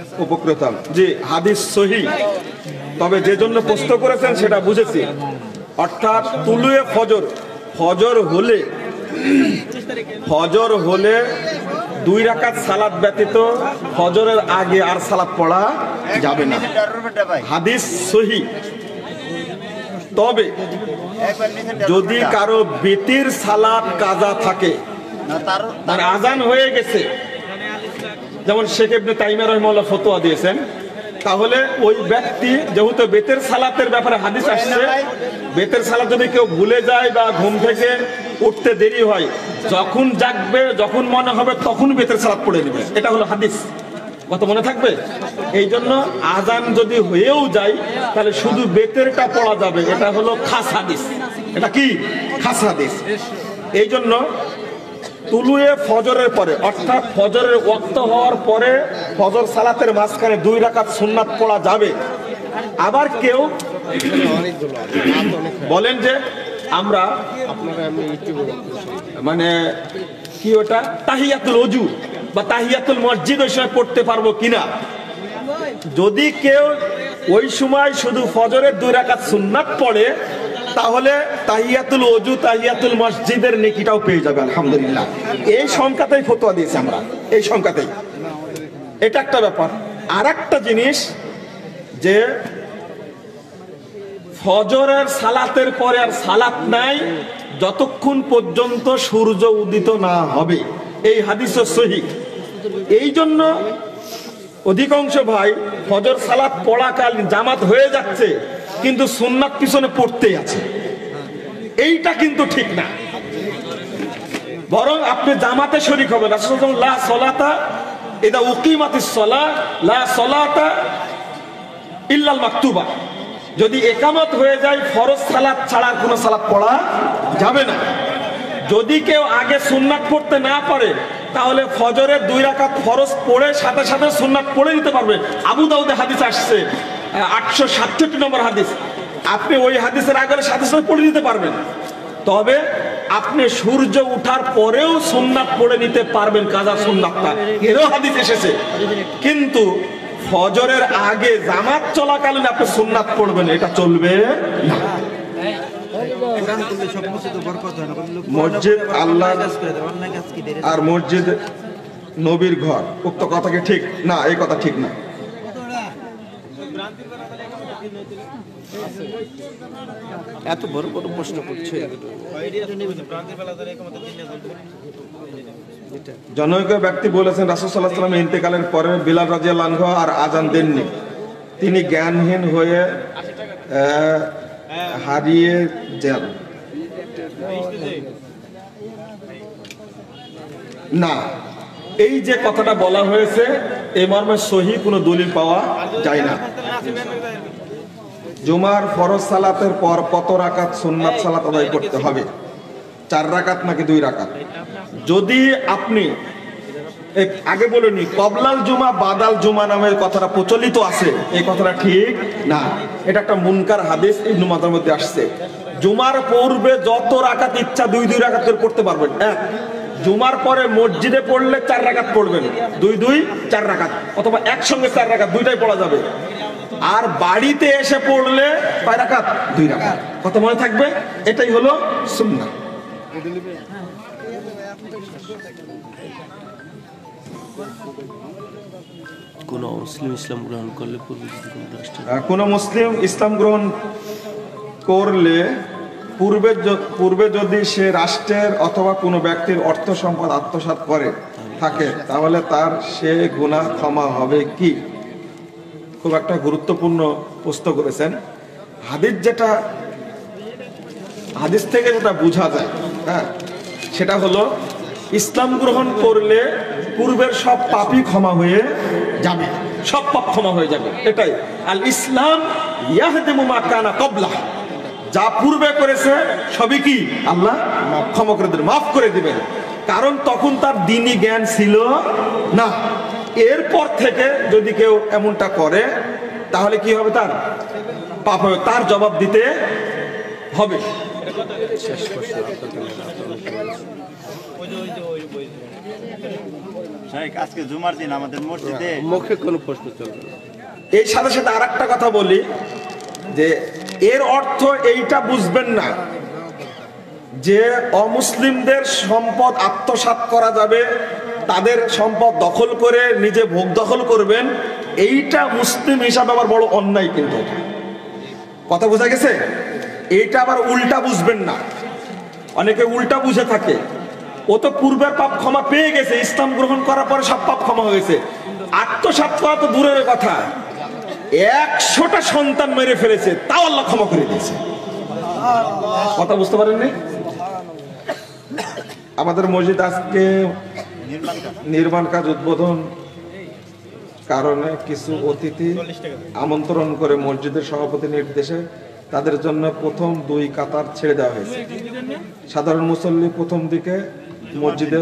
উপকৃত হন। জি। হাদিস সহি। তবে যে জন্য প্রশ্ন করেছেন সেটা বুঝেছি। অর্থাৎ তুলুয়ে ফজর। ফজর হলে ফজর হলে দুই রাকাত সালাত ব্যতীত ফজরের আগে আর সালাত পড়া যাবে না। হাদিস সহি। তবে যদি কারও বেতির সালাত কাজা থাকে আজান হয়ে গেছে যেমন শেখ ইবনে তাইমা রহমাল্লাহ ফতোয়া দিয়েছেন, তাহলে ওই ব্যক্তি যেহেতু বেতের সালাতের ব্যাপারে হাদিস আসছে, বেতের সালাত যদি কেউ ভুলে যায় বা ঘুম থেকে উঠতে দেরি হয়, যখন জাগবে, যখন মনে হবে তখন বেতের সালাত পড়ে নেবে। এটা হলো হাদিস। কত মনে থাকবে? এই জন্য আজান যদি হয়েও যায়, তাহলে শুধু বেতেরটা পড়া যাবে। এটা হলো খাস হাদিস। এটা কি? খাস হাদিস। এই জন্য তুলুয়ে ফজরের পরে, অর্থাৎ ফজরের ওয়াক্ত হওয়ার পরে ফজর সালাতের মাঝখানে দুই রাকাত সুন্নাত পড়া যাবে। আবার কেউ বলেন যে আমরা মানে কি ওটা? তাহিয়াতুল অজু বা তাহিয়াতুল মসজিদ ওই সময় পড়তে পারব কিনা? যদি কেউ ওই সময় শুধু ফজরের দুই রাকাত সুন্নাত পড়ে তাহলে তাহিয়াতুল অজু তাহিয়াতুল মসজিদের নেকিটাও পেয়ে যাবে, আলহামদুলিল্লাহ। এই সংখ্যাতেই ফতোয়া দিয়েছি আমরা, এই সংখ্যাতেই। এটা একটা ব্যাপার। আর একটা জিনিস যে ফজরের সালাতের পরে আর সালাত নাই, যতক্ষণ পর্যন্ত সূর্য উদিত না হবে। এই হাদিস সহি। এই জন্য অধিকাংশ ভাই ফজর সালাত পড়াকাল জামাত হয়ে যাচ্ছে। কিন্তু সুন্নাত পিছনে পড়তেই আছে। এইটা কিন্তু ঠিক না। বরং আপনি জামাতে শরিক হবেন। লা সলাতা ইদা উকিমাতিস সলা, লা সলাতা ইল্লাল মাকতুবা। যদি একামত হয়ে যায়, ফরজ সালাত ছাড়া কোনো সালাত পড়া যাবে না। যদি কেউ আগে সুন্নাত পড়তে না পারে, তাহলে ফজরের দুই রাকাত ফরজ পড়ে সাথে সাথে সুন্নাত পড়ে নিতে পারবে। আবু দাউদে হাদিস আসছে আটশো সাতষট্টি নম্বর হাদিস। আপনি ওই হাদিসের আগে সাথে সাথে পড়ে নিতে পারবেন। তবে আপনি সূর্য উঠার পরেও সুন্নাত পড়ে নিতে পারবেন কাজা সুন্নাতটা। এরও হাদিস এসেছে। কিন্তু ফজরের আগে জামাত চলাকালীন আপনি সুন্নাত পড়বেন, এটা চলবে মসজিদ দেয় আর মসজিদ নবীর ঘর। উক্ত কথা কি ঠিক? না, এই কথা ঠিক না। এত বড় বড় প্রশ্ন করছে। জনৈক ব্যক্তি বলেছেন রাসুসাল্লাহ সাল্লাম ইন্তেকালের পরে বিলাল রাজিয়া লানহ আর আজান দেননি। তিনি জ্ঞানহীন হয়ে হারিয়ে যান। না এই যে কথাটা বলা হয়েছে এই মর্মে সহি কোনো দলিল পাওয়া যায় না। জুমার ফরজ সালাতের পর কত রাকাত সুন্নাত সালাত আদায় করতে হবে? চার রাকাত নাকি দুই রাকাত? যদি আপনি এ, আগে বলিনি কবলাল জুমা বাদাল জুমা নামের কথাটা প্রচলিত আছে এই কথাটা ঠিক না। এটা একটা মুনকার হাদিস ইবনু মাদার মধ্যে আসছে। জুমার পূর্বে যত রাকাত ইচ্ছা দুই দুই রাকাত করতে পারবেন। এক জুমার পরে মসজিদে পড়লে চার রাকাত পড়বেন। দুই দুই চার রাকাত। অথবা একসঙ্গে চার রাকাত দুইটাই পড়া যাবে। আর বাড়িতে এসে পড়লে কয় রাকাত? দুই রাকাত। কত মনে থাকবে? এটাই হলো সুন্নাহ। কোন মুসলিম ইসলাম গ্রহণ করলে কোনো মুসলিম ইসলাম গ্রহণ করলে পূর্বে পূর্বে যদি সে রাষ্ট্রের অথবা কোনো ব্যক্তির অর্থ সম্পদ আত্মসাৎ করে, থাকে, তাহলে তার সে গুনাহ ক্ষমা হবে কি? খুব একটা গুরুত্বপূর্ণ প্রশ্ন করেছেন। হাদিস যেটা, হাদিস থেকে যেটা বোঝা যায় হ্যাঁ সেটা হলো, ইসলাম গ্রহণ করলে পূর্বের সব পাপই ক্ষমা হয়ে যাবে, সব পাপ ক্ষমা হয়ে যাবে, এটাই। আল ইসলাম ইয়াহদিমু কানা কবলা যা পূর্বে করেছে সবই কি আল্লাহ ক্ষমা করে দেবেন মাফ করে দিবেন কারণ তখন তার দিনই জ্ঞান ছিল না। এরপর থেকে যদি কেউ এমনটা করে তাহলে কি হবে তার? পাপ হবে। তার জবাব দিতে হবে। আজকে জুমার দিন আমাদের মসজিদে মুখে কোনো প্রশ্ন চলবে এর সাথে সাথে আর একটা কথা বলি যে এর অর্থ এইটা বুঝবেন না। যে অমুসলিমদের সম্পদ আত্মসাৎ করা যাবে, তাদের সম্পদ দখল করে নিজে ভোগ দখল করবেন, এইটা মুসলিম হিসাবে আবার বড় অন্যায় কিন্তু কথা বোঝা গেছে? এইটা আবার উল্টা বুঝবেন না। অনেকে উল্টা বুঝে থাকে। ও তো পূর্বের পাপ ক্ষমা পেয়ে গেছে, ইসলাম গ্রহণ করার পরে সব পাপ ক্ষমা হয়েছে। গেছে আত্মসাৎ করা তো দূরের কথা। একশোটা সন্তান মেরে ফেলেছে, তাও আল্লাহ ক্ষমা করে দিয়েছে। কথা বুঝতে পারেননি? আমাদের মসজিদ আজকে নির্মাণ কাজ। উদ্বোধন কারণে কিছু অতিথি আমন্ত্রণ করে মসজিদের সভাপতি নির্দেশে তাদের জন্য প্রথম দুই কাতার ছেড়ে দেওয়া হয়েছে। সাধারণ মুসল্লি প্রথম দিকে মসজিদে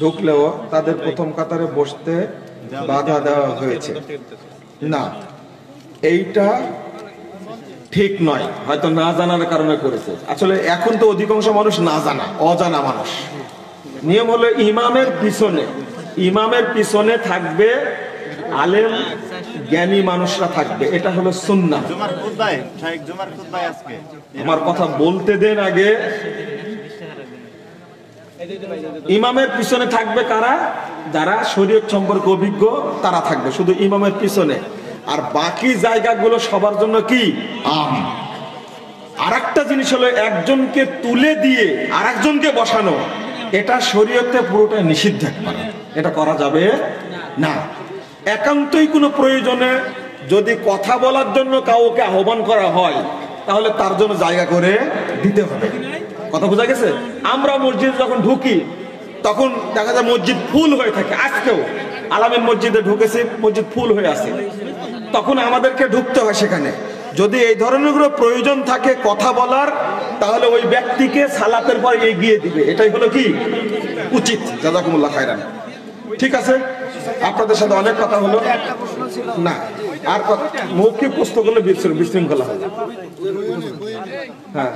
ঢুকলেও তাদের প্রথম কাতারে বসতে বাধা দেওয়া হয়েছে। না এইটা ঠিক নয়। হয়তো না জানার কারণে করেছে। আসলে এখন তো অধিকাংশ মানুষ না জানা অজানা মানুষ। নিয়ম হলো ইমামের পিছনে। ইমামের পিছনে থাকবে আলেম জ্ঞানী মানুষরা থাকবে। এটা হলো সুন্না আমার কথা বলতে দেন আগে। ইমামের পিছনে থাকবে কারা? যারা শরীয়ত সম্পর্কে অভিজ্ঞ তারা থাকবে। শুধু ইমামের পিছনে। আর বাকি জায়গাগুলো সবার জন্য কি? আম। আর একটা জিনিস হলো একজনকে তুলে দিয়ে আর একজনকে বসানো। এটা শরীয়তে পুরোটা নিষিদ্ধ একবারে। এটা করা যাবে না। একান্তই কোনো প্রয়োজনে যদি কথা বলার জন্য কাউকে আহ্বান করা হয়, তাহলে তার জন্য জায়গা করে দিতে হবে। কথা বোঝা গেছে? আমরা মসজিদে যখন ঢুকি, তখন দেখা যায় মসজিদ ফুল হয়ে থাকে। আজকেও আলামিন মসজিদে ঢুকেছি, মসজিদ ফুল হয়ে আছে। তখন আমাদেরকে ঢুকতে হয় সেখানে। যদি এই ধরনের কোনো প্রয়োজন থাকে কথা বলার, তাহলে ওই ব্যক্তিকে সালাতের পর এগিয়ে দিবে। এটাই হলো কি? উচিত। জাজাকুমুল্লাহ খায়রান। ঠিক আছে? আপনাদের সাথে অনেক কথা হলো। না, আর মৌখিক বিশৃ- বিশৃঙ্খলা হবে। হ্যাঁ।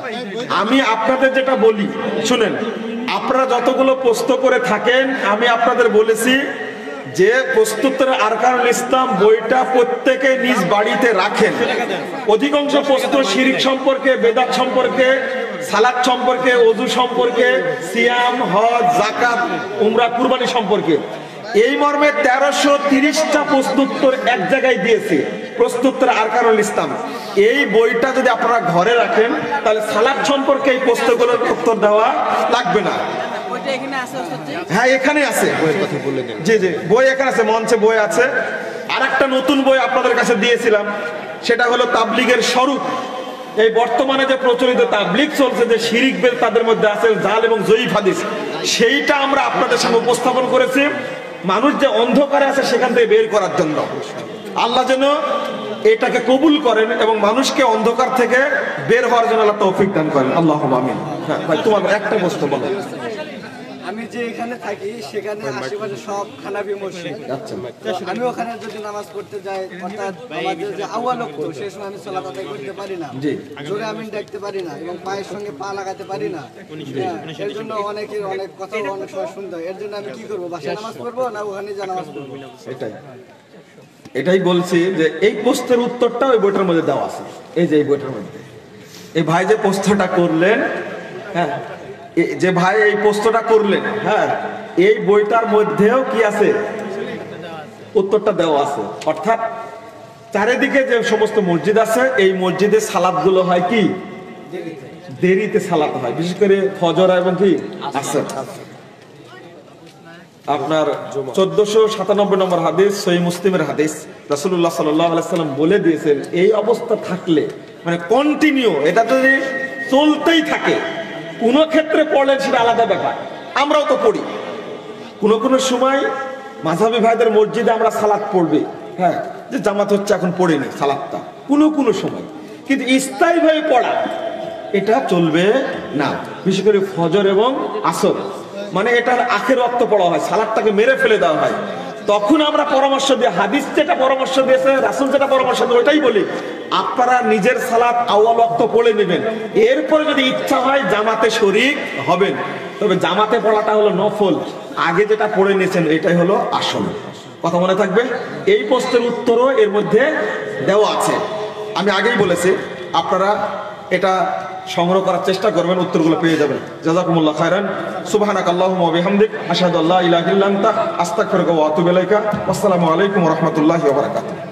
আমি আপনাদের যেটা বলি, শুনেন, আপনারা যতগুলো পোস্ত করে থাকেন, আমি আপনাদের বলেছি যে প্রস্তুতের আরকানুল ইসলাম বইটা প্রত্যেকে নিজ বাড়িতে রাখেন। অধিকাংশ প্রশ্ন শিরিক সম্পর্কে, বেদাত সম্পর্কে সালাদ সম্পর্কে অজু সম্পর্কে, সিয়াম, হজ জাকাত উমরা, কুরবানি সম্পর্কে। এই মর্মে তেরোশো তিরিশটা প্রস্তুত্তর এক জায়গায় দিয়েছে প্রস্তুত্তর আরকানুল ইসলাম। এই বইটা যদি আপনারা ঘরে রাখেন, তাহলে সালাদ সম্পর্কে এই প্রশ্নগুলোর উত্তর দেওয়া লাগবে না। হ্যাঁ এখানে আছে জি জি বই এখানে আছে মঞ্চে বই আছে। আর একটা নতুন বই আপনাদের কাছে দিয়েছিলাম সেটা হলো তাবলিগের স্বরূপ। এই বর্তমানে যে প্রচলিত তাবলিগ চলছে যে শিরিক বেদ তাদের মধ্যে আছে জাল এবং জয়ীফ হাদিস সেইটা আমরা আপনাদের সামনে উপস্থাপন করেছি। মানুষ যে অন্ধকারে আছে সেখান থেকে বের করার জন্য। আল্লাহ যেন এটাকে কবুল করেন এবং মানুষকে অন্ধকার থেকে বের হওয়ার জন্য আল্লাহ তৌফিক দান করেন। আল্লাহ আমিন। হ্যাঁ ভাই তোমার একটা প্রশ্ন বলো। আমি যে এখানে থাকি সেখানে আশেপাশে সব খানাবি মসজিদ। আচ্ছা। আমি ওখানে যদি নামাজ পড়তে যাই অর্থাৎ আমাদের যে আওয়াল তো সেই সময় আমি চলা আদায় করতে পারি না। জোরে আমি দেখতে পারি না এবং পায়ের সঙ্গে পা লাগাতে পারি না। হ্যাঁ, এর জন্য অনেকের অনেক কথা অনেক সময় শুনতে হয়। এর জন্য আমি কি করব বাসায় নামাজ পড়ব না ওখানে যা নামাজ পড়ব? এটাই। এটাই বলছি যে এই প্রশ্নের উত্তরটা ওই বইটার মধ্যে দেওয়া আছে। এই যে এই বইটার মধ্যে। এই ভাই যে প্রশ্নটা করলেন হ্যাঁ যে ভাই এই প্রশ্নটা করলেন হ্যাঁ এই বইটার মধ্যেও কি আছে? উত্তরটা দেওয়া আছে। অর্থাৎ চারিদিকে যে সমস্ত মসজিদ আছে, এই মসজিদে সালাদগুলো হয় কি? দেরিতে সালাত হয়, বিশেষ করে ফজর এবং কি? আসর। আপনার চোদ্দশো সাতানব্বই নম্বর হাদিস সই মুসলিমের হাদিস। রাসুল্লাহ সাল্লাম বলে দিয়েছেন, এই অবস্থা থাকলে মানে কন্টিনিউ এটা যদি চলতেই থাকে কোন ক্ষেত্রে পড়লেন সেটা আলাদা ব্যাপার। আমরাও তো পড়ি। কোন কোন সময় মাঝাবি ভাইদের মসজিদে আমরা সালাদ পড়বে। হ্যাঁ যে জামাত হচ্ছে এখন পড়েনি সালাদটা কোনো কোনো সময়। কিন্তু স্থায়ীভাবে পড়া, এটা চলবে না। বিশেষ করে ফজর এবং আসর। মানে এটার আখের রক্ত পড়া হয় সালাদটাকে মেরে ফেলে দেওয়া হয়। তখন আমরা পরামর্শ দিই হাদিস যেটা পরামর্শ দিয়েছে, রাসুল যেটা পরামর্শ দিয়ে ওইটাই বলি। আপনারা নিজের সালাদ আওয়াল রক্ত পড়ে নেবেন। এরপরে যদি ইচ্ছা হয়, জামাতে শরিক হবেন। তবে জামাতে পড়াটা হলো নফল। আগে যেটা পড়ে নিয়েছেন, এটাই হলো আসল। কথা মনে থাকবে? এই প্রশ্নের উত্তরও এর মধ্যে দেওয়া আছে। আমি আগেই বলেছি, আপনারা এটা সংগ্রহ করার চেষ্টা করবেন, উত্তরগুলো পেয়ে যাবেন। জাজাকুমুল্লাহ খায়রান। সুবহানাক আল্লাহুম্মা ওয়া বিহামদিক, আশহাদু আল্লা ইলাহা ইল্লা আনতা, আস্তাগফিরুকা ওয়া আতুবু ইলাইকা। আসসালামু আলাইকুম ওয়া রাহমাতুল্লাহি ওয়া বারাকাতুহু।